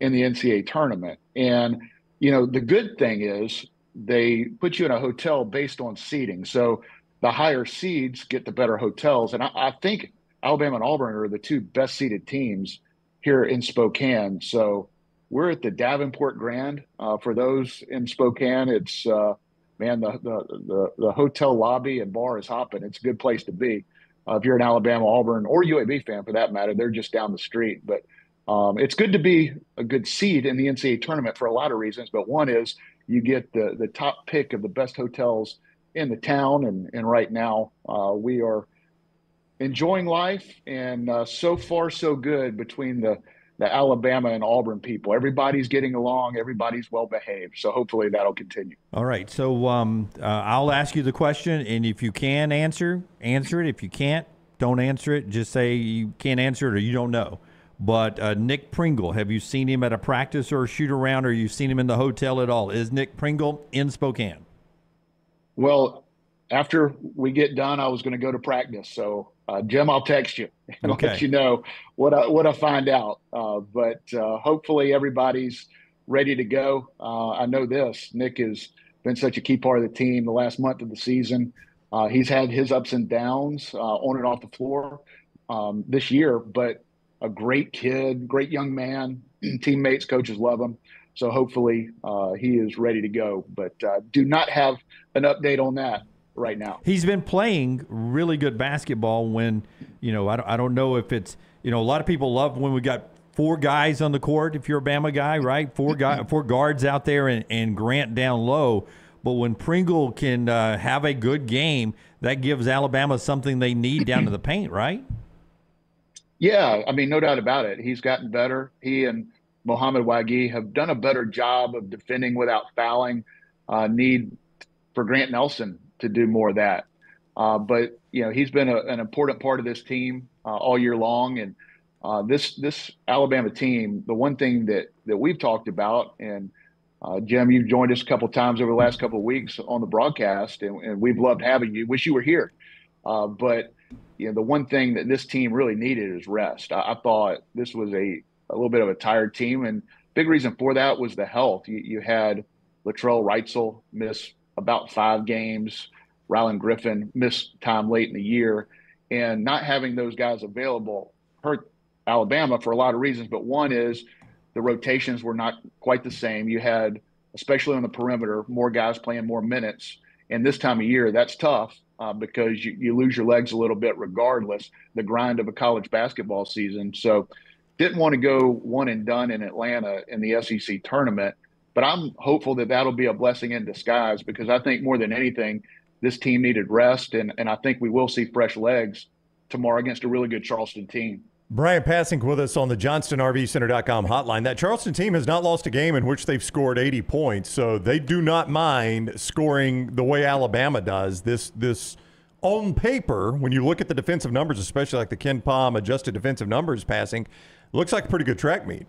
in the NCAA tournament. And, you know, the good thing is they put you in a hotel based on seeding. So the higher seeds get the better hotels. And I, I think Alabama and Auburn are the two best seeded teams here in Spokane. So we're at the Davenport Grand. Uh, for those in Spokane, it's uh, man, the, the the the hotel lobby and bar is hopping. It's a good place to be. Uh, if you're an Alabama, Auburn, or UAB fan for that matter, they're just down the street. But um, it's good to be a good seed in the NCAA tournament for a lot of reasons. But one is you get the the top pick of the best hotels in the town, and and right now uh, we are enjoying life, and uh, so far so good between the the Alabama and Auburn people. Everybody's getting along. Everybody's well behaved. So hopefully that'll continue. All right. So um, uh, I'll ask you the question, and if you can answer, answer it. If you can't, don't answer it. Just say you can't answer it or you don't know. But uh, Nick Pringle, have you seen him at a practice or a shoot around, or you've seen him in the hotel at all? Is Nick Pringle in Spokane? Well, after we get done, I was going to go to practice. So uh, Jim, I'll text you and Okay. let you know what I, what I find out. Uh, but uh, hopefully everybody's ready to go. Uh, I know this. Nick has been such a key part of the team the last month of the season. Uh, he's had his ups and downs uh, on and off the floor um, this year, but a great kid, great young man. Teammates, coaches love him. So hopefully uh, he is ready to go. But uh, do not have an update on that right now. He's been playing really good basketball when, you know, I don't, I don't know if it's, you know, a lot of people love when we got four guys on the court if you're a Bama guy, right? Four guy, four guards out there and, and Grant down low. But when Pringle can uh, have a good game, that gives Alabama something they need down to the paint, right? Yeah, I mean, no doubt about it. He's gotten better. He and Mohamed Wague have done a better job of defending without fouling. Uh, need for Grant Nelson to do more of that. Uh, but you know, he's been a, an important part of this team uh, all year long, and uh, this this Alabama team. The one thing that that we've talked about, and Uh, Jim, you've joined us a couple times over the last couple of weeks on the broadcast, and, and we've loved having you. Wish you were here, uh, but you know the one thing that this team really needed is rest. I, I, thought this was a a little bit of a tired team, and big reason for that was the health. You, you had Latrell Wrightsell miss about five games. Rylan Griffin missed time late in the year, and not having those guys available hurt Alabama for a lot of reasons. But one is the rotations were not quite the same. You had, especially on the perimeter, more guys playing more minutes. And this time of year, that's tough uh, because you, you lose your legs a little bit regardless, the grind of a college basketball season. So didn't want to go one and done in Atlanta in the SEC tournament. But I'm hopeful that that'll be a blessing in disguise because I think more than anything, this team needed rest. And, and I think we will see fresh legs tomorrow against a really good Charleston team. Brian Passink with us on the JohnsonRVCenter.com hotline. That Charleston team has not lost a game in which they've scored 80 points, so they do not mind scoring the way Alabama does. This this on paper, when you look at the defensive numbers, especially like the KenPom adjusted defensive numbers Passink, looks like a pretty good track meet.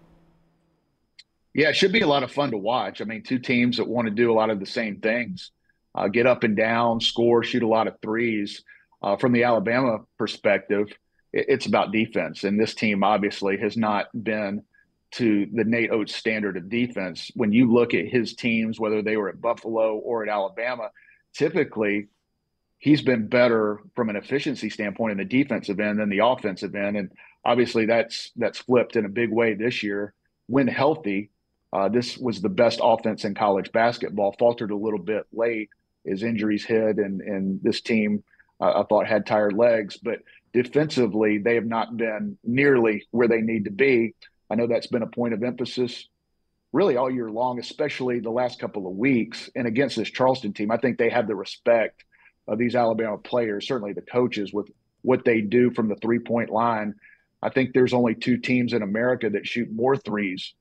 Yeah, it should be a lot of fun to watch. I mean, two teams that want to do a lot of the same things, uh, get up and down, score, shoot a lot of threes. Uh, from the Alabama perspective, it's about defense. And this team obviously has not been to the Nate Oats standard of defense. When you look at his teams, whether they were at Buffalo or at Alabama, typically he's been better from an efficiency standpoint in the defensive end than the offensive end. And obviously that's that's flipped in a big way this year. When healthy, uh, this was the best offense in college basketball. Faltered a little bit late as injuries hit, and and this team uh, I thought had tired legs, but defensively, they have not been nearly where they need to be. I know that's been a point of emphasis really all year long, especially the last couple of weeks. And against this Charleston team, I think they have the respect of these Alabama players, certainly the coaches, with what they do from the three point line. I think there's only two teams in America that shoot more threes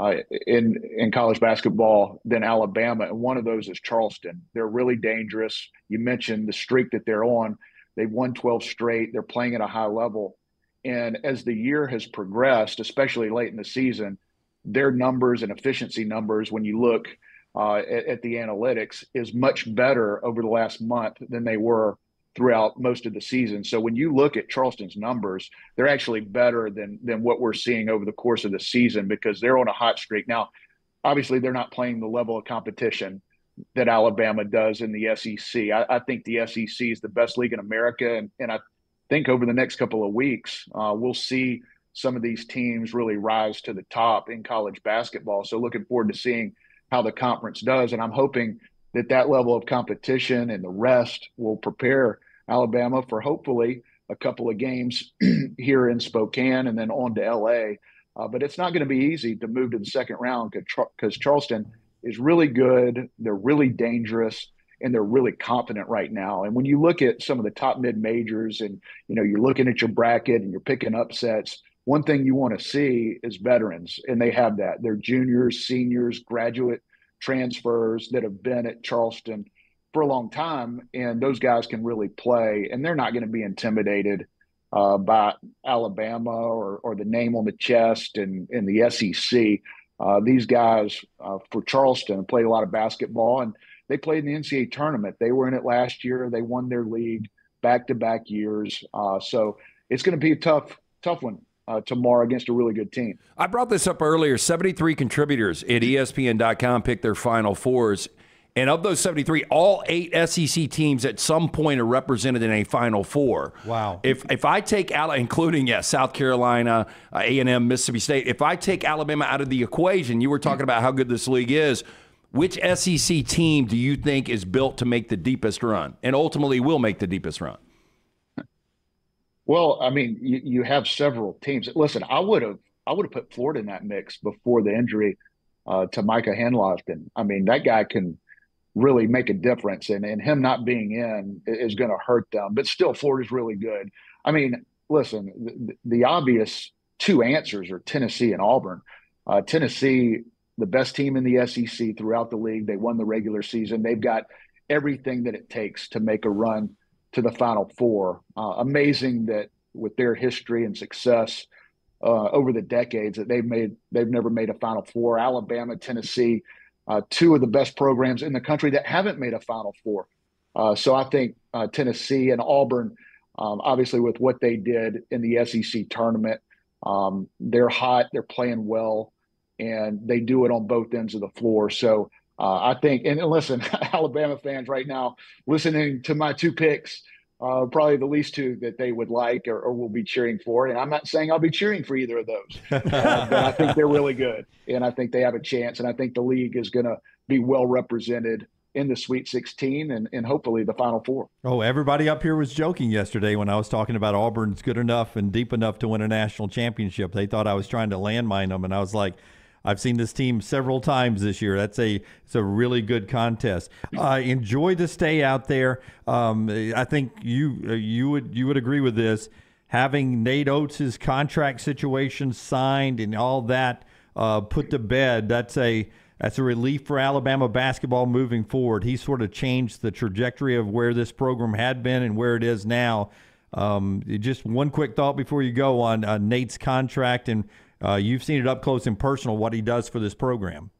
uh, in in college basketball than Alabama, and one of those is Charleston. They're really dangerous. You mentioned the streak that they're on. They've won 12 straight. They're playing at a high level. And as the year has progressed, especially late in the season, their numbers and efficiency numbers, when you look uh, at, at, the analytics, is much better over the last month than they were throughout most of the season. So when you look at Charleston's numbers, they're actually better than than what we're seeing over the course of the season because they're on a hot streak. Now, obviously, they're not playing the level of competition that Alabama does in the SEC. I, I, think the SEC is the best league in America, and, and I think over the next couple of weeks uh, we'll see some of these teams really rise to the top in college basketball. So looking forward to seeing how the conference does, and I'm hoping that that level of competition and the rest will prepare Alabama for hopefully a couple of games here in Spokane and then on to LA. Uh, but it's not going to be easy to move to the second round because Charleston is really good. They're really dangerous and they're really confident right now. And when you look at some of the top mid majors and you know you're looking at your bracket and you're picking upsets, one thing you want to see is veterans, and they have that. They're juniors, seniors, graduate transfers that have been at Charleston for a long time, and those guys can really play, and they're not going to be intimidated uh, by Alabama or, or the name on the chest and in the SEC. Uh, these guys uh, for Charleston played a lot of basketball, and they played in the NCAA tournament. They were in it last year. They won their league back to back years. Uh, so it's going to be a tough, tough one. Uh, tomorrow against a really good team. I brought this up earlier. 73 contributors at ESPN.com picked their final fours. And of those 73, all eight SEC teams at some point are represented in a Final Four. Wow. If if I take out, including yeah, South Carolina, uh, A&M, Mississippi State, if I take Alabama out of the equation, you were talking about how good this league is. Which SEC team do you think is built to make the deepest run and ultimately will make the deepest run? Well, I mean, you, you have several teams. Listen, I would have I would have put Florida in that mix before the injury uh, to Micah Handlogten. I mean, that guy can – really make a difference. And, and him not being in is going to hurt them. But still, Florida's really good. I mean, listen, the, the obvious two answers are Tennessee and Auburn. Uh, Tennessee, the best team in the SEC throughout the league. They won the regular season. They've got everything that it takes to make a run to the Final Four. Uh, amazing that with their history and success uh, over the decades that they've made, they've never made a Final Four. Alabama, Tennessee, uh, two of the best programs in the country that haven't made a Final Four. Uh, so I think uh, Tennessee and Auburn, um, obviously with what they did in the SEC tournament, um, they're hot, they're playing well, and they do it on both ends of the floor. So uh, I think, and listen, Alabama fans right now listening to my two picks, uh, probably the least two that they would like or, or, will be cheering for. And I'm not saying I'll be cheering for either of those, uh, but I think they're really good, and I think they have a chance. And I think the league is going to be well represented in the Sweet 16 and, and hopefully the Final Four. Oh, everybody up here was joking yesterday when I was talking about Auburn's good enough and deep enough to win a national championship. They thought I was trying to landmine them, and I was like, I've seen this team several times this year. That's a it's a really good contest. Uh, enjoy the stay out there. Um, I think you uh, you would you would agree with this. Having Nate Oats' contract situation signed and all that uh, put to bed. That's a that's a relief for Alabama basketball moving forward. He sort of changed the trajectory of where this program had been and where it is now. Um, just one quick thought before you go on uh, Nate's contract, and uh, you've seen it up close and personal what he does for this program.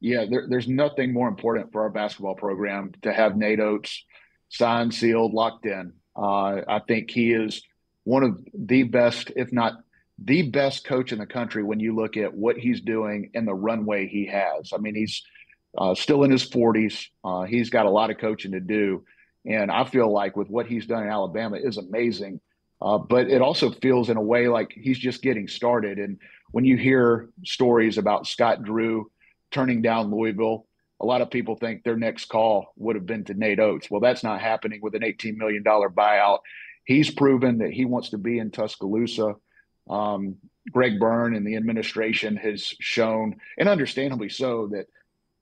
Yeah, there, there's nothing more important for our basketball program to have Nate Oats signed, sealed, locked in. Uh, I think he is one of the best, if not the best coach in the country when you look at what he's doing and the runway he has. I mean, he's uh, still in his 40s. Uh, he's got a lot of coaching to do. And I feel like with what he's done in Alabama is amazing. Uh, but it also feels in a way like he's just getting started. And when you hear stories about Scott Drew turning down Louisville, a lot of people think their next call would have been to Nate Oats. Well, that's not happening with an $18 million buyout. He's proven that he wants to be in Tuscaloosa. Um, Greg Byrne and the administration has shown, and understandably so, that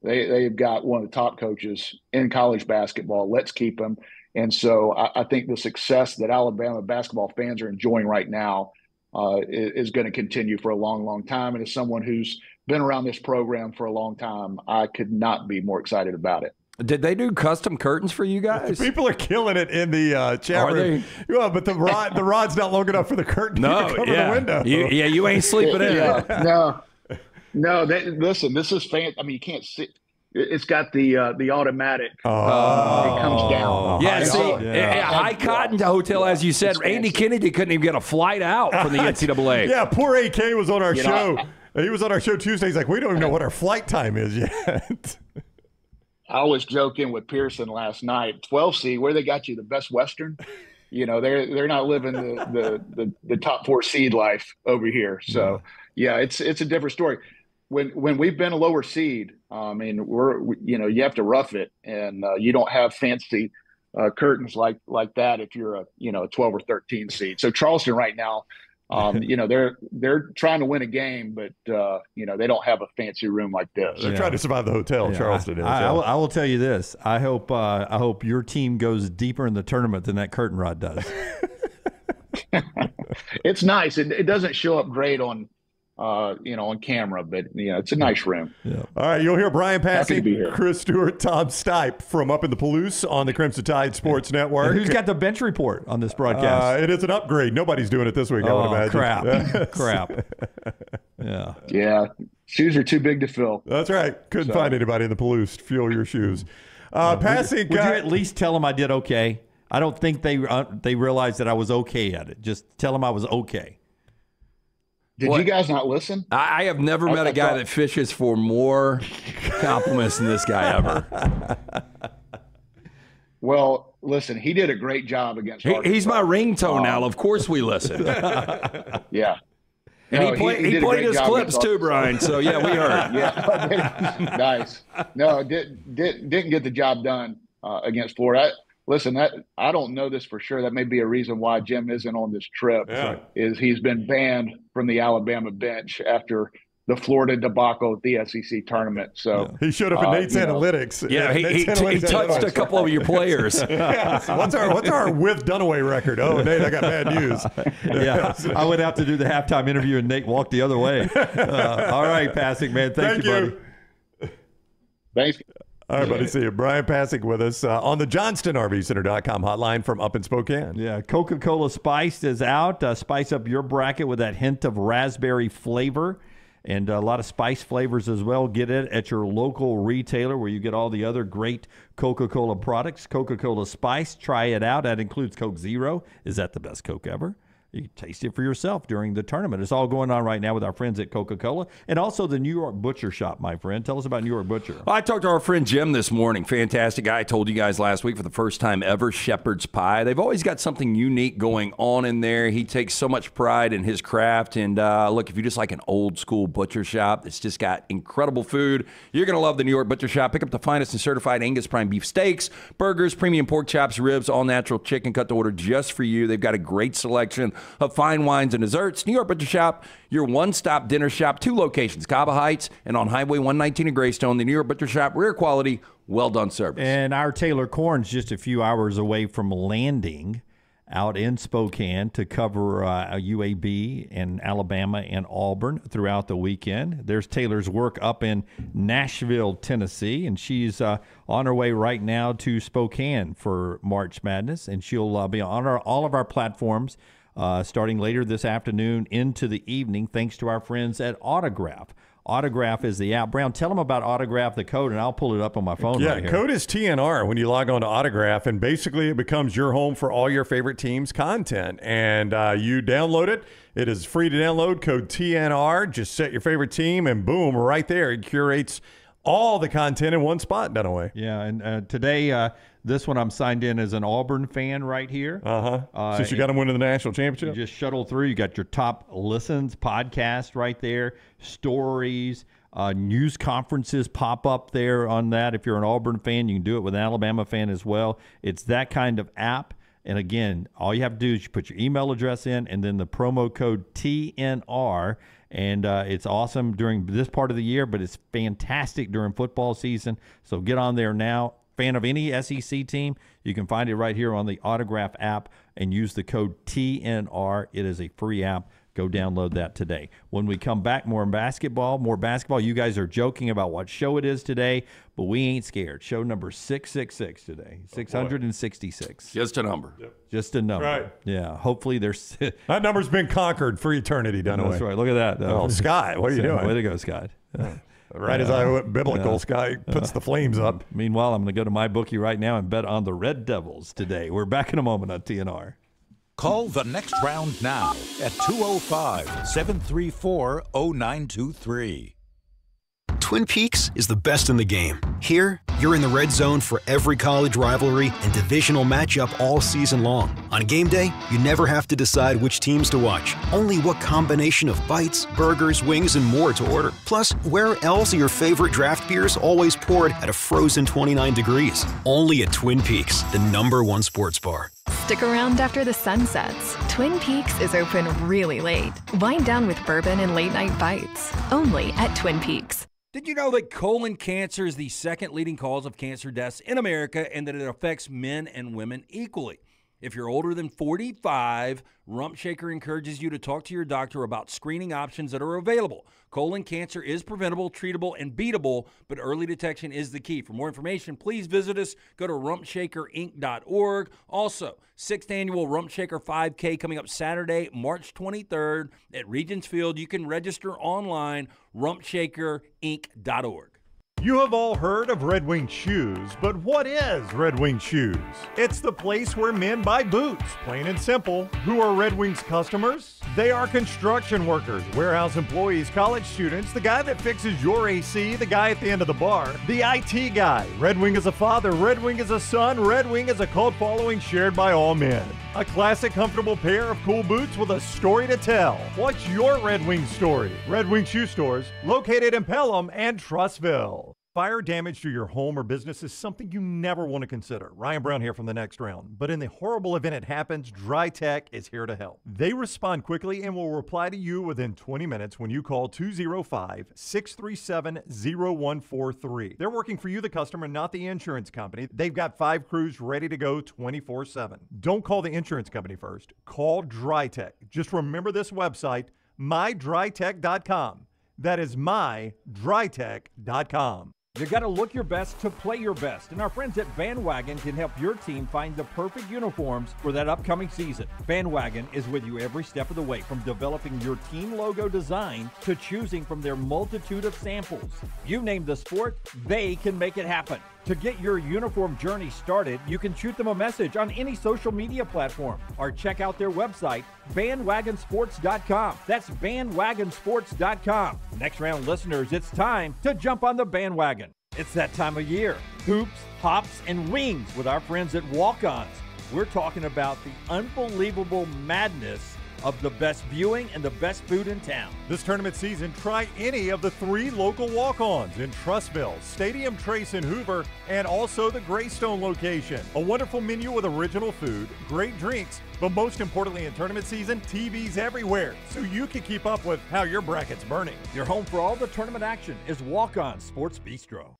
they they've got one of the top coaches in college basketball. Let's keep him. And so I, I think the success that Alabama basketball fans are enjoying right now uh, is, is going to continue for a long, long time. And as someone who's been around this program for a long time, I could not be more excited about it. Did they do custom curtains for you guys? People are killing it in the uh, chat Are room. Well, but the rod the rod's not long enough for the curtain No, to cover yeah. the window. You- yeah, you ain't sleeping in Yeah, it. no, no. That, listen, this is fan. I mean, you can't see. It- It's got the uh, the automatic. Oh. uh, it comes down. Yeah, And see, so- yeah, yeah, High Cotton Hotel, as you said, Andy Kennedy couldn't even get a flight out from the NCAA. yeah, poor AK was on our You know, show. he was on our show Tuesday. He's like, we don't even know what our flight time is yet. I was joking with Pearson last night. 12C, where they got you the best Western. You know, they're they're not living the the the, the top four seed life over here. So yeah, it's it's a different story. When when we've been a lower seed, I mean, we're we, you know you have to rough it, and uh, you don't have fancy uh, curtains like like that if you're a you know a 12 or 13 seed. So Charleston right now, um, you know they're they're trying to win a game, but uh, you know they don't have a fancy room like this. They're trying to survive the hotel. Yeah, Charleston is. I, I will, I will tell you this. I hope uh, I hope your team goes deeper in the tournament than that curtain rod does. it's nice. It, it doesn't show up great on, uh, you know, on camera, but you know, it's a nice room. Yeah. All right, you'll hear Brian Happy to be Passy, here. Chris Stewart, Tom Stipe from up in the Palouse on the Crimson Tide Sports Network. And who's got the bench report on this broadcast? Uh, it is an upgrade. Nobody's doing it this week, I Oh, would imagine. crap. Crap. Yeah. Yeah, shoes are too big to fill. That's right. Couldn't So- find anybody in the Palouse to fuel your shoes. Uh, Passink. Would, would you at least tell them I did okay? I don't think they uh, they realized that I was okay at it. Just tell them I was okay. Did you guys not listen? I, I have never I- met I a guy thought- that fishes for more compliments than this guy ever. Well, listen, he did a great job against. He, he's my ringtone Um, now. Of course we listen. Yeah. And No, he, play, he, did a played his clips too, Brian. So yeah, we heard. yeah, nice. No, did, did, didn't get the job done uh, against Florida. I, listen, that I don't know this for sure. That may be a reason why Jim isn't on this trip. Yeah. Is he's been banned from the Alabama bench after the Florida debacle at the SEC tournament. So He showed up in uh, Nate's you know, analytics. Yeah, he, Nate's he, he touched a couple of your players. Yeah. What's our What's our with Dunaway record? Oh, Nate, I got bad news. Yeah, I went out to do the halftime interview and Nate walked the other way. Uh, all right, Passink man. Thank, Thank you, you. buddy. Thanks. All right, buddy. See you. Bryan Passink with us uh, on the JohnsonRVCenter.com hotline from up in Spokane. Yeah, Coca Cola Spiced is out. Uh, spice up your bracket with that hint of raspberry flavor. and a lot of spice flavors as well. Get it at your local retailer where you get all the other great Coca Cola products. Coca Cola Spice, try it out. That includes Coke Zero. Is that the best Coke ever? You taste it for yourself during the tournament. It's all going on right now with our friends at Coca Cola and also the New York Butcher Shop, my friend. Tell us about New York Butcher. Well, I talked to our friend Jim this morning. Fantastic guy. I told you guys last week for the first time ever, Shepherd's Pie. They've always got something unique going on in there. He takes so much pride in his craft. And uh, look, if you just like an old school butcher shop that's just got incredible food, you're going to love the New York Butcher Shop. Pick up the finest and certified Angus prime beef steaks, burgers, premium pork chops, ribs, all natural chicken cut to order just for you. They've got a great selection of fine wines and desserts. New York Butcher Shop, your one stop dinner shop, two locations, Cahaba Heights and on Highway 119 in Greystone. The New York Butcher Shop, rare quality, well done service. And our Taylor Korn's just a few hours away from landing out in Spokane to cover uh, UAB and Alabama and Auburn throughout the weekend. There's Taylor's work up in Nashville, Tennessee, and she's uh, on her way right now to Spokane for March Madness, and she'll uh, be on our, all of our platforms uh, starting later this afternoon into the evening, thanks to our friends at Autograph. Autograph is the app. Brown, tell them about Autograph, the code, and I'll pull it up on my phone. Yeah, right here. code is TNR when you log on to Autograph, and basically it becomes your home for all your favorite teams' content. And uh, you download it. It is free to download. Code TNR. Just set your favorite team, and boom, right there, it curates all the content in one spot. Dunaway. Yeah, and uh, today uh, this one I'm signed in as an Auburn fan right here. Uh-huh. Since you got them winning the national championship. You just shuttle through. You got your top listens podcast right there, stories, uh, news conferences pop up there on that. If you're an Auburn fan, you can do it with an Alabama fan as well. It's that kind of app. And again, all you have to do is you put your email address in and then the promo code TNR. And uh, it's awesome during this part of the year, but it's fantastic during football season. So get on there now fan of any SEC team, you can find it right here on the Autograph app and use the code TNR. It is a free app. Go download that today. When we come back, more basketball, more basketball. You guys are joking about what show it is today, but we ain't scared. Show number 666 today, 666. Just a number. Just a number. Right. Yeah. Hopefully there's. that number's been conquered for eternity, Dunaway. That's right. Look at that. Oh, Scott, what are you doing? Way to go, Scott. Right as I went biblical, Sky puts the flames up. Mm. Meanwhile, I'm going to go to my bookie right now and bet on the Red Devils today. We're back in a moment on TNR. Call the next round now at 205 734 0923. Twin Peaks is the best in the game. Here, you're in the red zone for every college rivalry and divisional matchup all season long. On game day, you never have to decide which teams to watch, only what combination of bites, burgers, wings, and more to order. Plus, where else are your favorite draft beers always poured at a frozen 29 degrees? Only at Twin Peaks, the number one sports bar. Stick around after the sun sets. Twin Peaks is open really late. Wind down with bourbon and late night bites. Only at Twin Peaks. Did you know that colon cancer is the second leading cause of cancer deaths in America and that it affects men and women equally? If you're older than 45, Rump Shaker encourages you to talk to your doctor about screening options that are available. Colon cancer is preventable, treatable, and beatable, but early detection is the key. For more information, please visit us. Go to rumpshakerinc.org. Also, sixth annual Rump Shaker 5K coming up Saturday, March 23rd at Regions Field. You can register online, rumpshakerinc.org. You have all heard of Red Wing Shoes, but what is Red Wing Shoes? It's the place where men buy boots, plain and simple. Who are Red Wing's customers? They are construction workers, warehouse employees, college students, the guy that fixes your AC, the guy at the end of the bar, the IT guy. Red Wing is a father, Red Wing is a son, Red Wing is a cult following shared by all men. A classic, comfortable pair of cool boots with a story to tell. What's your Red Wing story? Red Wing Shoe Stores, located in Pelham and Trussville. Fire damage to your home or business is something you never want to consider. Ryan Brown here from the next round. But in the horrible event it happens, Dry Tech is here to help. They respond quickly and will reply to you within 20 minutes when you call 205 637 0143. They're working for you, the customer, not the insurance company. They've got five crews ready to go 24 7. Don't call the insurance company first. Call Dry Tech. Just remember this website, mydrytech.com. That is mydrytech.com. You got to look your best to play your best, and our friends at Bandwagon can help your team find the perfect uniforms for that upcoming season. Bandwagon is with you every step of the way, from developing your team logo design to choosing from their multitude of samples. You name the sport, they can make it happen. To get your uniform journey started, you can shoot them a message on any social media platform or check out their website, bandwagonsports.com. That's bandwagonsports.com. Next round listeners, it's time to jump on the bandwagon. It's that time of year. Hoops, hops, and wings with our friends at Walk Ons. We're talking about the unbelievable madness of the best viewing and the best food in town. This tournament season, try any of the three local walk ons in Trussville, Stadium Trace in Hoover, and also the Greystone location. A wonderful menu with original food, great drinks, but most importantly in tournament season, TVs everywhere, so you can keep up with how your bracket's burning. Your home for all the tournament action is Walk On Sports Bistro.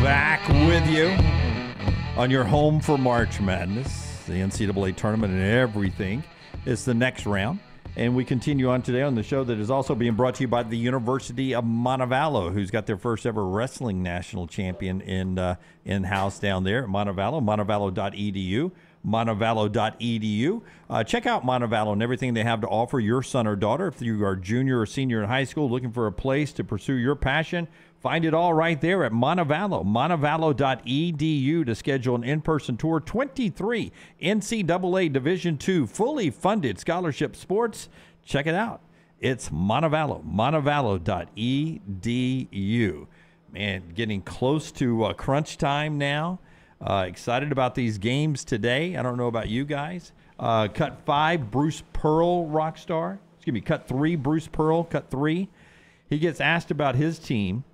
Back with you on your home for March Madness, the NCAA tournament and everything. It's the next round. And we continue on today on the show that is also being brought to you by the University of Montevallo, who's got their first ever wrestling national champion in uh, in house down there at Montevallo, montevallo.edu montevallo.edu. Uh, check out Montevallo and everything they have to offer your son or daughter. If you are junior or senior in high school looking for a place to pursue your passion, find it all right there at Montevallo, montevallo.edu to schedule an in-person tour. 23 NCAA Division II fully funded scholarship sports. Check it out. It's Montevallo, montevallo.edu. Man, getting close to uh, crunch time now. Uh, excited about these games today. I don't know about you guys. Uh, cut five, Bruce Pearl, rock star. Excuse me, cut three, Bruce Pearl, cut three. He gets asked about his team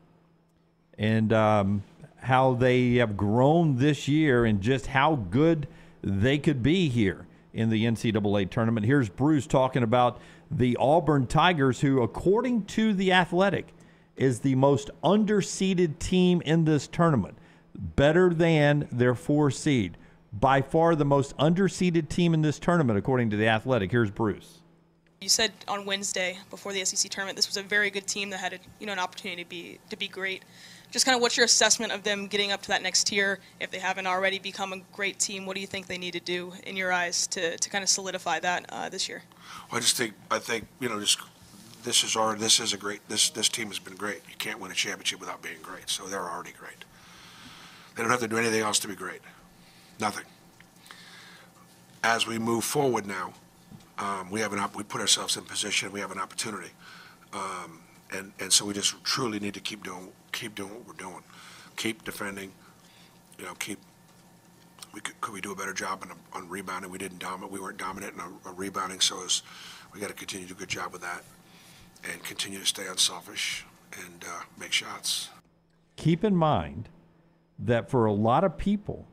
and um, how they have grown this year and just how good they could be here in the NCAA tournament. Here's Bruce talking about the Auburn Tigers, who, according to The Athletic, is the most underseeded team in this tournament better than their four seed. By far the most underseeded team in this tournament, according to the Athletic. Here's Bruce. You said on Wednesday before the SEC tournament this was a very good team that had a, you know an opportunity to be to be great. Just kind of what's your assessment of them getting up to that next tier if they haven't already become a great team? What do you think they need to do in your eyes to, to kind of solidify that uh, this year? Well, I just think I think you know just this is our this is a great this this team has been great. You can't win a championship without being great, so they're already great. They don't have to do anything else to be great. Nothing. As we move forward now, um, we have an we put ourselves in position. We have an opportunity, um, and and so we just truly need to keep doing keep doing what we're doing, keep defending. You know, keep. We could, could we do a better job on, on rebounding? We didn't dominate. We weren't dominant in rebounding, so it's, we got to continue to do a good job with that, and continue to stay unselfish and uh, make shots. Keep in mind that for a lot of people,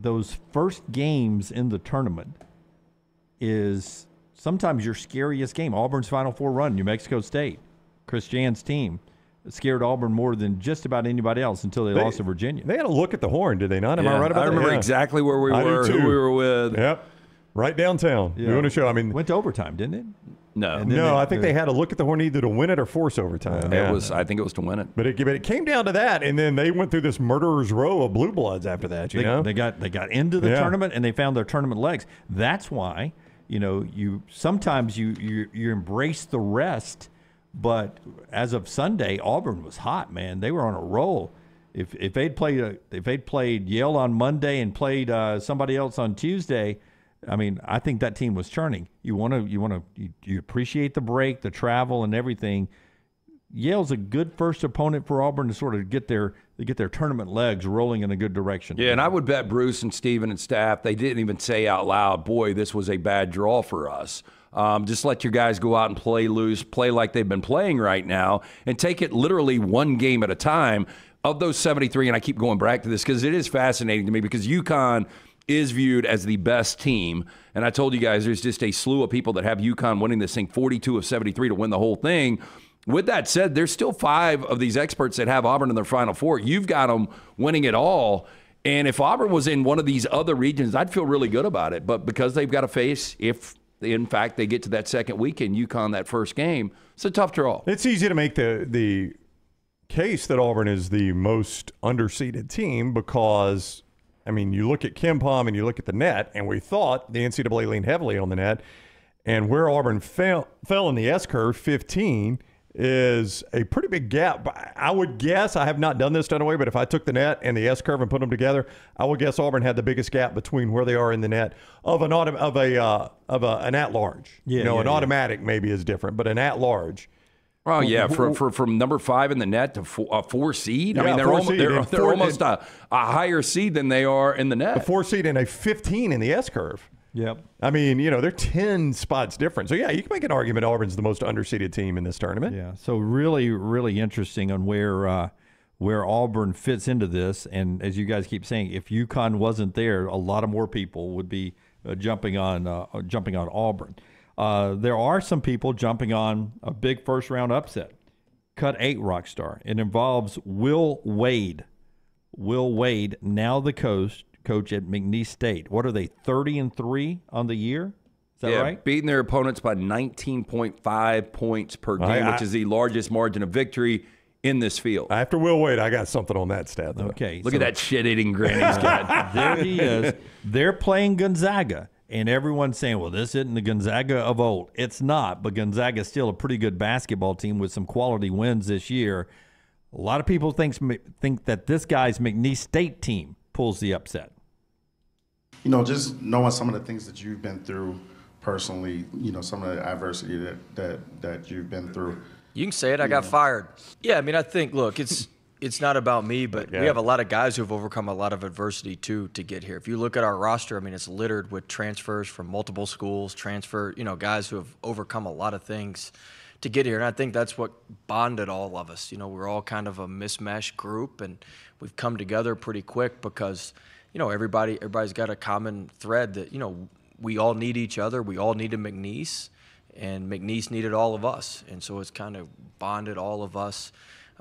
those first games in the tournament is sometimes your scariest game. Auburn's Final Four run, New Mexico State, Chris Jans' team scared Auburn more than just about anybody else until they, They- lost to Virginia. They had a look at the horn, did they not? Am I right about that? I remember Yeah. exactly where we I do were, who too. we were with. Yep. Right downtown. Yeah. Doing a show. I mean, went to overtime, didn't it? No, no, they- I think they had a look at the horn either to win it or force overtime. It was. I think it was to win it. But it, but it came down to that, and then they went through this murderer's row of blue bloods after that. You they, know, they got they got into the Yeah. tournament and they found their tournament legs. That's why you know you sometimes you you, you embrace the rest, but as of Sunday, Auburn was hot, man. They were on a roll. If if they'd played a, if they'd played Yale on Monday and played uh, somebody else on Tuesday. I mean, I think that team was churning. You want to, you want to, you, you appreciate the break, the travel, and everything. Yale's a good first opponent for Auburn to sort of get their get their tournament legs rolling in a good direction. Yeah, and I would bet Bruce and Steven and staff, they didn't even say out loud, boy, this was a bad draw for us. Um, just let your guys go out and play loose, play like they've been playing right now, and take it literally one game at a time. Of those 73, and I keep going back to this because it is fascinating to me because UConn is viewed as the best team. And I told you guys there's just a slew of people that have UConn winning this thing 42 of 73 to win the whole thing. With that said, there's still five of these experts that have Auburn in their Final Four. You've got them winning it all. And if Auburn was in one of these other regions, I'd feel really good about it. But because they've got to face, if In fact, they get to that second weekend, UConn that first game. It's a tough draw. It's easy to make the the case that Auburn is the most underseeded team because, I mean, you look at KenPom and you look at the net, and we thought the NCAA leaned heavily on the net, and where Auburn fell fell in the S curve, 15 is a pretty big gap. I would guess I have not done this Dunaway, but if I took the net and the S curve and put them together, I would guess Auburn had the biggest gap between where they are in the net of an autom- of a uh, of a, an at large. Yeah, you know, yeah, an yeah. automatic maybe is different, but an at large. Oh yeah, for, for from number five in the net to four, uh, four seed. I Yeah, mean, they're almost they're, they're four- almost a, a higher seed than they are in the net. A four seed and a 15 in the S curve. Yep. I mean, you know, they're 10 spots different. So, yeah, you can make an argument Auburn's the most underseeded team in this tournament. Yeah. So really, really interesting on where uh, where Auburn fits into this. And as you guys keep saying, if UConn wasn't there, a lot of more people would be uh, jumping on uh, jumping on Auburn. Uh, there are some people jumping on a big first round upset. Cut eight rock star. It involves Will Wade. Will Wade, now the coach coach at McNeese State. What are they? Thirty and three on the year. Is that yeah, right? beating their opponents by 19.5 points per game, I- I- which is the largest margin of victory in this field. After Will Wade, I got something on that stat, though. Okay. Look so- at that shit-eating grin he's got. there he is. They're playing Gonzaga, and everyone's saying, "Well, this isn't the Gonzaga of old." It's not, but Gonzaga is still a pretty good basketball team with some quality wins this year. A lot of people think think that this guy's McNeese State team pulls the upset. you know, just knowing some of the things that you've been through personally, you know, some of the adversity that that that you've been through. You can say it. I got fired. Yeah, I mean, I think. Look, it's it's not about me, but Yeah. we have a lot of guys who have overcome a lot of adversity too to get here. If you look at our roster, I mean, it's littered with transfers from multiple schools, transfer, you know, guys who have overcome a lot of things to get here. And I think that's what bonded all of us. You know, we're all kind of a mismatched group, and we've come together pretty quick because, you know, everybody everybody's got a common thread that you know we all need each other. We all needed McNeese and McNeese needed all of us, and so it's kind of bonded all of us,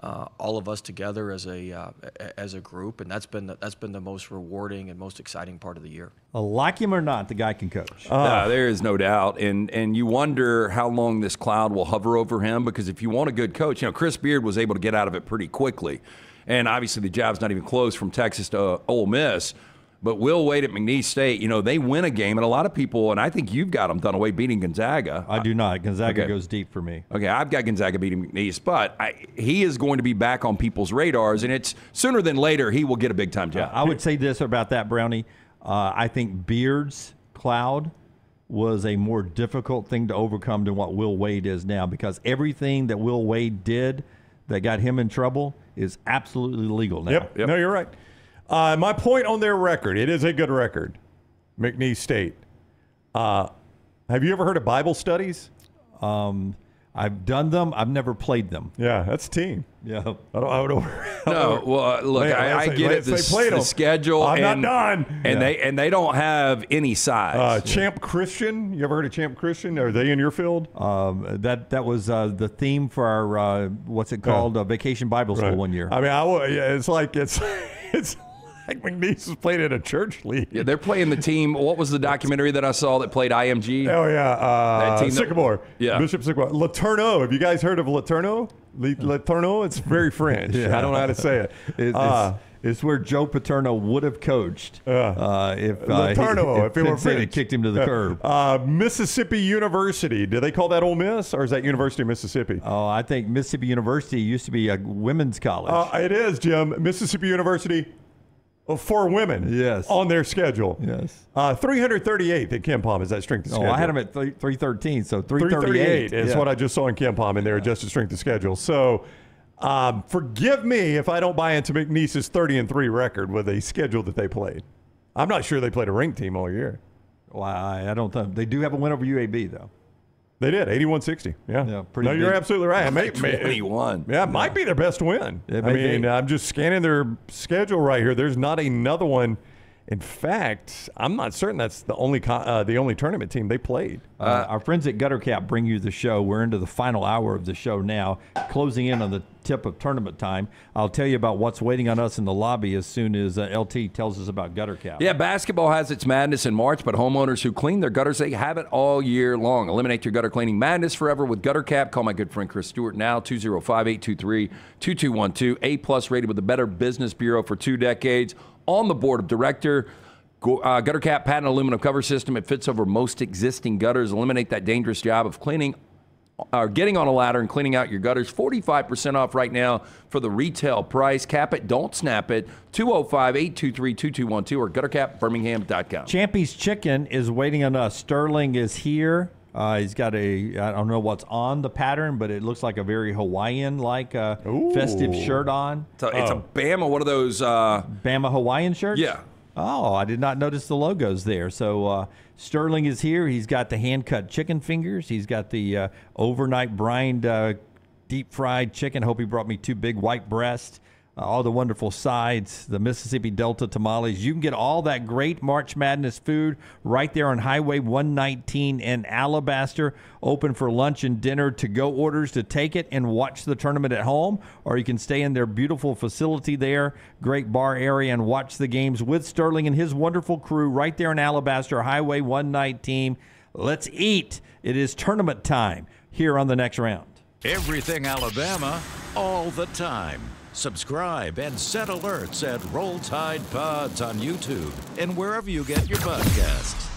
uh, all of us together as a uh, as a group, and that's been the, that's been the most rewarding and most exciting part of the year. Uh, like him or not, the guy can coach. Yeah, there is no doubt, and and you wonder how long this cloud will hover over him because if you want a good coach, you know Chris Beard was able to get out of it pretty quickly, and obviously the job's not even close from Texas to Ole Miss. But Will Wade at McNeese State, you know they win a game, and a lot of people, and I think you've got them Dunaway beating Gonzaga. I do not. Gonzaga Okay. goes deep for me. Okay, I've got Gonzaga beating McNeese, but I, he is going to be back on people's radars, and it's sooner than later he will get a big time job. I would say this about that, Brownie. Uh, I think Beard's cloud was a more difficult thing to overcome than what Will Wade is now because everything that Will Wade did that got him in trouble is absolutely legal now. Yep. No, you're right. Uh, my point on their record, it is a good record. McNeese State. Uh, have you ever heard of Bible studies? Um, I've done them. I've never played them. Yeah, that's a team. Yeah. I don't. I don't No, well, uh, look, Man, I, I let's- get it. let's The, say the schedule. I'm not and, done. And Yeah. they and they don't have any size. Uh, Champ Christian. You ever heard of Champ Christian? Are they in your field? Um, that that was uh, the theme for our uh, what's it called? Uh, Vacation Bible School Right. one year. I mean, I, wa- yeah, it's like it's it's like McNeese is playing in a church league. yeah, they're playing the team. What was the documentary that I saw that played IMG? Oh yeah, uh, That team that- Sycamore. Yeah. Bishop Sycamore. LeTourneau. Have you guys heard of LeTourneau? Le- LeTourneau. It's very French. Yeah. I don't know how to say it. It- Uh, it's, it's where Joe Paterno would have coached uh, if uh, he- LeTourneau, if it were Penn State had French. kicked him to the curb. Uh, Mississippi University. Do they call that Ole Miss, or is that University of Mississippi? Oh, I think Mississippi University used to be a women's college. Uh, it is, Jim. Mississippi University for women. Yes. On their schedule. Yes. Uh, 338th at KenPom is that strength of oh. I had him at three three thirteen, so three thirty 338 eight is what I just saw in KenPom in their adjusted strength of schedule. So um, forgive me if I don't buy into McNeese's 30 and 3 record with a schedule that they played. I'm not sure they played a ranked team all year. Well, I, I don't think they do have a win over UAB though. They did 81-60. Yeah, Yeah, pretty No, you're absolutely right. It may- may- 21. Yeah, it might be their best win. It I mean, be. I'm just scanning their schedule right here. There's not another one In fact, I'm not certain that's the only co- uh, the only tournament team they played. Uh, our friends at Gutter Cap bring you the show. We're into the final hour of the show now, closing in on the tip of tournament time. I'll tell you about what's waiting on us in the lobby as soon as uh, LT tells us about Gutter Cap. Yeah, basketball has its madness in March, but homeowners who clean their gutters, they have it all year long. Eliminate your gutter cleaning madness forever with Gutter Cap. Call my good friend Chris Stewart now, 205-823-2212. A plus rated with the Better Business Bureau for two decades. On the board of director, uh, Gutter Cap patent aluminum cover system. It fits over most existing gutters. Eliminate that dangerous job of cleaning or getting on a ladder and cleaning out your gutters. 45% off right now for the retail price. Cap it, don't snap it. 205 823 2212 or guttercapbirmingham.com. Champy's Chicken is waiting on us. Sterling is here. Uh, he's got a, I don't know what's on the pattern, but it looks like a very Hawaiian like uh, festive shirt on. It's a, it's a Bama, one of those. Uh, Bama Hawaiian shirts? Yeah. Oh, I did not notice the logos there. So uh, Sterling is here. He's got the hand cut chicken fingers. He's got the uh, overnight brined uh, deep fried chicken. Hope he brought me two big white breasts. Uh, all the wonderful sides, the Mississippi Delta tamales. You can get all that great March Madness food right there on Highway 119 in Alabaster. Open for lunch and dinner to go orders to take it and watch the tournament at home, or you can stay in their beautiful facility there, great bar area, and watch the games with Sterling and his wonderful crew right there in Alabaster, Highway 119. Let's eat. It is tournament time here on the next round. Everything Alabama, all the time. Subscribe and set alerts at Roll Tide Pods on YouTube and wherever you get your podcasts.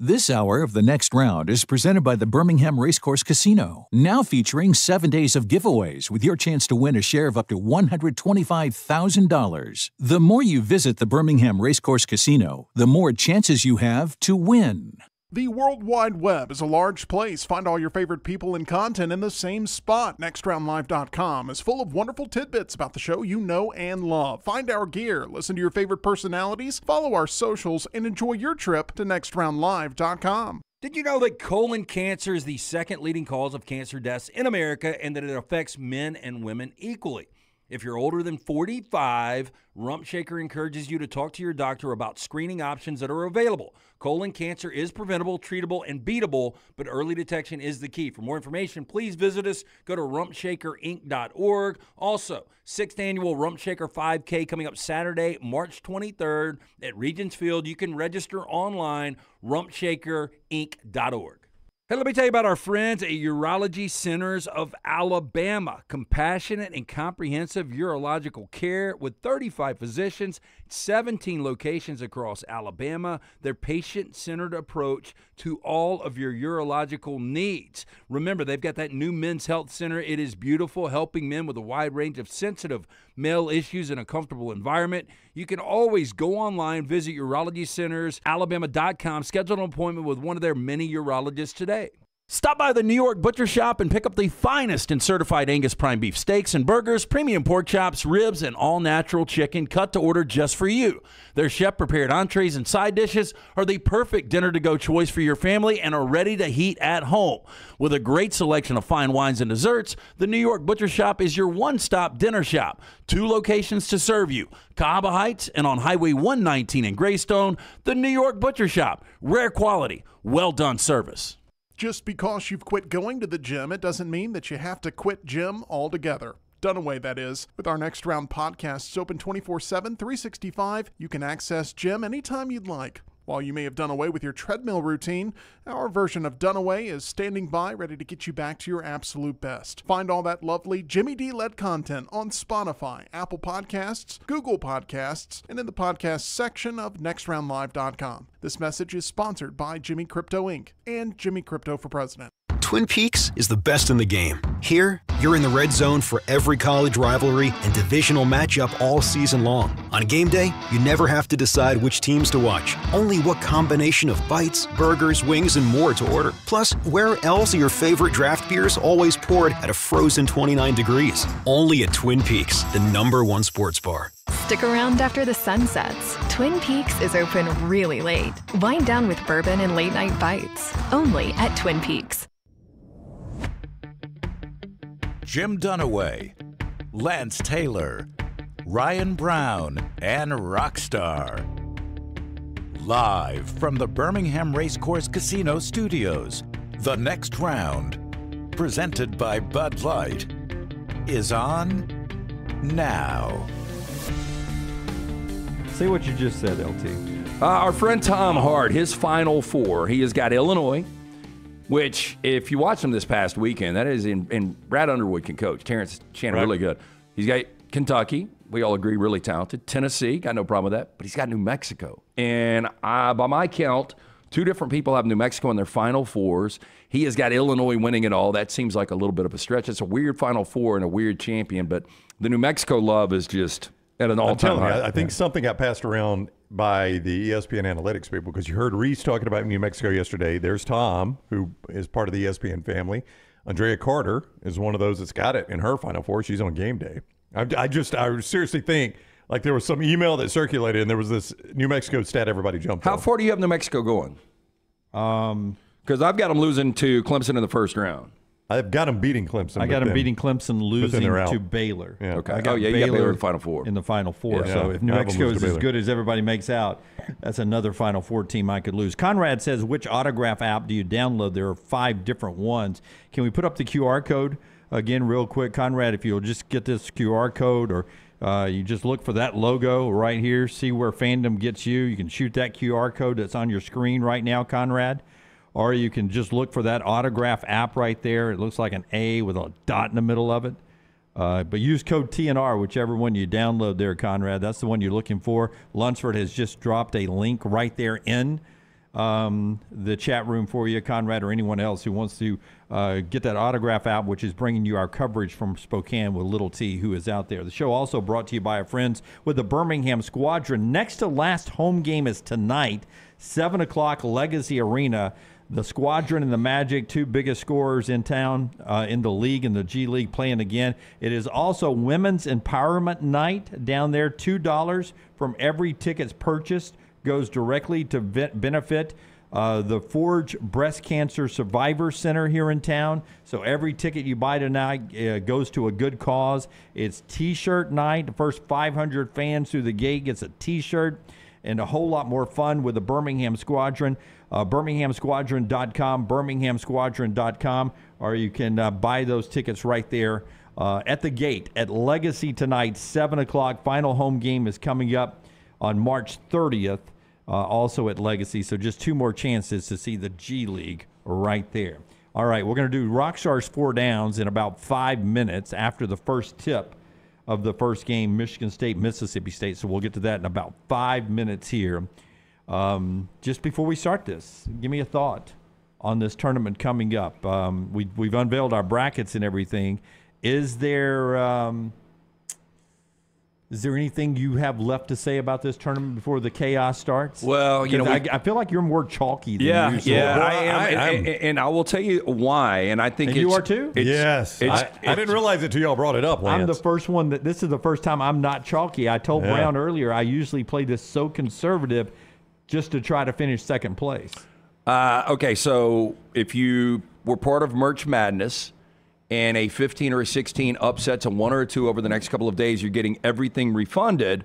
This hour of the next round is presented by the Birmingham Racecourse Casino, now featuring seven days of giveaways with your chance to win a share of up to $125,000. The more you visit the Birmingham Racecourse Casino, the more chances you have to win. The World Wide Web is a large place. Find all your favorite people and content in the same spot. NextRoundLive.com is full of wonderful tidbits about the show you know and love. Find our gear, listen to your favorite personalities, follow our socials, and enjoy your trip to NextRoundLive.com. Did you know that colon cancer is the second leading cause of cancer deaths in America and that it affects men and women equally? If you're older than 45, Rump Shaker encourages you to talk to your doctor about screening options that are available. Colon cancer is preventable, treatable, and beatable, but early detection is the key. For more information, please visit us. Go to rumpshakerinc.org. Also, sixth annual Rump Shaker 5K coming up Saturday, March 23rd at Regions Field. You can register online, rumpshakerinc.org. Hey, let me tell you about our friends at Urology Centers of Alabama. Compassionate and comprehensive urological care with 35 physicians, 17 locations across Alabama. Their patient centered approach to all of your urological needs. Remember, they've got that new men's health center. It is beautiful, helping men with a wide range of sensitive male issues in a comfortable environment. You can always go online, visit urologycentersalabama.com, schedule an appointment with one of their many urologists today. Stop by the New York Butcher Shop and pick up the finest in certified Angus prime beef steaks and burgers, premium pork chops, ribs, and all natural chicken cut to order just for you. Their chef prepared entrees and side dishes are the perfect dinner to go choice for your family and are ready to heat at home. With a great selection of fine wines and desserts, the New York Butcher Shop is your one stop dinner shop. Two locations to serve you Cahaba Heights and on Highway 119 in Greystone, the New York Butcher Shop. Rare quality, well done service. Just because you've quit going to the gym, it doesn't mean that you have to quit gym altogether. Dunaway, that is. With our next round podcasts open 24 7, 365, you can access gym anytime you'd like. While you may have done away with your treadmill routine, our version of Dunaway is standing by ready to get you back to your absolute best. Find all that lovely Jimmy D led content on Spotify, Apple Podcasts, Google Podcasts, and in the podcast section of nextroundlive.com. This message is sponsored by Jimmy Crypto Inc. and Jimmy Crypto for President. Twin Peaks is the best in the game. Here, you're in the red zone for every college rivalry and divisional matchup all season long. On game day, you never have to decide which teams to watch, only what combination of bites, burgers, wings, and more to order. Plus, where else are your favorite draft beers always poured at a frozen 29 degrees? Only at Twin Peaks, the number one sports bar. Stick around after the sun sets. Twin Peaks is open really late. Wind down with bourbon and late night bites. Only at Twin Peaks. Jim Dunaway, Lance Taylor, Ryan Brown, and Rockstar. Live from the Birmingham Racecourse Casino Studios, the next round, presented by Bud Light, is on now. See what you just said, LT. Uh, our friend Tom Hart, his final four, he has got Illinois, which, if you watch them this past weekend, that is in, in Brad Underwood can coach. Terrence Shannon, Right. really good. He's got Kentucky, we all agree, really talented. Tennessee, got no problem with that, but he's got New Mexico. And uh, by my count, two different people have New Mexico in their final fours. He has got Illinois winning it all. That seems like a little bit of a stretch. It's a weird final four and a weird champion, but the New Mexico love is just at an all I'm time telling you, high. I I think something got passed around by the ESPN analytics people because you heard Reese talking about New Mexico yesterday. There's Tom, who is part of the ESPN family. Andraya Carter is one of those that's got it in her Final Four. She's on game day. I, I just, I seriously think like there was some email that circulated and there was this New Mexico stat everybody jumped How on. far do you have New Mexico going? Um, because I've got them losing to Clemson in the first round. I've got them beating Clemson. I got them beating Clemson, losing to Baylor. Yeah. Okay. I got Oh, yeah, you got Baylor in the Final Four. In the Final Four. Yeah. So if New I have them Mexico is as good as everybody makes out, that's another Final Four team I could lose. Conrad says, which autograph app do you download? There are five different ones. Can we put up the QR code again, real quick, Conrad? If you'll just get this QR code, or uh, you just look for that logo right here, see where fandom gets you. You can shoot that QR code that's on your screen right now, Conrad or you can just look for that autograph app right there. It looks like an A with a dot in the middle of it. Uh, but use code TNR, whichever one you download there, Conrad. That's the one you're looking for. Lunceford has just dropped a link right there in um, the chat room for you, Conrad, or anyone else who wants to uh, get that autograph app, which is bringing you our coverage from Spokane with Little T, who is out there. The show also brought to you by our friends with the Birmingham Squadron. Next to last home game is tonight, 7 o'clock, Legacy Arena. The Squadron and the Magic, two biggest scorers in town uh, in the league, in the G League, playing again. It is also Women's Empowerment Night down there. $2 from every tickets purchased goes directly to benefit uh, the Forge Breast Cancer Survivor Center here in town. So every ticket you buy tonight uh, goes to a good cause. It's T-shirt night. The first 500 fans through the gate gets a T-shirt and a whole lot more fun with the Birmingham Squadron. Uh, BirminghamSquadron.com, BirminghamSquadron.com, or you can uh, buy those tickets right there uh, at the gate at Legacy tonight, 7 o'clock. Final home game is coming up on March 30th, uh, also at Legacy. So just two more chances to see the G League right there. All right, we're going to do Rockstars four downs in about five minutes after the first tip of the first game, Michigan State, Mississippi State. So we'll get to that in about five minutes here. Um, just before we start this, give me a thought on this tournament coming up. Um, we, we've unveiled our brackets and everything. Is there um, is there anything you have left to say about this tournament before the chaos starts? Well, you know, 'Cause we- I, I feel like you're more chalky than Yeah, you. so- yeah, Well, I am, I- and, I'm- and- and I will tell you why. And I think And you are too? it's- yes. it's- I, I didn't realize it till y'all brought it up, Lance. I'm the first one that this is the first time I'm not chalky. I told Yeah. Brown earlier I usually play this so conservative just to try to finish second place. Uh, okay, so if you were part of Merch Madness and a 15 or a 16 upsets and one or a two over the next couple of days, you're getting everything refunded.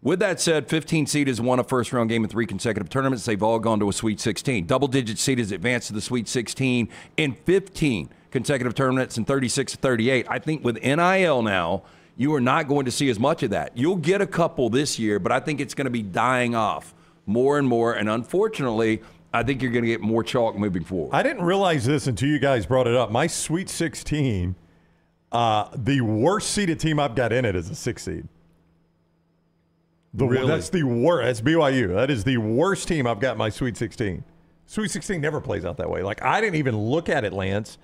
With that said, 15 seed has won a first round game in three consecutive tournaments. They've all gone to a Sweet 16. Double digit seed has advanced to the Sweet 16 in 15 consecutive tournaments and 36 to 38. I think with NIL now, you are not going to see as much of that. You'll get a couple this year, but I think it's going to be dying off more and more. And unfortunately, I think you're going to get more chalk moving forward. I didn't realize this until you guys brought it up. My Sweet 16, uh, the worst seeded team I've got in it is a six seed. The, Really? That's the worst. That's BYU. That is the worst team I've got in my Sweet 16. Sweet 16 never plays out that way. Like, I didn't even look at it, Lance,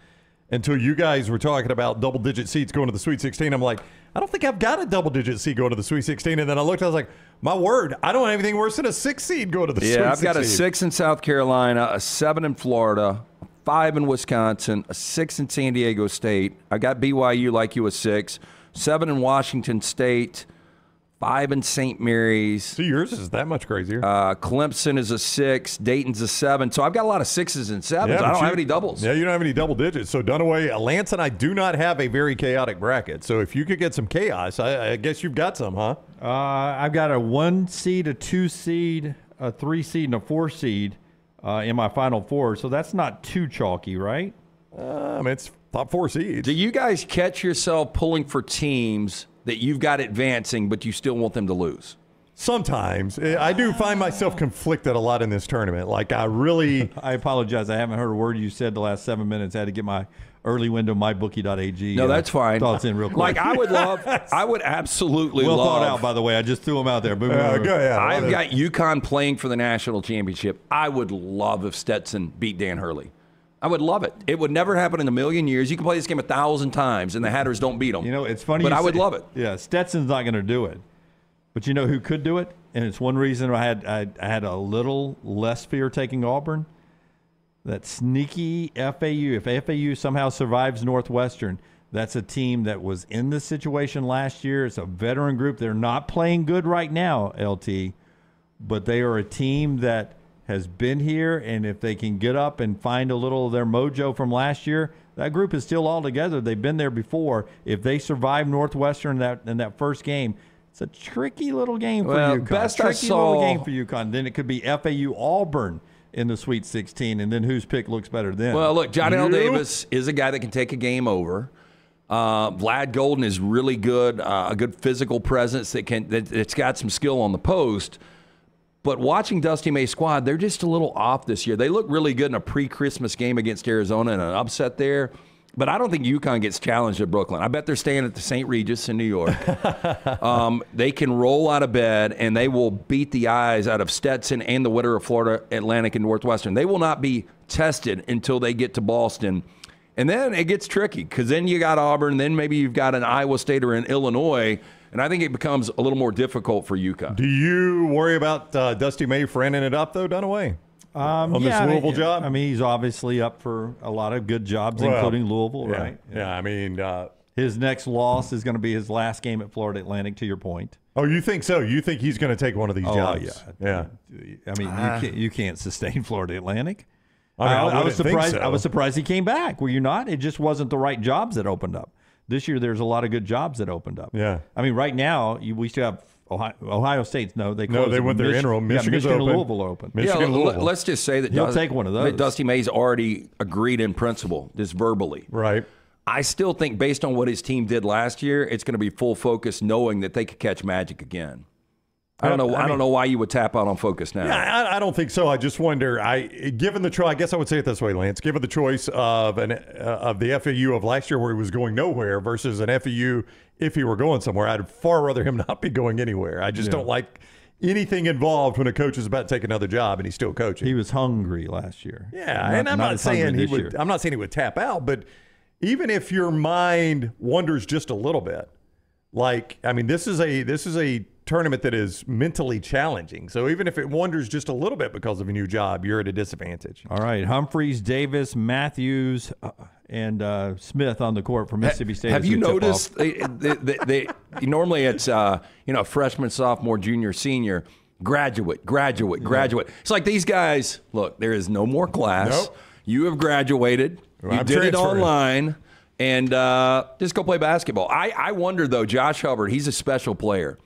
until you guys were talking about double digit seeds going to the Sweet 16. I'm like, I don't think I've got a double digit seed going to the Sweet 16. And then I looked, I was like, my word, I don't have anything worse than a six seed going to the Sweet 16. Yeah, I've got a six in South Carolina, a seven in Florida, a five in Wisconsin, a six in San Diego State. I got BYU like you a six, seven in Washington State, five in St. Mary's. So yours is that much crazier. Uh, Clemson is a six, Dayton's a seven. So I've got a lot of sixes and sevens. but I don't you- have any doubles. Yeah, you don't have any double digits. So Dunaway, Lance, and I do not have a very chaotic bracket. So if you could get some chaos, I, I guess you've got some, huh? Uh, I've got a one seed, a two seed, a three seed and a four seed uh, in my final four, so that's not too chalky, right? Um, it's top four seeds. Do you guys catch yourself pulling for teams that you've got advancing, but you still want them to lose? Sometimes Eh, I do find myself conflicted a lot in this tournament. Like I really, I apologize. I haven't heard a word you said the last seven minutes. I had to get my early window mybookie.ag. No, uh, that's fine. Thoughts in real quick. Like I would love, I would absolutely well love. thought out, by the way. I just threw them out there. Boom, Yeah, boom, go boom. ahead. I've got UConn playing for the national championship. I would love if Stetson beat Dan Hurley. I would love it. It would never happen in a million years. You can play this game a thousand times, and the Hatters don't beat them. You know, it's funny. but I would say- love it. Yeah, Stetson's not going to do it. But you know who could do it? And it's one reason I had I, I had a little less fear taking Auburn. That sneaky FAU. If FAU somehow survives Northwestern, that's a team that was in this situation last year. It's a veteran group. They're not playing good right now, LT, but they are a team that has been here. And if they can get up and find a little of their mojo from last year, that group is still all together. They've been there before. If they survive Northwestern in that in that first game, it's a tricky little game for Well, UConn. best I tricky little game for UConn. Then it could be FAU Auburn in the Sweet 16, and then whose pick looks better then? Well, look, Johnell Davis is a guy that can take a game over. Uh, Vlad Goldin is really good, uh, a good physical presence that can that, that's got some skill on the post. But watching Dusty May squad, they're just a little off this year. They look really good in a pre-Christmas game against Arizona and an upset there. But I don't think UConn gets challenged at Brooklyn. I bet they're staying at the St. Regis in New York. um, they can roll out of bed and they will beat the eyes out of Stetson and the winner of Florida Atlantic and Northwestern. They will not be tested until they get to Boston. And then it gets tricky because then you got Auburn, then maybe you've got an Iowa State or an Illinois. And I think it becomes a little more difficult for UConn. do you worry about uh, Dusty May fronting it up though, Dunaway? Um, on yeah, this I mean, Louisville job? I mean, he's obviously up for a lot of good jobs, Well, including Louisville, yeah, right? Yeah, I mean, uh, his next loss is going to be his last game at Florida Atlantic. To your point. oh, you think so? You think he's going to take one of these Oh, jobs? yeah. yeah. I mean, Ah. you can't you can't sustain Florida Atlantic. I mean, I was wouldn't surprised. so. I was surprised he came back. Were you not? It just wasn't the right jobs that opened up. This year, there's a lot of good jobs that opened up. Yeah. I mean, right now you, we still have Ohio, Ohio State's no. They No, they it. went their Mich- interim. you got Michigan's Michigan, open. Louisville open. Michigan, yeah, Louisville. let's just say that He'll Dust- take one of those. Dusty May's already agreed in principle, just verbally. Right. I still think, based on what his team did last year, it's going to be full focus, knowing that they could catch Magic again. I don't know. I I, don't know why you would tap out on focus now. Yeah, I, I don't think so. I just wonder. I given the choice, I guess I would say it this way, Lance. Given the choice of an uh, of the FAU of last year, where he was going nowhere, versus an FAU if he were going somewhere, I'd far rather him not be going anywhere. I just Yeah. don't like anything involved when a coach is about to take another job and he's still coaching. He was hungry last year. Yeah, and I'm not, hungry saying he would. year. I'm not saying he would tap out, but even if your mind wanders just a little bit, like I mean, this is a this is a tournament that is mentally challenging. So even if it wanders just a little bit because of a new job, you're at a disadvantage. All right, Humphreys, Davis, Matthews, uh, and uh, Smith on the court for Mississippi State. Have you we tip off. noticed? They, they, they, they- normally it's uh, you know freshman, sophomore, junior, senior, graduate, graduate, graduate. It's like these guys. Look, there is no more class. Nope. You have graduated. Well, you I'm did it online, and uh, just go play basketball. I, I wonder though, Josh Hubbard. He's a special player.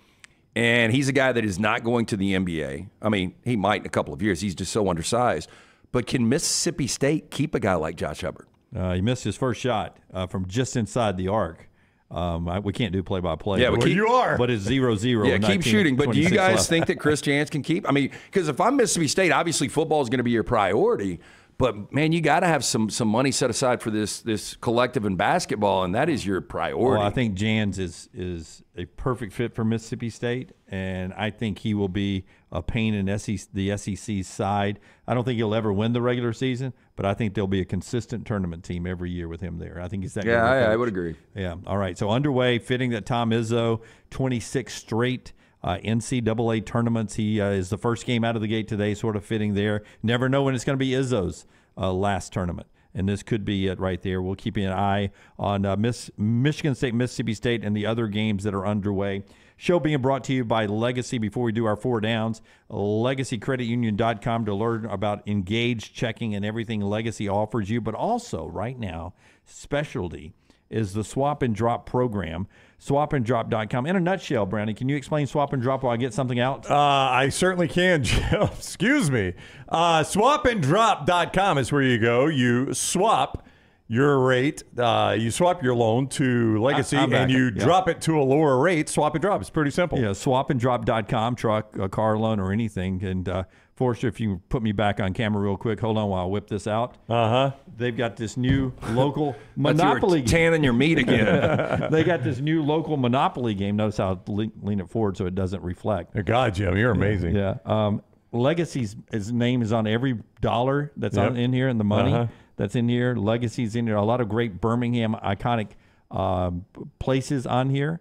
And he's a guy that is not going to the NBA. I mean, he might in a couple of years. He's just so undersized. But can Mississippi State keep a guy like Josh Hubbard? Uh, he missed his first shot uh, from just inside the arc. Um, I, we can't do play by play. Yeah, but keep- But it's zero zero. Yeah, keep shooting. But do you guys left. think that Chris Jans can keep? I mean, because if I'm Mississippi State, obviously football is going to be your priority. But man, you got to have some some money set aside for this this collective in basketball, and that is your priority. Well, I think Jans is is a perfect fit for Mississippi State, and I think he will be a pain in SEC, the SEC's side. I don't think he'll ever win the regular season, but I think there'll be a consistent tournament team every year with him there. I think he's that. Yeah, good of a I- I would agree. Yeah. All right. So underway, fitting that Tom Izzo, 26 straight uh, NCAA tournaments. He uh, is the first game out of the gate today, sort of fitting there. Never know when it's going to be Izzo's uh, last tournament. And this could be it right there. We'll keep an eye on uh, Miss Michigan State, Mississippi State, and the other games that are underway. Show being brought to you by Legacy before we do our four downs. LegacyCreditUnion.com to learn about engaged checking and everything Legacy offers you, but also right now, specialty is the swap and drop program. Swapanddrop.com. In a nutshell, Brownie, can you explain swap and drop while I get something out? Uh, I certainly can, Jim. Excuse me. Uh, swapanddrop.com is where you go. You swap your rate, uh, you swap your loan to Legacy, I'm and you Yeah. drop it to a lower rate. Swap and drop. It's pretty simple. Yeah, swapanddrop.com, truck, a car loan, or anything. And uh, Forester, if you can put me back on camera real quick, hold on while I whip this out. Uh huh. They've got this new local Thought you were monopoly tanning your meat again. they got this new local monopoly game. Notice how I lean, it forward so it doesn't reflect. God, Jim, you're amazing. Yeah. Um, Legacy's his name is on every dollar that's Yep. on in here, and the money Uh-huh. that's in here. Legacy's in here. A lot of great Birmingham iconic um, places on here.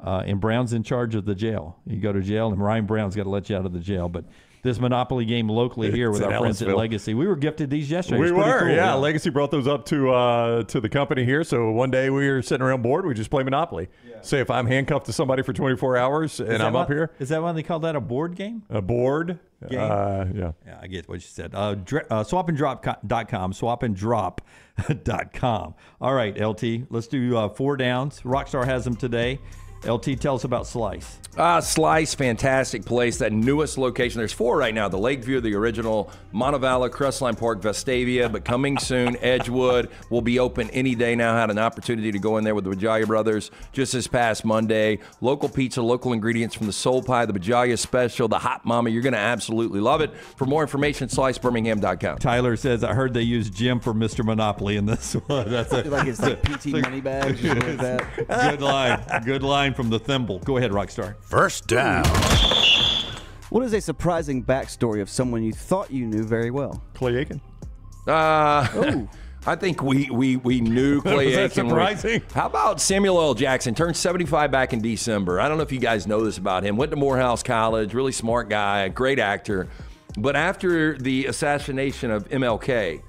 Uh, and Brown's in charge of the jail. You go to jail, and Ryan Brown's got to let you out of the jail. But this Monopoly game locally here It's with our friends at Legacy, we were gifted these yesterday. We were, cool, yeah. Legacy brought those up to uh, to the company here. So one day we were sitting around bored. We just play Monopoly. Say if I'm handcuffed to somebody for 24 hours and I'm up here, Is that why they call that a board game? a board. Game? Uh, yeah. Yeah, I get what you said. Uh, dr- uh, swapanddrop.com, swapanddrop.com. All right, LT, let's do uh, four downs. Rockstar has them today. LT, tell us about Slice. Ah, Slice, fantastic place. That newest location. There's four right now: the Lakeview, the original, Montevallo, Crestline Park, Vestavia. But coming soon, Edgewood will be open any day now. Had an opportunity to go in there with the Bajalia brothers just this past Monday. Local pizza, local ingredients from the Soul Pie, the Bajalia Special, the Hot Mama. You're going to absolutely love it. For more information, SliceBirmingham.com. Tyler says, I heard they use Jim for Mr. Monopoly in this one. That's a, Like it's like PT money bags or something like that. Good line. Good line from the thimble. Go ahead, Rockstar. First down. What is a surprising backstory of someone you thought you knew very well? Clay Aiken. Uh, I think we we we knew Clay Was that Aiken. surprising? How about Samuel L. Jackson? Turned 75 back in December. I don't know if you guys know this about him. Went to Morehouse College. Really smart guy. Great actor. But after the assassination of MLK,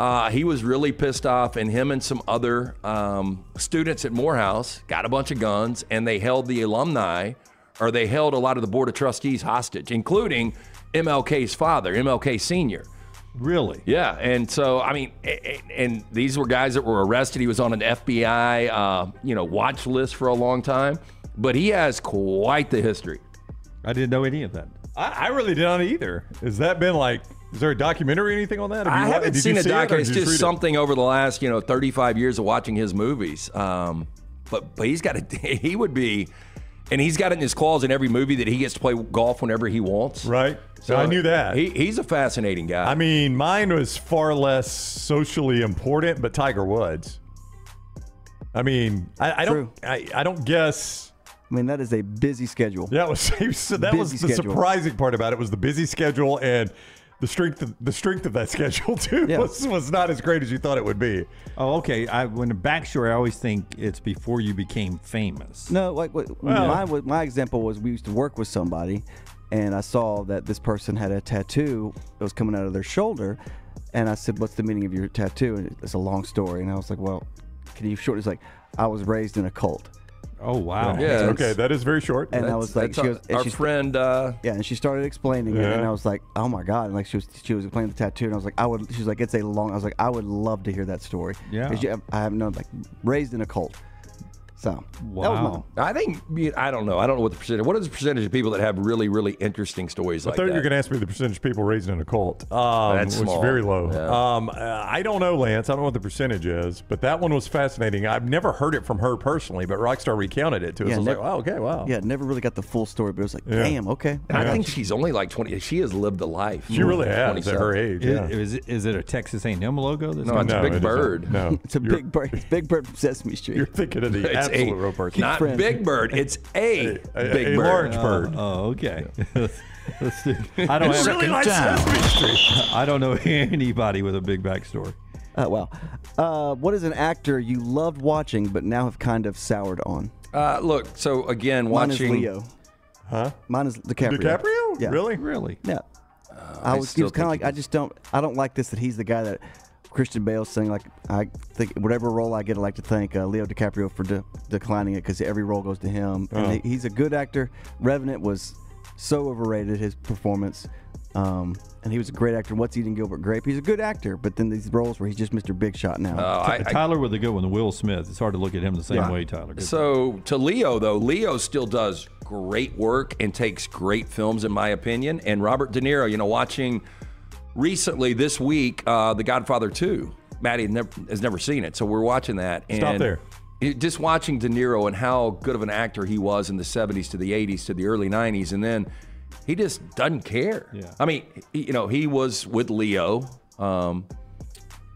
uh, he was really pissed off, and him and some other um, students at Morehouse got a bunch of guns, and they held the alumni, or they held a lot of the board of trustees hostage, including MLK's father, MLK Senior. Really? Yeah, and so I mean, and these were guys that were arrested. He was on an FBI, uh, you know, watch list for a long time, but he has quite the history. I didn't know any of that. I, I really did not either. Has that been like? Is there a documentary or anything on that? Have I you haven't did seen a it, documentary. It's just read it? something over the last, you know, 35 years of watching his movies. Um, but but he's got a he would be, and he's got it in his claws in every movie that he gets to play golf whenever he wants. Right. So I knew that. He, he's a fascinating guy. I mean, mine was far less socially important, but Tiger Woods. I mean, I, I don't, I, I don't guess. I mean, that is a busy schedule. That was that was the schedule. surprising part about it was the busy schedule and the strength of, the strength of that schedule too was, was not as great as you thought it would be. Oh, okay. I, when a backstory, I always think it's before you became famous. No, like what, Well- my my example was we used to work with somebody, and I saw that this person had a tattoo that was coming out of their shoulder, and I said, "What's the meaning of your tattoo?" And it's a long story, and I was like, "Well, can you short?" It's like I was raised in a cult. Oh wow. Yeah, okay, that is very short. And I That's- was like, she our- goes, and our she- friend. Uh, yeah, and she started explaining it, and I was like, "Oh my god!" And like she was, she was explaining the tattoo, and I was like, "I would." She was like, "It's a long." I was like, "I would love to hear that story." Yeah. 'Cause you, I have no like raised in a cult, so that was mine. I think I don't know. I don't know what the percentage. What is the percentage of people that have really, really interesting stories I like thought that? you were going to ask me the percentage of people raised in a cult, um, That's which small. is very low. Yeah. Um, I don't know, Lance. I don't know what the percentage is, but that one was fascinating. I've never heard it from her personally, but Rockstar recounted it to us. I was never- like, wow, okay, wow. Yeah, never really got the full story, but it was like, Yeah. damn, okay. And I think she's only like twenty. She has lived a life. She really has at 27. her age. Is, Yeah. is, it, is it a Texas A&M logo? That's No, it's a big it isn't. bird. No, It's a big bird. It's Big Bird from Sesame Street. You're thinking of the It's absolute a- wrong person. Not friends. big bird. It's a, a- big a bird. large bird. Oh, okay. Let's do- I don't have Second down. I don't know anybody with a big backstory. Uh, wow. Uh, what is an actor you loved watching but now have kind of soured on? Uh, look, so again, watching Mine is Leo. Huh? Mine is DiCaprio. DiCaprio? Yeah. Really? Really? Yeah. I I was, he was kind of like, I just don't, I don't like this that he's the guy that Christian Bale saying, like, I think whatever role I get, I like to thank uh, Leo DiCaprio for de- declining it because every role goes to him. Oh. And he, he's a good actor. Revenant was so overrated, his performance. Um, and he was a great actor. What's Eating Gilbert Grape? He's a good actor, but then these roles where he's just Mr. Big Shot now. Uh, Ty- Tyler with a good one, the Will Smith. It's hard to look at him the same Right. way, Tyler. Good So to Leo though, Leo still does great work and takes great films in my opinion. And Robert De Niro, you know, watching recently this week, uh, The Godfather 2. Maddie never, has never seen it, so we're watching that. And Stop there. it- just watching De Niro and how good of an actor he was in the 70s to the 80s to the early 90s, and then he just doesn't care. Yeah. I mean, he- you know, he was with Leo. Um,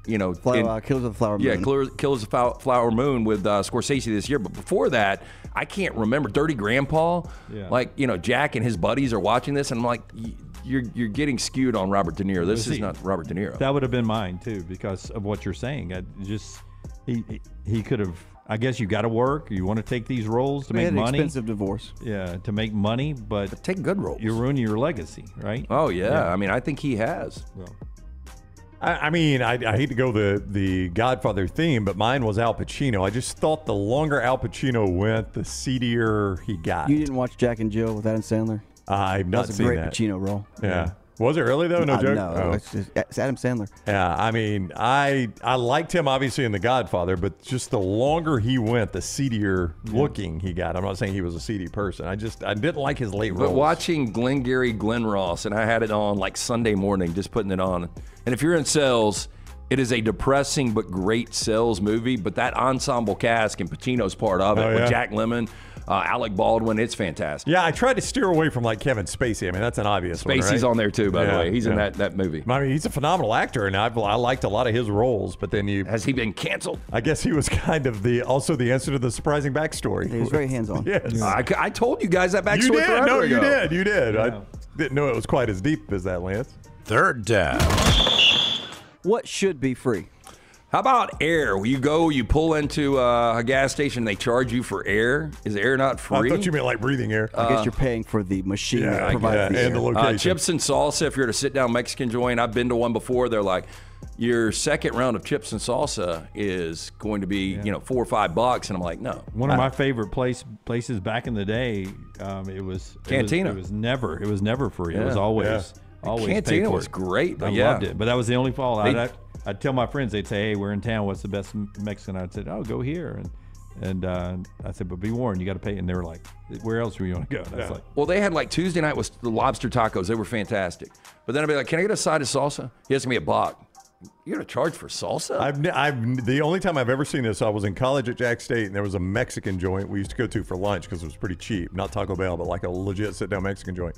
you know, Flower- in- uh, Killers of the Flower Yeah, Moon. Killers, Killers of Fou- Flower Moon with uh, Scorsese this year. But before that, I can't remember. Dirty Grandpa. Yeah. Like you know, Jack and his buddies are watching this, and I'm like, y- you're you're getting skewed on Robert De Niro. This Was is he- not Robert De Niro. That would have been mine too, because of what you're saying. I just he he- he could have. I guess you got to work. You want to take these roles to He make had money. expensive divorce. Yeah, to make money, but take good roles. You're ruining your legacy, right? Oh yeah. I mean, I think he has. I, I mean, I, I hate to go the the Godfather theme, but mine was Al Pacino. I just thought the longer Al Pacino went, the seedier he got. You didn't watch Jack and Jill with Adam Sandler? I've not That's a seen great that. Pacino role. Yeah. Was it really though? No Uh, joke. No, Oh. it's, just, it's Adam Sandler. Yeah, I mean, I I liked him obviously in The Godfather, but just the longer he went, the seedier looking he got. I'm not saying he was a seedy person. I just I didn't like his late But roles. watching Glengarry Glen Ross, and I had it on like Sunday morning, just putting it on. And if you're in sales, it is a depressing but great sales movie. But that ensemble cast and Pacino's part of it Oh, with. Jack Lemmon, uh, Alec Baldwin, it's fantastic. Yeah, I tried to steer away from like Kevin Spacey. I mean, that's an obvious one. Spacey's right? on there too, by the way. He's in that, that movie. I mean, he's a phenomenal actor, and I've, I liked a lot of his roles. But then you has he been canceled? I guess he was kind of the also the answer to the surprising backstory. He was very hands-on. yes, I, I told you guys that backstory you did. forever No, you ago. did. You did. I didn't know it was quite as deep as that, Lance. Third down. What should be free? How about air? You go, you pull into uh, a gas station, they charge you for air. Is air not free? I thought you meant like breathing air. I guess you're paying for the machine Yeah, that provides get the. And air. the location. Uh, chips and salsa. If you're at a sit-down Mexican joint, I've been to one before. They're like, your second round of chips and salsa is going to be, you know, four or five bucks, and I'm like, no. One of my favorite place places back in the day. Um, it was it was- Cantina. It was, never. It was never free. it was Yeah. Always Yeah. always. paid Cantina for was great, but I yeah. loved it. But that was the only fall. They- I'd, I'd tell my friends. They'd say, "Hey, we're in town. What's the best Mexican?" I'd say, "Oh, go here." And and uh, I said, "But be warned, you got to pay." And they were like, "Where else do you going to go?" And I was like, Well, they had like Tuesday night was the lobster tacos. They were fantastic. But then I'd be like, can I get a side of salsa? He has to be a buck. You're gonna charge for salsa? I've, ne- I've the only time I've ever seen this, I was in college at Jack State, and there was a Mexican joint we used to go to for lunch because it was pretty cheap, not Taco Bell, but like a legit sit down Mexican joint.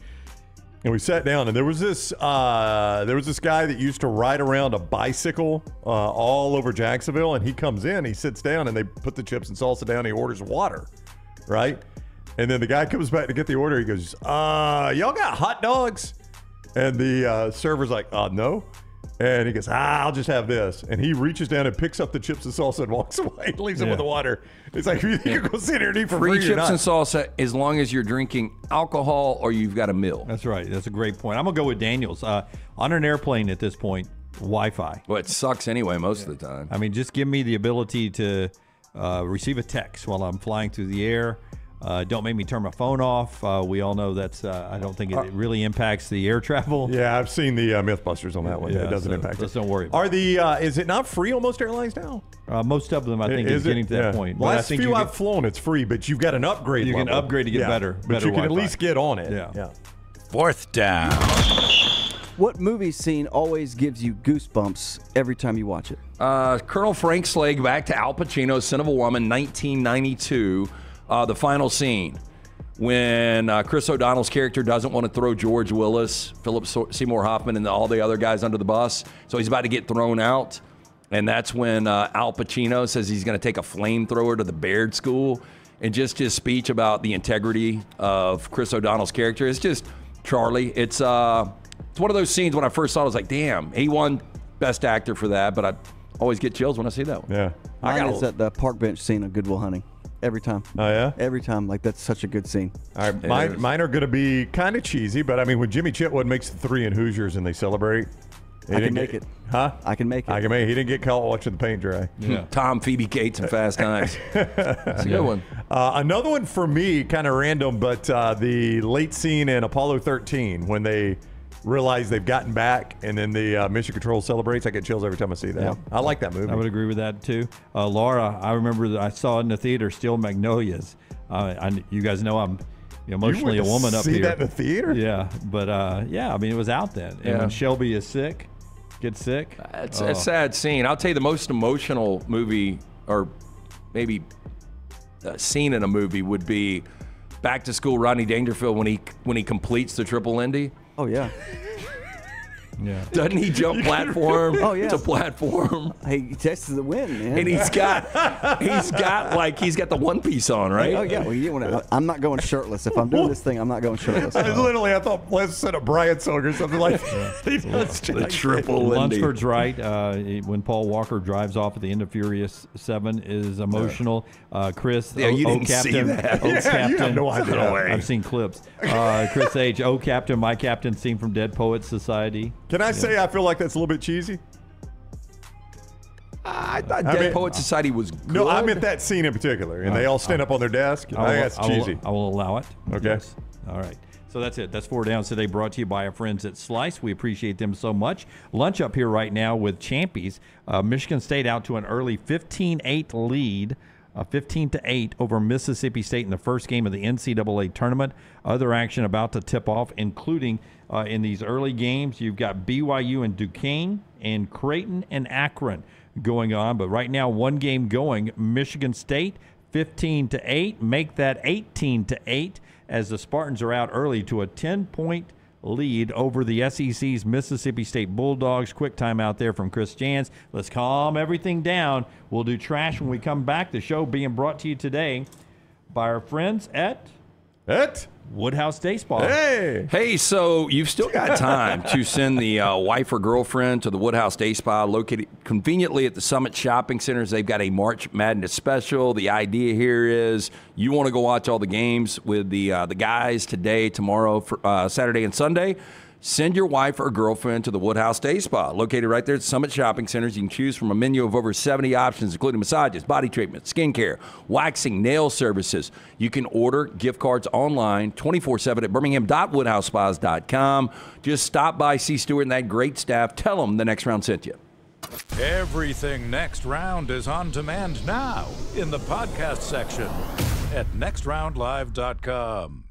And we sat down, and there was this uh, there was this guy that used to ride around a bicycle uh, all over Jacksonville, and he comes in, he sits down, and they put the chips and salsa down. He orders water, right? And then the guy comes back to get the order. He goes, "Uh, y'all got hot dogs?" And the uh, server's like, "Uh, no." And he goes, ah, I'll just have this. And he reaches down and picks up the chips and salsa and walks away. Leaves it Yeah. with the water. It's like, you you go sit here and eat for Free free, chips and salsa as long as you're drinking alcohol or you've got a meal. That's right. That's a great point. I'm gonna go with Daniels. Uh, on an airplane at this point, Wi-Fi. Well, it sucks anyway most of the time. I mean, just give me the ability to uh, receive a text while I'm flying through the air. Uh, don't make me turn my phone off. Uh, we all know that's. Uh, I don't think it, it really impacts the air travel. Yeah, I've seen the uh, MythBusters on that one. Yeah, it doesn't so impact let's it. don't worry about Are the uh, is it not free on most airlines now? Uh, most of them, I think, is is getting to that Yeah. point. But I Last think few I've get- flown, it's free, but you've got an upgrade. You can upgrade to get Yeah. better- but better you can at Wi-Fi. least get on it. Yeah. yeah. Fourth down. What movie scene always gives you goosebumps every time you watch it? Uh, Colonel Frank Slade back to Al Pacino, Scent of a Woman, 1992. Uh, the final scene when uh, Chris O'Donnell's character doesn't want to throw George Willis, Philip So- Seymour Hoffman, and all the other guys under the bus. So he's about to get thrown out. And that's when uh, Al Pacino says he's going to take a flamethrower to the Baird School. And just his speech about the integrity of Chris O'Donnell's character. It's just Charlie. It's uh, it's one of those scenes when I first saw it, I was like, damn, he won Best Actor for that. But I always get chills when I see that one. Yeah. I Mine got is at the park bench scene of Good Will Hunting. Every time. Oh yeah. Every time. Like that's such a good scene. All right, mine, mine are going to be kind of cheesy, but I mean, when Jimmy Chitwood makes the three in Hoosiers and they celebrate, he I can didn't make get- it. Huh? I can make it. I can make. He didn't get caught watching the paint dry. Tom, Phoebe Cates, and Fast Times. That's a good one. Uh, another one for me, kind of random, but uh, the late scene in Apollo 13 when they realize they've gotten back, and then the uh, Mission Control celebrates. I get chills every time I see that. Yeah. I like that movie. I would agree with that too. Uh, Laura, I remember that I saw it in the theater, Steel Magnolias. Uh, I, you guys know I'm emotionally went a woman up see here. that in the theater? Yeah, but uh, yeah, I mean it was out then. And Yeah. when Shelby is sick, gets sick. It's oh. a sad scene. I'll tell you the most emotional movie, or maybe a scene in a movie, would be Back to School. Rodney Dangerfield when he when he completes the triple Lindy. Oh yeah. Yeah. Doesn't he jump platform Oh, yeah. to platform? He tests the wind, man. And he's got he's got like he's got the one piece on, right? Oh yeah. Well, you want to? I'm not going shirtless. If I'm doing this thing, I'm not going shirtless. I literally, I thought Les said a Bryant song or something like that. He does The like triple Lunceford's right. Uh, when Paul Walker drives off at the end of Furious Seven is emotional. Uh, Chris, Yeah, oh, you didn't see Captain, that. Oh, Yeah, you Captain. have no idea. No. I've seen clips. Uh, Chris H. Oh, Captain, my Captain, scene from Dead Poets Society. Can I say I feel like that's a little bit cheesy? I thought I Dead mean- Poet Society was good. No, I meant that scene in particular, and they all stand up on their desk. I, I will, think that's I will- cheesy. I will allow it. Okay. Yes. All right. So that's it. That's four downs today. Brought to you by our friends at Slice. We appreciate them so much. Lunch up here right now with Champy's. Uh, Michigan State out to an early 15-8 lead. Uh, 15 to 8 over Mississippi State in the first game of the NCAA tournament. Other action about to tip off, including uh, in these early games, you've got BYU and Duquesne and Creighton and Akron going on. But right now, one game going. Michigan State 15 to 8. Make that 18 to 8 as the Spartans are out early to a 10 point lead over the SEC's Mississippi State Bulldogs. Quick timeout there from Chris Jans. Let's calm everything down. We'll do trash when we come back. The show being brought to you today by our friends at at Woodhouse Day Spa. Hey, Hey, so you've still got time to send the uh, wife or girlfriend to the Woodhouse Day Spa, located conveniently at the Summit Shopping Centers. They've got a March Madness special. The idea here is you want to go watch all the games with the uh, the guys today, tomorrow, for, uh, Saturday, and Sunday. Send your wife or girlfriend to the Woodhouse Day Spa, located right there at Summit Shopping Centers. You can choose from a menu of over 70 options, including massages, body treatment, skincare, waxing, nail services. You can order gift cards online 24 7 at birmingham.woodhousespas.com. Just stop by, see Stuart and that great staff. Tell them the next round sent you. Everything Next Round is on demand now in the podcast section at nextroundlive.com.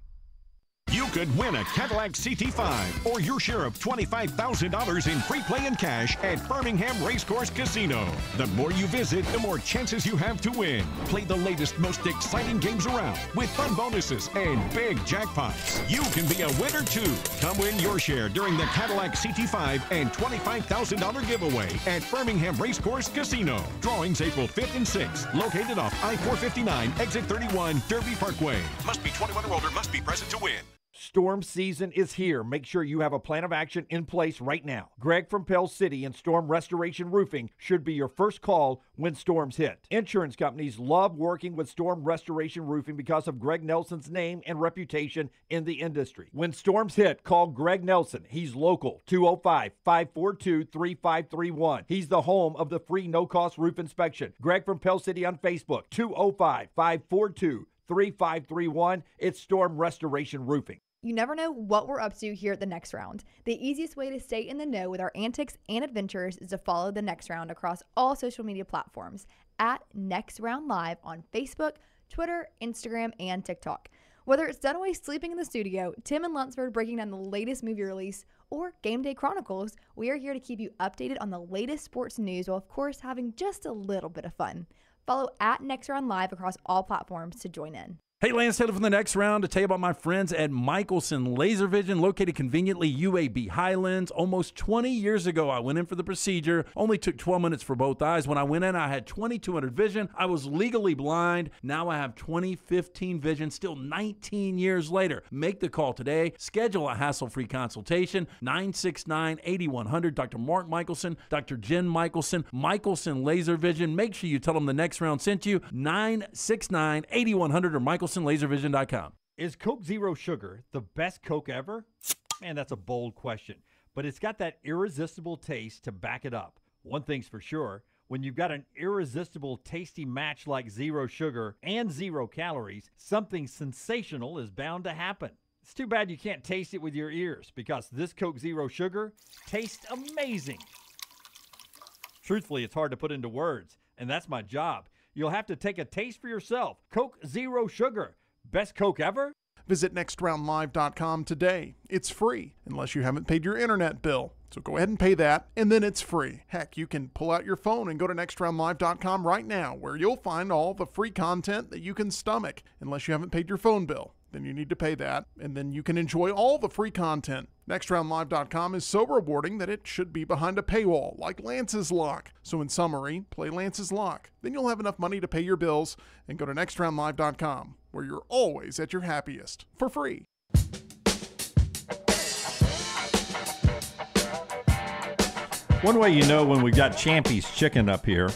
You could win a Cadillac CT5 or your share of $25,000 in free play and cash at Birmingham Racecourse Casino. The more you visit, the more chances you have to win. Play the latest, most exciting games around with fun bonuses and big jackpots. You can be a winner too. Come win your share during the Cadillac CT5 and $25,000 giveaway at Birmingham Racecourse Casino. Drawings April 5th and 6th. Located off I-459, exit 31, Derby Parkway. Must be 21 or older, must be present to win. Storm season is here. Make sure you have a plan of action in place right now. Greg from Pell City and Storm Restoration Roofing should be your first call when storms hit. Insurance companies love working with Storm Restoration Roofing because of Greg Nelson's name and reputation in the industry. When storms hit, call Greg Nelson. He's local 205 542 3531. He's the home of the free no cost roof inspection. Greg from Pell City on Facebook 205 542 3531. It's Storm Restoration Roofing. You never know what we're up to here at the next round. The easiest way to stay in the know with our antics and adventures is to follow the next round across all social media platforms at Next Round Live on Facebook, Twitter, Instagram, and TikTok. Whether it's Dunaway sleeping in the studio, Tim and Lunceford breaking down the latest movie release, or Game Day Chronicles, we are here to keep you updated on the latest sports news while, of course, having just a little bit of fun. Follow at Next Round Live across all platforms to join in. Hey, Lance Taylor from the next round to tell you about my friends at Michelson Laser Vision, located conveniently UAB Highlands. Almost 20 years ago, I went in for the procedure. Only took 12 minutes for both eyes. When I went in, I had 2200 vision. I was legally blind. Now I have 2015 vision, still 19 years later. Make the call today. Schedule a hassle-free consultation. 969-8100. Dr. Mark Michelson, Dr. Jen Michelson, Michelson Laser Vision. Make sure you tell them the next round sent you. 969-8100 or michelsonlaservision.com. Is Coke Zero Sugar the best Coke ever? Man, that's a bold question. But it's got that irresistible taste to back it up. One thing's for sure when you've got an irresistible, tasty match like zero sugar and zero calories, something sensational is bound to happen. It's too bad you can't taste it with your ears because this Coke Zero Sugar tastes amazing. Truthfully, it's hard to put into words, and that's my job. You'll have to take a taste for yourself. Coke Zero Sugar. Best Coke ever? Visit nextroundlive.com today. It's free unless you haven't paid your internet bill. So go ahead and pay that, and then it's free. Heck, you can pull out your phone and go to nextroundlive.com right now, where you'll find all the free content that you can stomach unless you haven't paid your phone bill. Then you need to pay that, and then you can enjoy all the free content. NextRoundLive.com is so rewarding that it should be behind a paywall, like Lance's Lock. So, in summary, play Lance's Lock. Then you'll have enough money to pay your bills, and go to NextRoundLive.com, where you're always at your happiest for free. One way you know when we've got Champy's chicken up here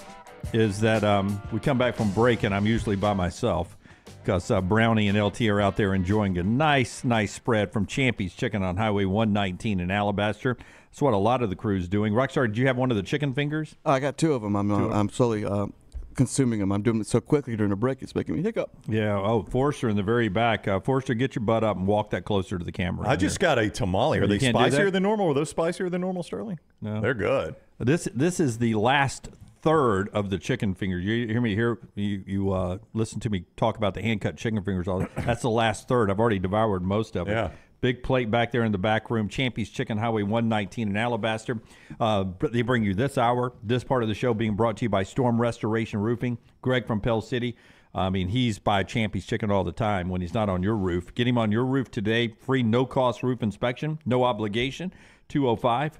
is that um, we come back from break and I'm usually by myself because uh, Brownie and LT are out there enjoying a nice, nice spread from Champy's Chicken on Highway 119 in Alabaster. That's what a lot of the crew's doing. Rockstar, did you have one of the chicken fingers? I got two of them. I'm, uh, I'm slowly uh, consuming them. I'm doing it so quickly during the break, it's making me hiccup. Yeah. Oh, Forester in the very back. Uh, Forester, get your butt up and walk that closer to the camera. I just got a tamale. Are You they spicier than normal? Are those spicier than normal, Sterling? No. They're good. This this is the last third of the chicken fingers. You hear me here? You you uh, listen to me talk about the hand cut chicken fingers. All that's the last third. I've already devoured most of it. Yeah. Big plate back there in the back room. Champy's Chicken Highway 119 in Alabaster. Uh, they bring you this hour, this part of the show being brought to you by Storm Restoration Roofing. Greg from Pell City. I mean, he's by Champy's Chicken all the time when he's not on your roof. Get him on your roof today. Free no cost roof inspection, no obligation. 205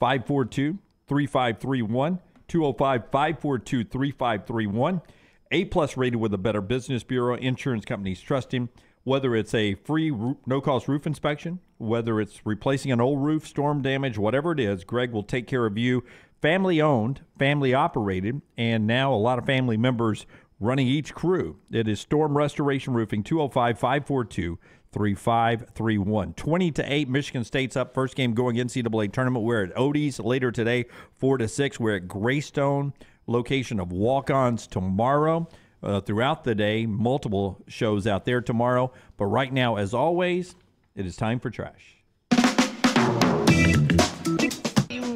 542 3531. 205 542 3531. A plus rated with a Better Business Bureau. Insurance companies trust him. Whether it's a free no cost roof inspection, whether it's replacing an old roof, storm damage, whatever it is, Greg will take care of you. Family owned, family operated, and now a lot of family members running each crew. It is Storm Restoration Roofing, 205 542 3531. 20 to 8, Michigan State's up. First game going NCAA tournament. We're at Odie's later today, 4 to 6. We're at Greystone, location of walk ons tomorrow. Uh, throughout the day, multiple shows out there tomorrow. But right now, as always, it is time for trash.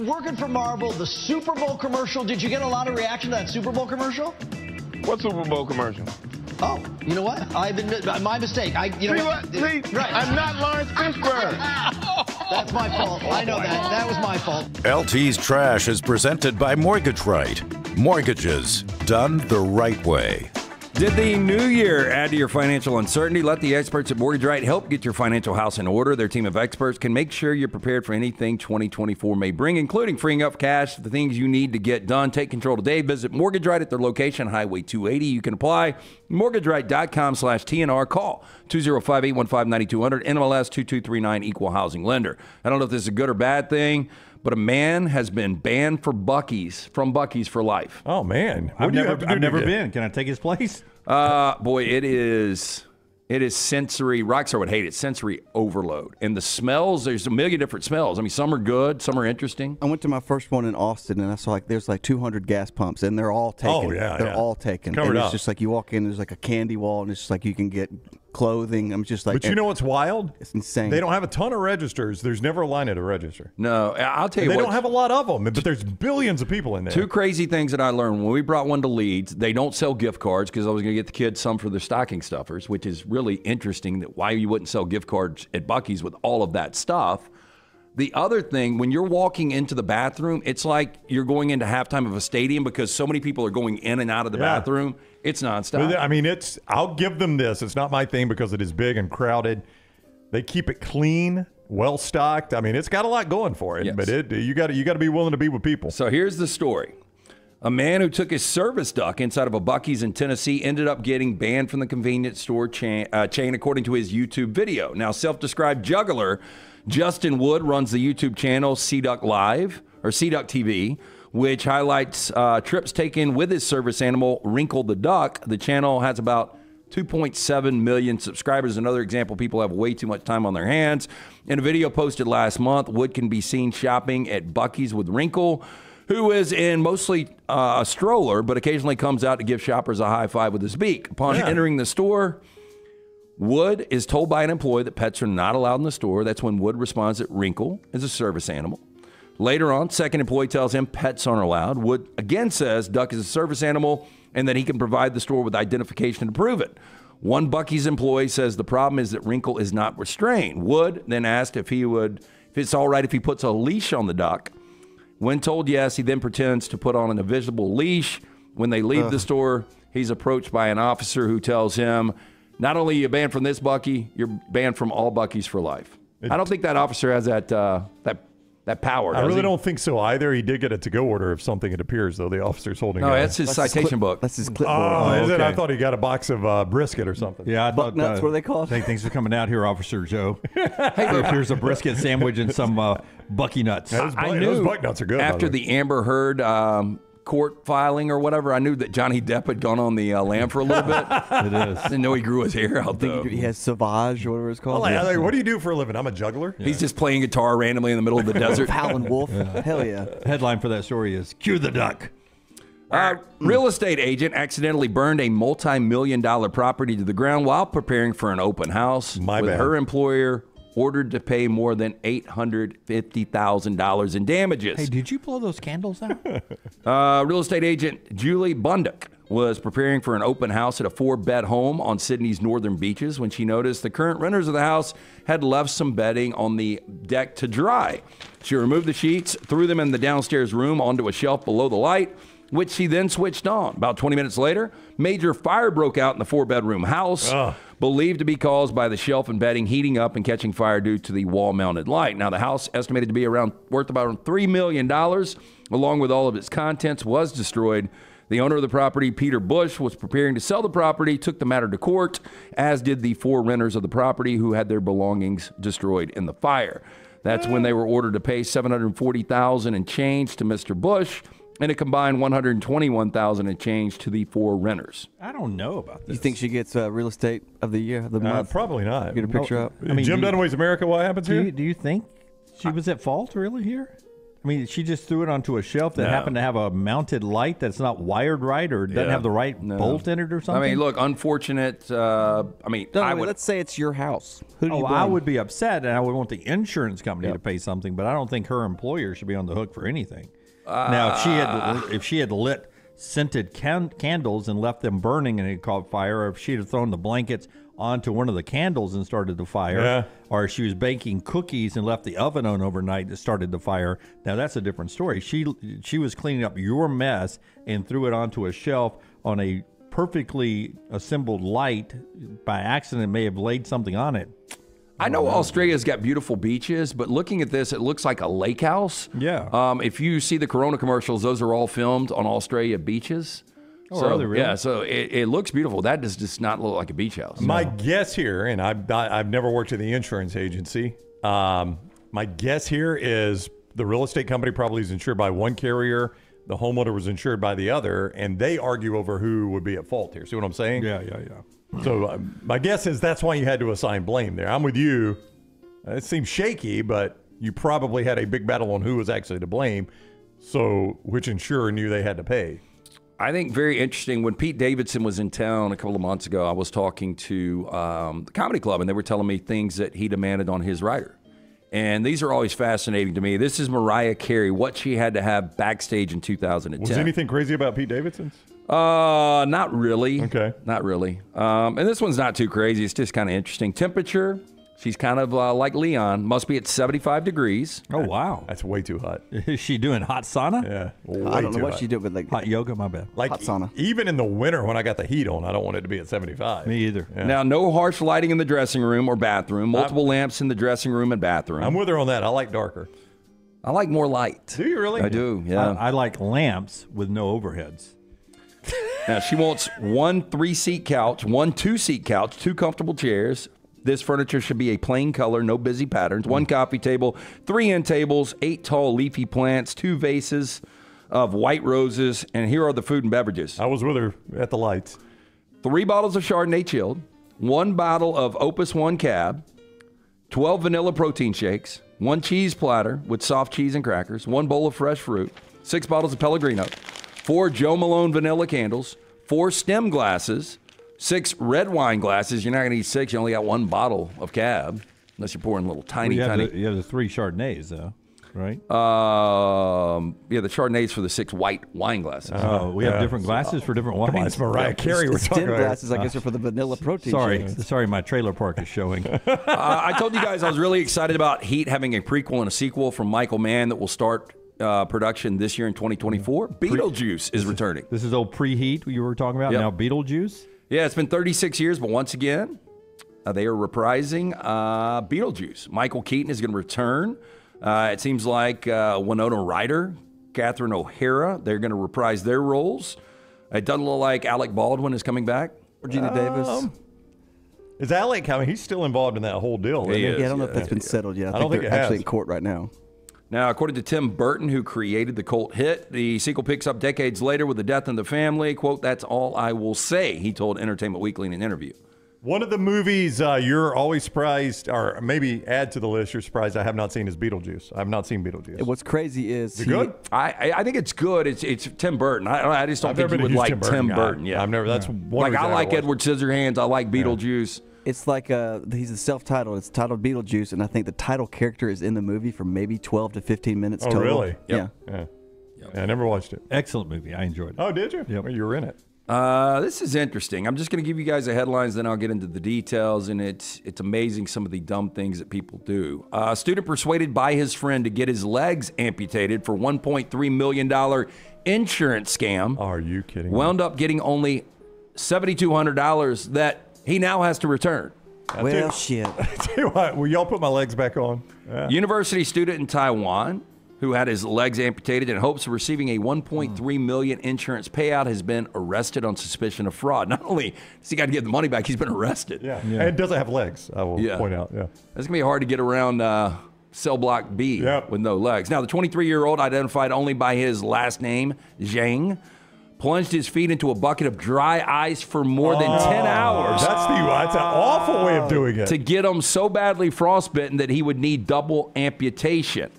Working for Marvel, the Super Bowl commercial. Did you get a lot of reaction to that Super Bowl commercial? What Super Bowl commercial? Oh, you know what? I've admit my mistake. I, you know See what? what? See, I'm not Laurence Fishburne. That's my fault. I know that. That was my fault. LT's Trash is presented by Mortgage Right. Mortgages done the right way. Did the new year add to your financial uncertainty? Let the experts at Mortgage Right help get your financial house in order. Their team of experts can make sure you're prepared for anything 2024 may bring, including freeing up cash, the things you need to get done. Take control today. Visit Mortgage Right at their location, Highway 280. You can apply mortgageright.com slash TNR. Call 205-815-9200, NMLS 2239, Equal Housing Lender. I don't know if this is a good or bad thing, but a man has been banned for Buc-ee's, from Buc-ee's for life. Oh, man. I've never, I've never been. Can I take his place? Uh, boy, it is. It is sensory. Rockstar would hate it. Sensory overload, and the smells. There's a million different smells. I mean, some are good, some are interesting. I went to my first one in Austin, and I saw like there's like 200 gas pumps, and they're all taken. Oh, yeah, they're yeah. all taken. Covered and it's up. just like you walk in, there's like a candy wall, and it's just like you can get clothing. I'm just like, But you eh, know what's wild? It's insane. They don't have a ton of registers. There's never a line at a register. No, I'll tell And you they what. don't have a lot of them, but there's billions of people in there. Two crazy things that I learned when we brought one to Leeds. They don't sell gift cards because I was going to get the kids some for their stocking stuffers, which is really interesting. That why you wouldn't sell gift cards at Buc-ee's with all of that stuff. The other thing, when you're walking into the bathroom, it's like you're going into halftime of a stadium because so many people are going in and out of the Yeah. bathroom. It's nonstop. I mean, it's. I'll give them this. It's not my thing because it is big and crowded. They keep it clean, well stocked. I mean, it's got a lot going for it. Yes. But it you got to you got to be willing to be with people. So here's the story. A man who took his service duck inside of a Buc-ee's in Tennessee ended up getting banned from the convenience store chain, uh, chain according to his YouTube video. Now, self described juggler Justin Wood runs the YouTube channel Sea Duck Live or Sea Duck TV, which highlights uh, trips taken with his service animal, Wrinkle the Duck. The channel has about 2.7 million subscribers. Another example, people have way too much time on their hands. In a video posted last month, Wood can be seen shopping at Buc-ee's with Wrinkle, who is in mostly uh, a stroller, but occasionally comes out to give shoppers a high five with his beak. Upon Yeah. entering the store, Wood is told by an employee that pets are not allowed in the store. That's when Wood responds that Wrinkle is a service animal. Later on, second employee tells him pets aren't allowed. Wood again says Duck is a service animal and that he can provide the store with identification to prove it. One Buc-ee's employee says the problem is that Wrinkle is not restrained. Wood then asked if he would, if it's all right if he puts a leash on the duck. When told yes, he then pretends to put on an invisible leash. When they leave Ugh. the store, he's approached by an officer who tells him, "Not only are you banned from this Buc-ee, you're banned from all Buc-ee's for life." I don't think that officer has that uh, that that power. I really he? don't think so either. He did get a to-go order if something it appears, though. The officer's holding. No, a- that's his That's his citation clip- book. that's his clipboard. Oh, clipboard. is it? I thought he got a box of uh, brisket or something. Yeah, I thought nuts, uh, what are they called? Hey, thanks for coming out here, Officer Joe. hey, here's a brisket sandwich and some uh, Buc-ee nuts. I knew those buck nuts are good. after the Amber Heard um, court filing or whatever. I knew that Johnny Depp had gone on the uh, lam for a little bit. it is. Didn't know he grew his hair out though. He has Sauvage or whatever it's called. Well, like, like, what do you do for a living? I'm a juggler. He's just playing guitar randomly in the middle of the desert. Howlin' Wolf. Hell yeah. Headline for that story is "Cue the Duck." Uh, real estate agent accidentally burned a multi-million dollar property to the ground while preparing for an open house. My with bad. her employer ordered to pay more than eight hundred fifty thousand dollars in damages. Hey, did you blow those candles out? Uh, real estate agent Julie Bunduck was preparing for an open house at a four bed home on Sydney's northern beaches when she noticed the current renters of the house had left some bedding on the deck to dry. She removed the sheets, threw them in the downstairs room onto a shelf below the light, which she then switched on. About 20 minutes later, major fire broke out in the four bedroom house. Believed to be caused by the shelf and bedding heating up and catching fire due to the wall mounted light. Now, the house, estimated to be around worth about $3 million, along with all of its contents, was destroyed. The owner of the property, Peter Bush, was preparing to sell the property, took the matter to court, as did the four renters of the property who had their belongings destroyed in the fire. That's when mm. they were ordered to pay 740,000 and change to Mr. Bush and a combined 121,000 and change to the four renters. I don't know about this. You think she gets uh, real estate of the year, of the Uh, month? probably not. Get a picture up. I mean, Jim Dunaway's America. What happens do here? You, do you think she was at fault really here? I mean, she just threw it onto a shelf that No. happened to have a mounted light that's not wired right or doesn't Yeah. have the right No. bolt in it or something. I mean, look, unfortunate. Uh, I mean, No, I wait, would. let's say it's your house. Who do oh, you I would be upset, and I would want the insurance company to pay something, but I don't think her employer should be on the hook for anything. Now, if she Uh. had if she had lit scented can- candles and left them burning and it caught fire, or if she had thrown the blankets onto one of the candles and started the fire, Yeah. or if she was baking cookies and left the oven on overnight that started the fire, now that's a different story. She she was cleaning up your mess and threw it onto a shelf on a perfectly assembled light by accident may have laid something on it. I know Australia's got beautiful beaches, but looking at this, it looks like a lake house. Yeah. Um, if you see the Corona commercials, those are all filmed on Australia beaches. Oh, so, are they really? Yeah, so it, it looks beautiful. That does just not look like a beach house. My guess here, and I've, I- I've never worked at the insurance agency. Um, my guess here is the real estate company probably is insured by one carrier. The homeowner was insured by the other, and they argue over who would be at fault here. See what I'm saying? Yeah, yeah, yeah. So uh, my guess is that's why you had to assign blame there. I'm with you. Uh, It seems shaky, but you probably had a big battle on who was actually to blame. So which insurer knew they had to pay? I think very interesting. When Pete Davidson was in town a couple of months ago, I was talking to um, the comedy club, and they were telling me things that he demanded on his writer. And these are always fascinating to me. This is Mariah Carey, what she had to have backstage in 2010. Was anything crazy about Pete Davidson's? Uh, not really. Okay. Not really. Um, and this one's not too crazy. It's just kind of interesting. Temperature, she's kind of uh, like Leon. Must be at 75 degrees. Oh wow, That's way too hot. is she doing hot sauna? Yeah, I don't know what hot. she did, but like Hot yoga, my bad. Like hot sauna. e- even in the winter when I got the heat on, I don't want it to be at 75. Me either. Yeah. Now, no harsh lighting in the dressing room or bathroom. Multiple lamps in the dressing room and bathroom. I'm with her on that. I like darker. I like more light. Do you really? I do, yeah. I, I like lamps with no overheads. Now she wants one three seat couch, one two seat couch, two comfortable chairs. This furniture should be a plain color, no busy patterns. One mm. coffee table, three end tables, eight tall leafy plants, two vases of white roses, and here are the food and beverages. I was with her at the lights. Three bottles of Chardonnay chilled, one bottle of Opus One Cab, 12 vanilla protein shakes, one cheese platter with soft cheese and crackers, one bowl of fresh fruit, six bottles of Pellegrino, four Jo Malone vanilla candles, four stem glasses, Six red wine glasses. You're not going to need six. You only got one bottle of cab, unless you're pouring little tiny, you, have tiny. the, you have the three Chardonnays, though, right? Um, yeah, the Chardonnays for the six white wine glasses. Oh, we have different glasses for different wines. Come it's Mariah Carey we're Stem talking about. glasses, I guess, are for the vanilla protein. Sorry, shakes. sorry, my trailer park is showing. uh, I told you guys I was really excited about Heat having a prequel and a sequel from Michael Mann that will start uh, production this year in 2024. Beetlejuice is returning. This is old preheat you were talking about. Yep. Now Beetlejuice. Yeah, it's been 36 years, but once again, uh, they are reprising uh, Beetlejuice. Michael Keaton is going to return. Uh, it seems like uh, Winona Ryder, Catherine O'Hara, they're going to reprise their roles. It doesn't look like Alec Baldwin is coming back. Geena Davis. Um, Is Alec? coming? he's still involved in that whole deal. He isn't Yeah, I don't know yeah. if that's been settled yet. I, I think don't think they're it actually in court right now. Now, according to Tim Burton, who created the cult hit, the sequel picks up decades later with the death in the family. "Quote: That's all I will say," he told Entertainment Weekly in an interview. One of the movies uh, you're always surprised, or maybe add to the list, you're surprised I have not seen is Beetlejuice. I have not seen Beetlejuice. What's crazy is Is it he- good? I, I I think it's good. It's it's Tim Burton. I, I just don't I've think never you would like Tim Burton Tim. Burton. Yeah, I've never- that's one like reason I I like watched. Edward Scissorhands. I like Beetlejuice. It's like uh, he's a self-titled. It's titled Beetlejuice, and I think the title character is in the movie for maybe 12 to 15 minutes Oh, total. really? Yeah. Yeah. Yeah, I never watched it. Excellent movie. I enjoyed it. Oh, did you? Yep. Well, you were in it. Uh, this is interesting. I'm just going to give you guys the headlines, then I'll get into the details. And it's it's amazing some of the dumb things that people do. Uh, a student persuaded by his friend to get his legs amputated for 1.3 million dollar insurance scam. Are you kidding? me? Wound up getting only seventy two hundred dollars that he now has to return. I Well, tell- shit. tell you what, will y'all put my legs back on? Yeah. University student in Taiwan who had his legs amputated in hopes of receiving a 1.3 million insurance payout has been arrested on suspicion of fraud. Not only does he got to get the money back, he's been arrested. yeah. And doesn't have legs, I will Yeah. point out. Yeah. It's gonna be hard to get around uh, cell block B Yep. with no legs. Now, the 23 year old, identified only by his last name, Zhang, plunged his feet into a bucket of dry ice for more than 10 hours. Oh, That's the that's an awful way of doing it. to get him so badly frostbitten that he would need double amputation.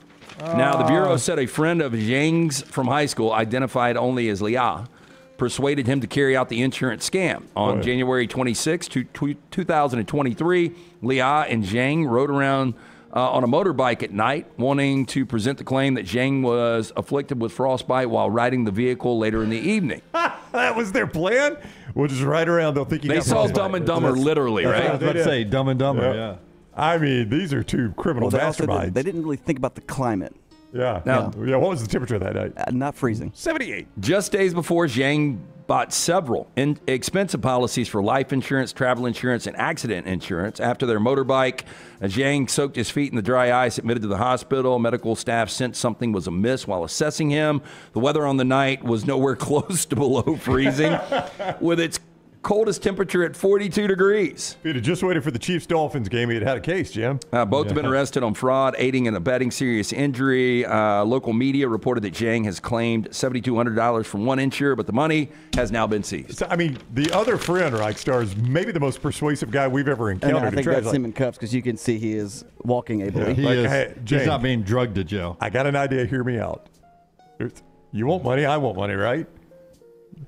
Now, the Bureau oh. said a friend of Zhang's from high school, identified only as Lia, persuaded him to carry out the insurance scam. On Right. January 26, two- two- 2023, Lia and Zhang rode around uh, on a motorbike at night, wanting to present the claim that Zhang was afflicted with frostbite while riding the vehicle later in the evening. that was their plan. We'll just ride around. They'll think you They got saw frostbite. Dumb and Dumber That's- literally, that's right? I was about to say Dumb and Dumber. Yeah. I mean, these are two criminal Well, they, masterminds. didn't, they didn't really think about the climate. yeah. Now- yeah. What was the temperature that night? Uh, not freezing. 78. Just days before, Zhang bought several in- expensive policies for life insurance, travel insurance, and accident insurance. After their motorbike, Zhang soaked his feet in the dry ice, admitted to the hospital. Medical staff sensed something was amiss while assessing him. The weather on the night was nowhere close to below freezing, with its coldest temperature at 42 degrees. If you'd have just waited for the Chiefs Dolphins game, he'd had a case, Jim. Uh, both have been arrested on fraud, aiding and abetting serious injury. Uh, local media reported that Zhang has claimed $7,200 from one insurer, but the money has now been seized. So, I mean, the other friend, Rockstar, is maybe the most persuasive guy we've ever And encountered. I to think to, that's like, him in cuffs because you can see he is walking ably. He Like, is. hey, he's not being drugged to jail. I got an idea. Hear me out. It's- You want money? I want money, right?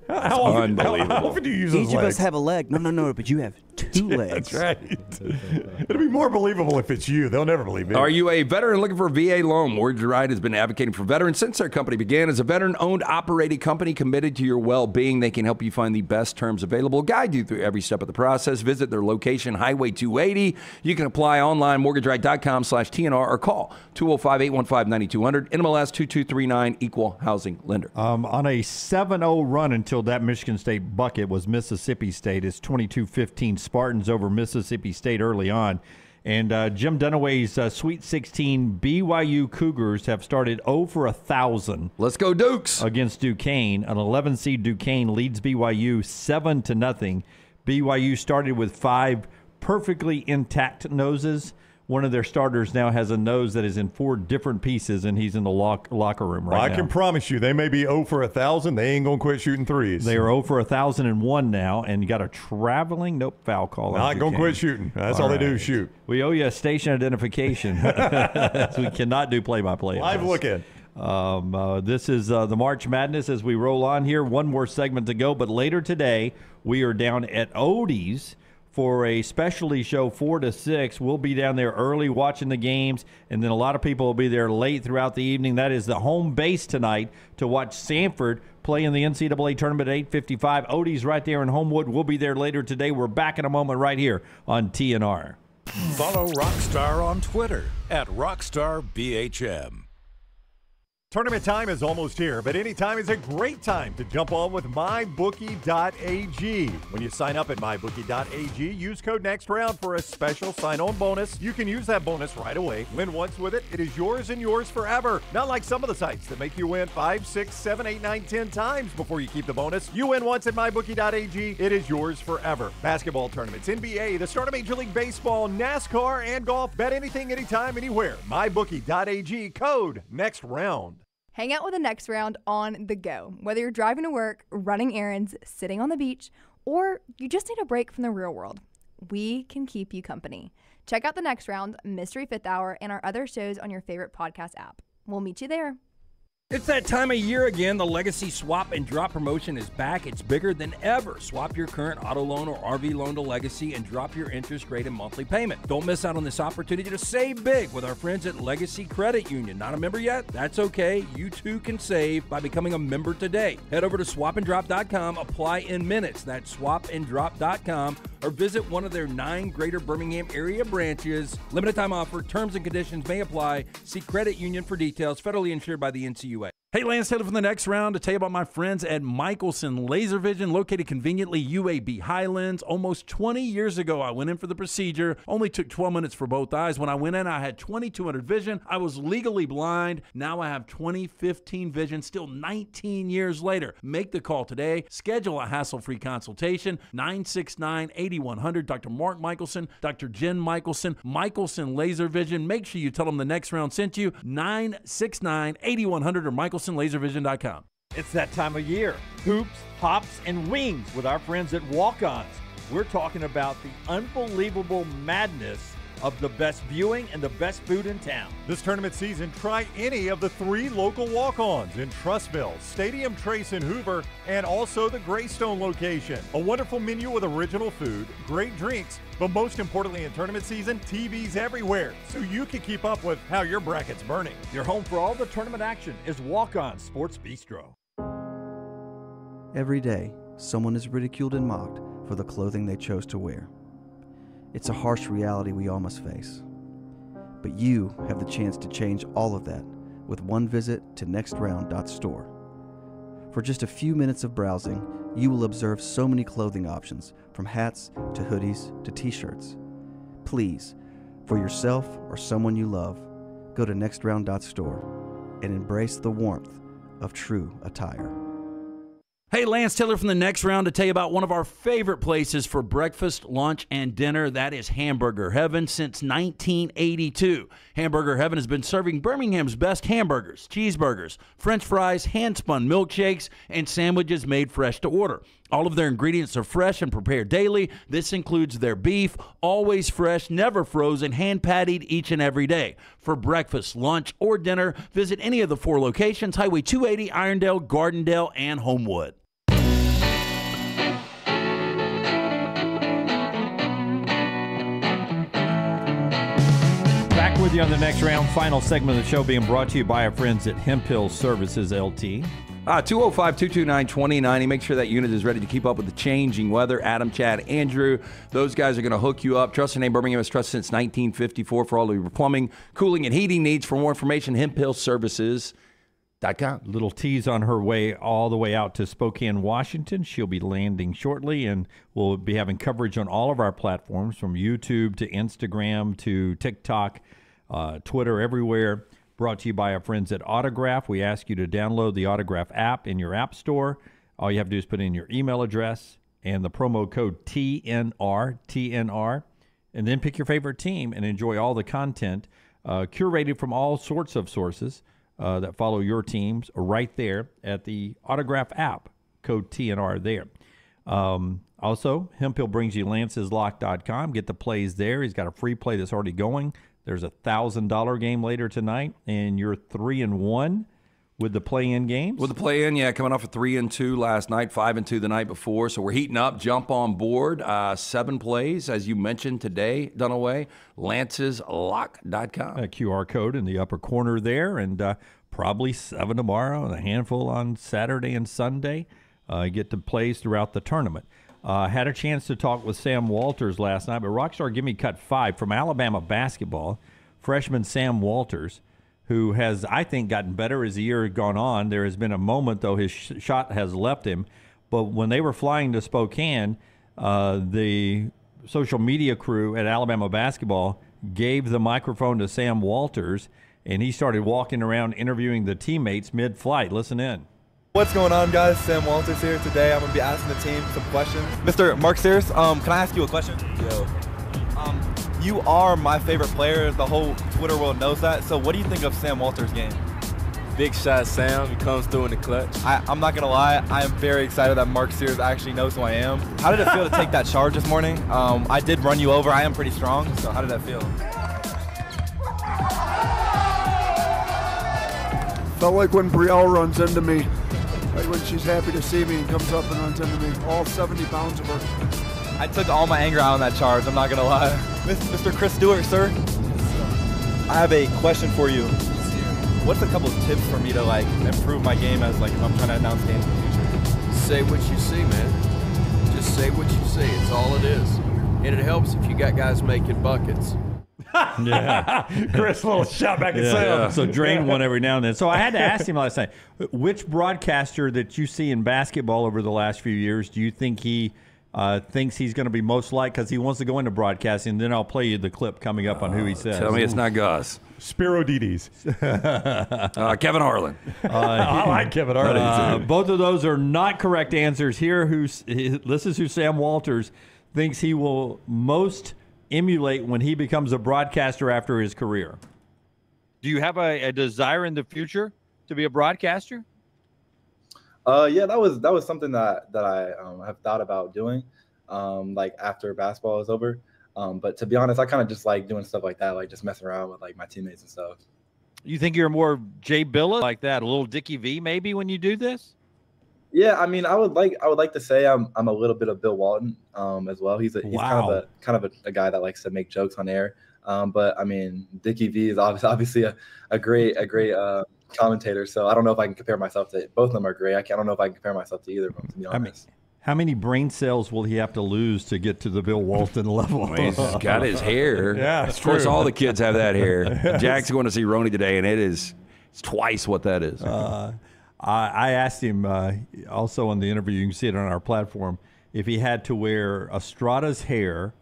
How, how often, how, unbelievable. how often do you use Each those of us have a leg. No, no, no, but you have two legs. That's right. It'll be more believable if it's you. They'll never believe me. Are you a veteran looking for a VA loan? Mortgage Right has been advocating for veterans since their company began. As a veteran owned, operated company committed to your well being, they can help you find the best terms available, guide you through every step of the process. Visit their location, Highway 280. You can apply online, mortgageright.com slash TNR, or call 205 815 9200, NMLS 2239, Equal Housing Lender. Um, on a 7-0 run until that Michigan State bucket was Mississippi State. It's 22-15 Spartans over Mississippi State early on. And uh, Jim Dunaway's uh, Sweet 16 BYU Cougars have started 0 for 1,000 Let's go, Dukes. against Duquesne. An 11 seed Duquesne leads BYU 7 to nothing. BYU started with five perfectly intact noses. One of their starters now has a nose that is in four different pieces, and he's in the lock, locker room right I now. can promise you, they may be 0 for a 1,000. They ain't going to quit shooting threes. They are 0 for 1,001 now, and you got a traveling, nope, foul call. Not going to quit shooting. That's all, they do is shoot. We owe you a station identification. we cannot do play by play. Live look in. Um, uh, this is uh, the March Madness as we roll on here. One more segment to go, but later today we are down at Odie's for a specialty show, four to six. We'll be down there early watching the games, and then a lot of people will be there late throughout the evening. That is the home base tonight to watch Samford play in the NCAA tournament at 8:55. Odie's right there in Homewood. We'll be there later today. We're back in a moment right here on TNR. Follow Rockstar on Twitter at RockstarBHM. Tournament time is almost here, but anytime is a great time to jump on with MyBookie.ag. When you sign up at MyBookie.ag, use code NEXTROUND for a special sign-on bonus. You can use that bonus right away. Win once with it, it is yours and yours forever. Not like some of the sites that make you win five, six, seven, eight, nine, ten times before you keep the bonus. You win once at MyBookie.ag, it is yours forever. Basketball tournaments, NBA, the start of Major League Baseball, NASCAR, and golf. Bet anything, anytime, anywhere. MyBookie.ag, code next round. Hang out with the next round on the go. Whether you're driving to work, running errands, sitting on the beach, or you just need a break from the real world, we can keep you company. Check out the next round, Mystery Fifth Hour, and our other shows on your favorite podcast app. We'll meet you there. It's that time of year again. The Legacy Swap and Drop promotion is back. It's bigger than ever. Swap your current auto loan or RV loan to Legacy and drop your interest rate and monthly payment. Don't miss out on this opportunity to save big with our friends at Legacy Credit Union. Not a member yet? That's okay. You too can save by becoming a member today. Head over to swapanddrop.com, apply in minutes. That's swapanddrop.com or visit one of their nine greater Birmingham area branches. Limited time offer, terms and conditions may apply. See Credit Union for details, federally insured by the NCUA anyway. Hey, Lance Taylor from the next round to tell you about my friends at Michelson Laser Vision, located conveniently UAB Highlands. Almost 20 years ago, I went in for the procedure. Only took 12 minutes for both eyes. When I went in, I had 2200 vision. I was legally blind. Now I have 2015 vision, still 19 years later. Make the call today. Schedule a hassle-free consultation. 969-8100. Dr. Mark Michelson, Dr. Jen Michelson, Michelson Laser Vision. Make sure you tell them the next round sent you. 969-8100 or michelsonlaservision.com. It's that time of year. Hoops, hops, and wings with our friends at Walk Ons. We're talking about the unbelievable madness of the best viewing and the best food in town. This tournament season, try any of the three local walk ons in Trussville, Stadium Trace in Hoover, and also the Greystone location. A wonderful menu with original food, great drinks, but most importantly in tournament season, TVs everywhere, so you can keep up with how your bracket's burning. Your home for all the tournament action is Walk On Sports Bistro. Every day, someone is ridiculed and mocked for the clothing they chose to wear. It's a harsh reality we all must face. But you have the chance to change all of that with one visit to nextround.store. For just a few minutes of browsing, you will observe so many clothing options, from hats to hoodies to t shirts. Please, for yourself or someone you love, go to nextround.store and embrace the warmth of true attire. Hey, Lance Taylor from the next round to tell you about one of our favorite places for breakfast, lunch, and dinner. That is Hamburger Heaven since 1982. Hamburger Heaven has been serving Birmingham's best hamburgers, cheeseburgers, french fries, hand spun milkshakes, and sandwiches made fresh to order. All of their ingredients are fresh and prepared daily. This includes their beef, always fresh, never frozen, hand patted each and every day. For breakfast, lunch, or dinner, visit any of the four locations Highway 280, Irondale, Gardendale, and Homewood. With you on the next round. Final segment of the show being brought to you by our friends at Hemphill Services LT. Uh, 205 229 2090. Make sure that unit is ready to keep up with the changing weather. Adam, Chad, Andrew, those guys are going to hook you up. Trust the name Birmingham has trusted since 1954 for all of your plumbing, cooling, and heating needs. For more information, hemphillservices.com. Little tease on her way all the way out to Spokane, Washington. She'll be landing shortly, and we'll be having coverage on all of our platforms from YouTube to Instagram to TikTok, uh, Twitter, everywhere. Brought to you by our friends at Autograph. We ask you to download the Autograph app in your app store. All you have to do is put in your email address and the promo code TNR, TNR, and then pick your favorite team and enjoy all the content uh, curated from all sorts of sources uh, that follow your teams right there at the Autograph app, code TNR there. Um, also, Hemphill brings you lanceslock.com. Get the plays there. He's got a free play that's already going. There's a thousand dollar game later tonight, and you're three and one. with the play-in games. With the play in, yeah, coming off a three and two last night, five and two the night before. So we're heating up. Jump on board. Uh, seven plays, as you mentioned today, Dunaway. Lance'sLock.com. a QR code in the upper corner there, and uh, probably seven tomorrow and a handful on Saturday and Sunday. Uh, get to plays throughout the tournament. Uh, had a chance to talk with Sam Walters last night, but Rockstar Gimme cut five from Alabama basketball. Freshman Sam Walters, who has, I think, gotten better as the year has gone on. There has been a moment, though, his sh- shot has left him. But when they were flying to Spokane, uh, the social media crew at Alabama basketball gave the microphone to Sam Walters, and he started walking around interviewing the teammates mid flight. Listen in. What's going on, guys? Sam Walters here. Today I'm going to be asking the team some questions. Mr. Mark Sears, um, can I ask you a question? Yo. Um, you are my favorite player. The whole Twitter world knows that. So what do you think of Sam Walters' game? Big shot, Sam. He comes through in the clutch. I, I'm not going to lie. I am very excited that Mark Sears actually knows who I am. How did it feel to take that charge this morning? Um, I did run you over. I am pretty strong. So how did that feel? Felt like when Brielle runs into me, like when she's happy to see me and comes up and runs into me. All 70 pounds of her. I took all my anger out on that charge. I'm not going to lie. Mr. Chris Stewart, sir. I have a question for you. What's a couple of tips for me to like improve my game as like if I'm trying to announce games in the future? Say what you see, man. Just say what you see. It's all it is. And it helps if you got guys making buckets. Yeah. Chris, little shot back at Sam. So drain one every now and then. So I had to ask him last night, which broadcaster that you see in basketball over the last few years do you think he uh, thinks he's going to be most like? Because he wants to go into broadcasting. Then I'll play you the clip coming up on who he says. Tell me it's not Gus. Spero Dedes. Uh, Kevin Harlan. I like Kevin Harlan. Uh, both of those are not correct answers. Here, who's this is who Sam Walters thinks he will most emulate when he becomes a broadcaster after his career. Do you have a, a desire in the future to be a broadcaster? Uh, yeah, that was that was something that that I um, have thought about doing, um, like after basketball is over. Um, but to be honest, I kind of just like doing stuff like that, like just messing around with like my teammates and stuff. You think you're more Jay Bilas like that, a little Dickie V maybe when you do this? Yeah, I mean, I would like I would like to say I'm I'm a little bit of Bill Walton um, as well. He's a he's kind of a kind of a, a guy that likes to make jokes on air. Um, but I mean, Dickie V is obviously obviously a, a great a great uh, commentator. So I don't know if I can compare myself to both of them are great. I, can't, I don't know if I can compare myself to either of them. To be I mean, how many brain cells will he have to lose to get to the Bill Walton level? Well, he's got his hair. Yeah, of course, all the kids have that hair. Jack's going to see Roni today, and it is it's twice what that is. Uh, I, asked him uh, also on the interview. You can see it on our platform. If he had to wear Estrada's hair,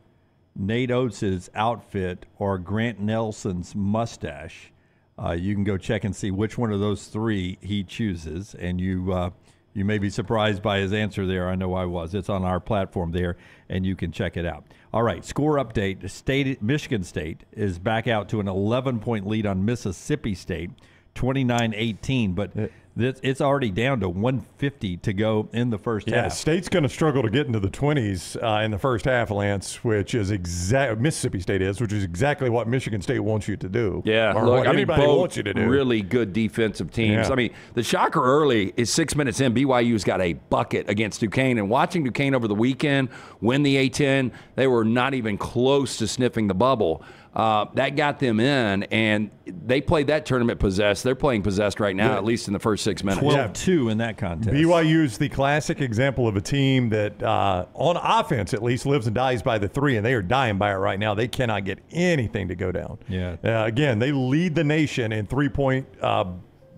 Nate Oats' outfit, or Grant Nelson's mustache, uh, you can go check and see which one of those three he chooses, and you uh, you may be surprised by his answer there. I know I was. It's on our platform there, and you can check it out. All right, score update: State Michigan State is back out to an 11 point lead on Mississippi State. 29-18, but this, it's already down to 150 to go in the first Yeah, half. State's going to struggle to get into the 20s uh, in the first half, Lance, which is exact Mississippi State is, which is exactly what Michigan State wants you to do. Yeah, or look, what I mean, both wants you to do. really good defensive teams. Yeah. I mean, the shocker early is six minutes in. BYU's got a bucket against Duquesne, and watching Duquesne over the weekend win the A10, they were not even close to sniffing the bubble. Uh, that got them in, and they played that tournament possessed. They're playing possessed right now, Yeah. at least in the first six minutes. 12-2 in that contest. BYU is the classic example of a team that, uh, on offense at least, lives and dies by the three, and they are dying by it right now. They cannot get anything to go down. Yeah. Uh, again, they lead the nation in three point uh,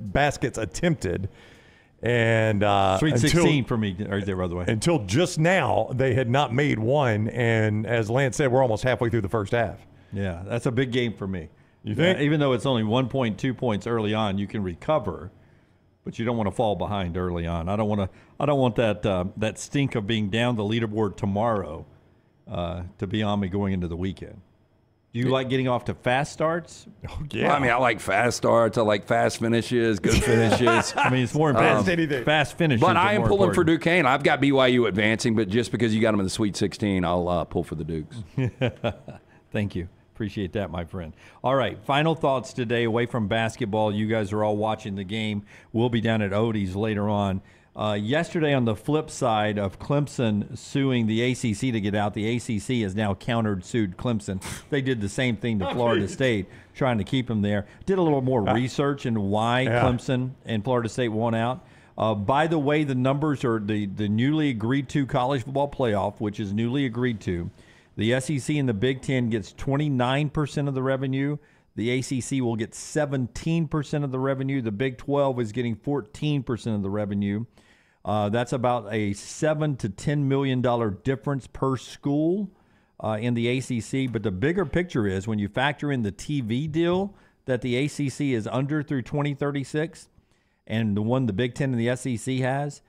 baskets attempted. And uh, Sweet until- 16 for me right there, by the way. Until just now, they had not made one. And as Lance said, we're almost halfway through the first half. Yeah, that's a big game for me. You think? Uh, even though it's only one point, two points early on, you can recover, but you don't want to fall behind early on. I don't want to. I don't want that uh, that stink of being down the leaderboard tomorrow uh, to be on me going into the weekend. Do you like getting off to fast starts? Oh, Well, I mean, I like fast starts. I like fast finishes, good finishes. I mean, it's more important. Um, Fast finishes. But I am more pulling for. Duquesne. I've got BYU advancing, but just because you got them in the Sweet 16, I'll uh, pull for the Dukes. Thank you. Appreciate that, my friend. All right, final thoughts today away from basketball. You guys are all watching the game. We'll be down at Odie's later on. Uh, yesterday, on the flip side of Clemson suing the ACC to get out, the ACC has now countered sued Clemson. They did the same thing to Florida State, trying to keep them there. Did a little more research into why Yeah. Clemson and Florida State won out. Uh, by the way, the numbers are the, the newly agreed to college football playoff, which is newly agreed to. The SEC and the Big Ten gets 29% of the revenue. The ACC will get 17% of the revenue. The Big 12 is getting 14% of the revenue. Uh, that's about a seven to ten million dollar difference per school uh, in the ACC. But the bigger picture is when you factor in the TV deal that the ACC is under through 2036, and the one the Big Ten and the SEC has,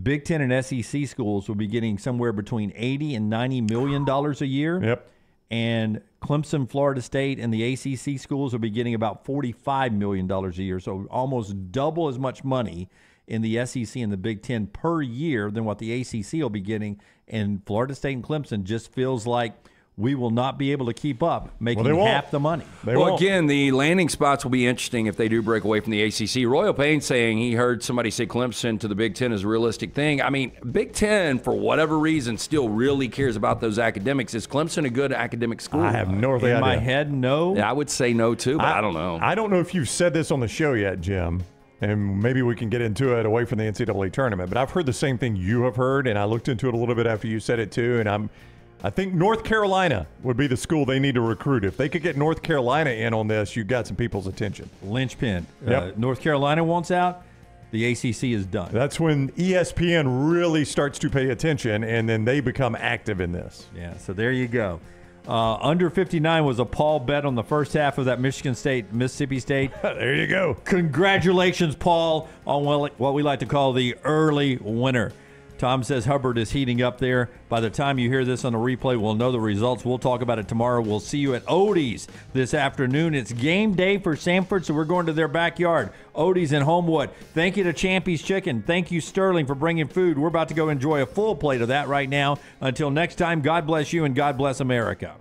Big Ten and SEC schools will be getting somewhere between 80 and 90 million dollars a year. Yep. And Clemson, Florida State, and the ACC schools will be getting about 45 million dollars a year. So almost double as much money in the SEC and the Big Ten per year than what the ACC will be getting. And Florida State and Clemson just feels like we will not be able to keep up making they won't. half the money. well, again, the landing spots will be interesting if they do break away from the ACC. Royal Payne saying he heard somebody say Clemson to the Big Ten is a realistic thing. I mean, Big Ten, for whatever reason, still really cares about those academics. Is Clemson a good academic school? I have no idea. In my head, no. Yeah, I would say no too, but I, don't know. I don't know if you've said this on the show yet, Jim, and maybe we can get into it away from the NCAA tournament. But I've heard the same thing you have heard, and I looked into it a little bit after you said it too. And I'm, I think North Carolina would be the school they need to recruit. If they could get North Carolina in on this, you got some people's attention. Linchpin. Uh, North Carolina wants out. The ACC is done. That's when ESPN really starts to pay attention, and then they become active in this. Yeah, so there you go. Uh, under 59 was a Paul bet on the first half of that Michigan State, Mississippi State. there you go. Congratulations, Paul, on what what we like to call the early winner. Tom says Hubbard is heating up there. By the time you hear this on the replay, we'll know the results. We'll talk about it tomorrow. We'll see you at Odie's this afternoon. It's game day for Samford, so we're going to their backyard. Odie's in Homewood. Thank you to Champy's Chicken. Thank you, Sterling, for bringing food. We're about to go enjoy a full plate of that right now. Until next time, God bless you and God bless America.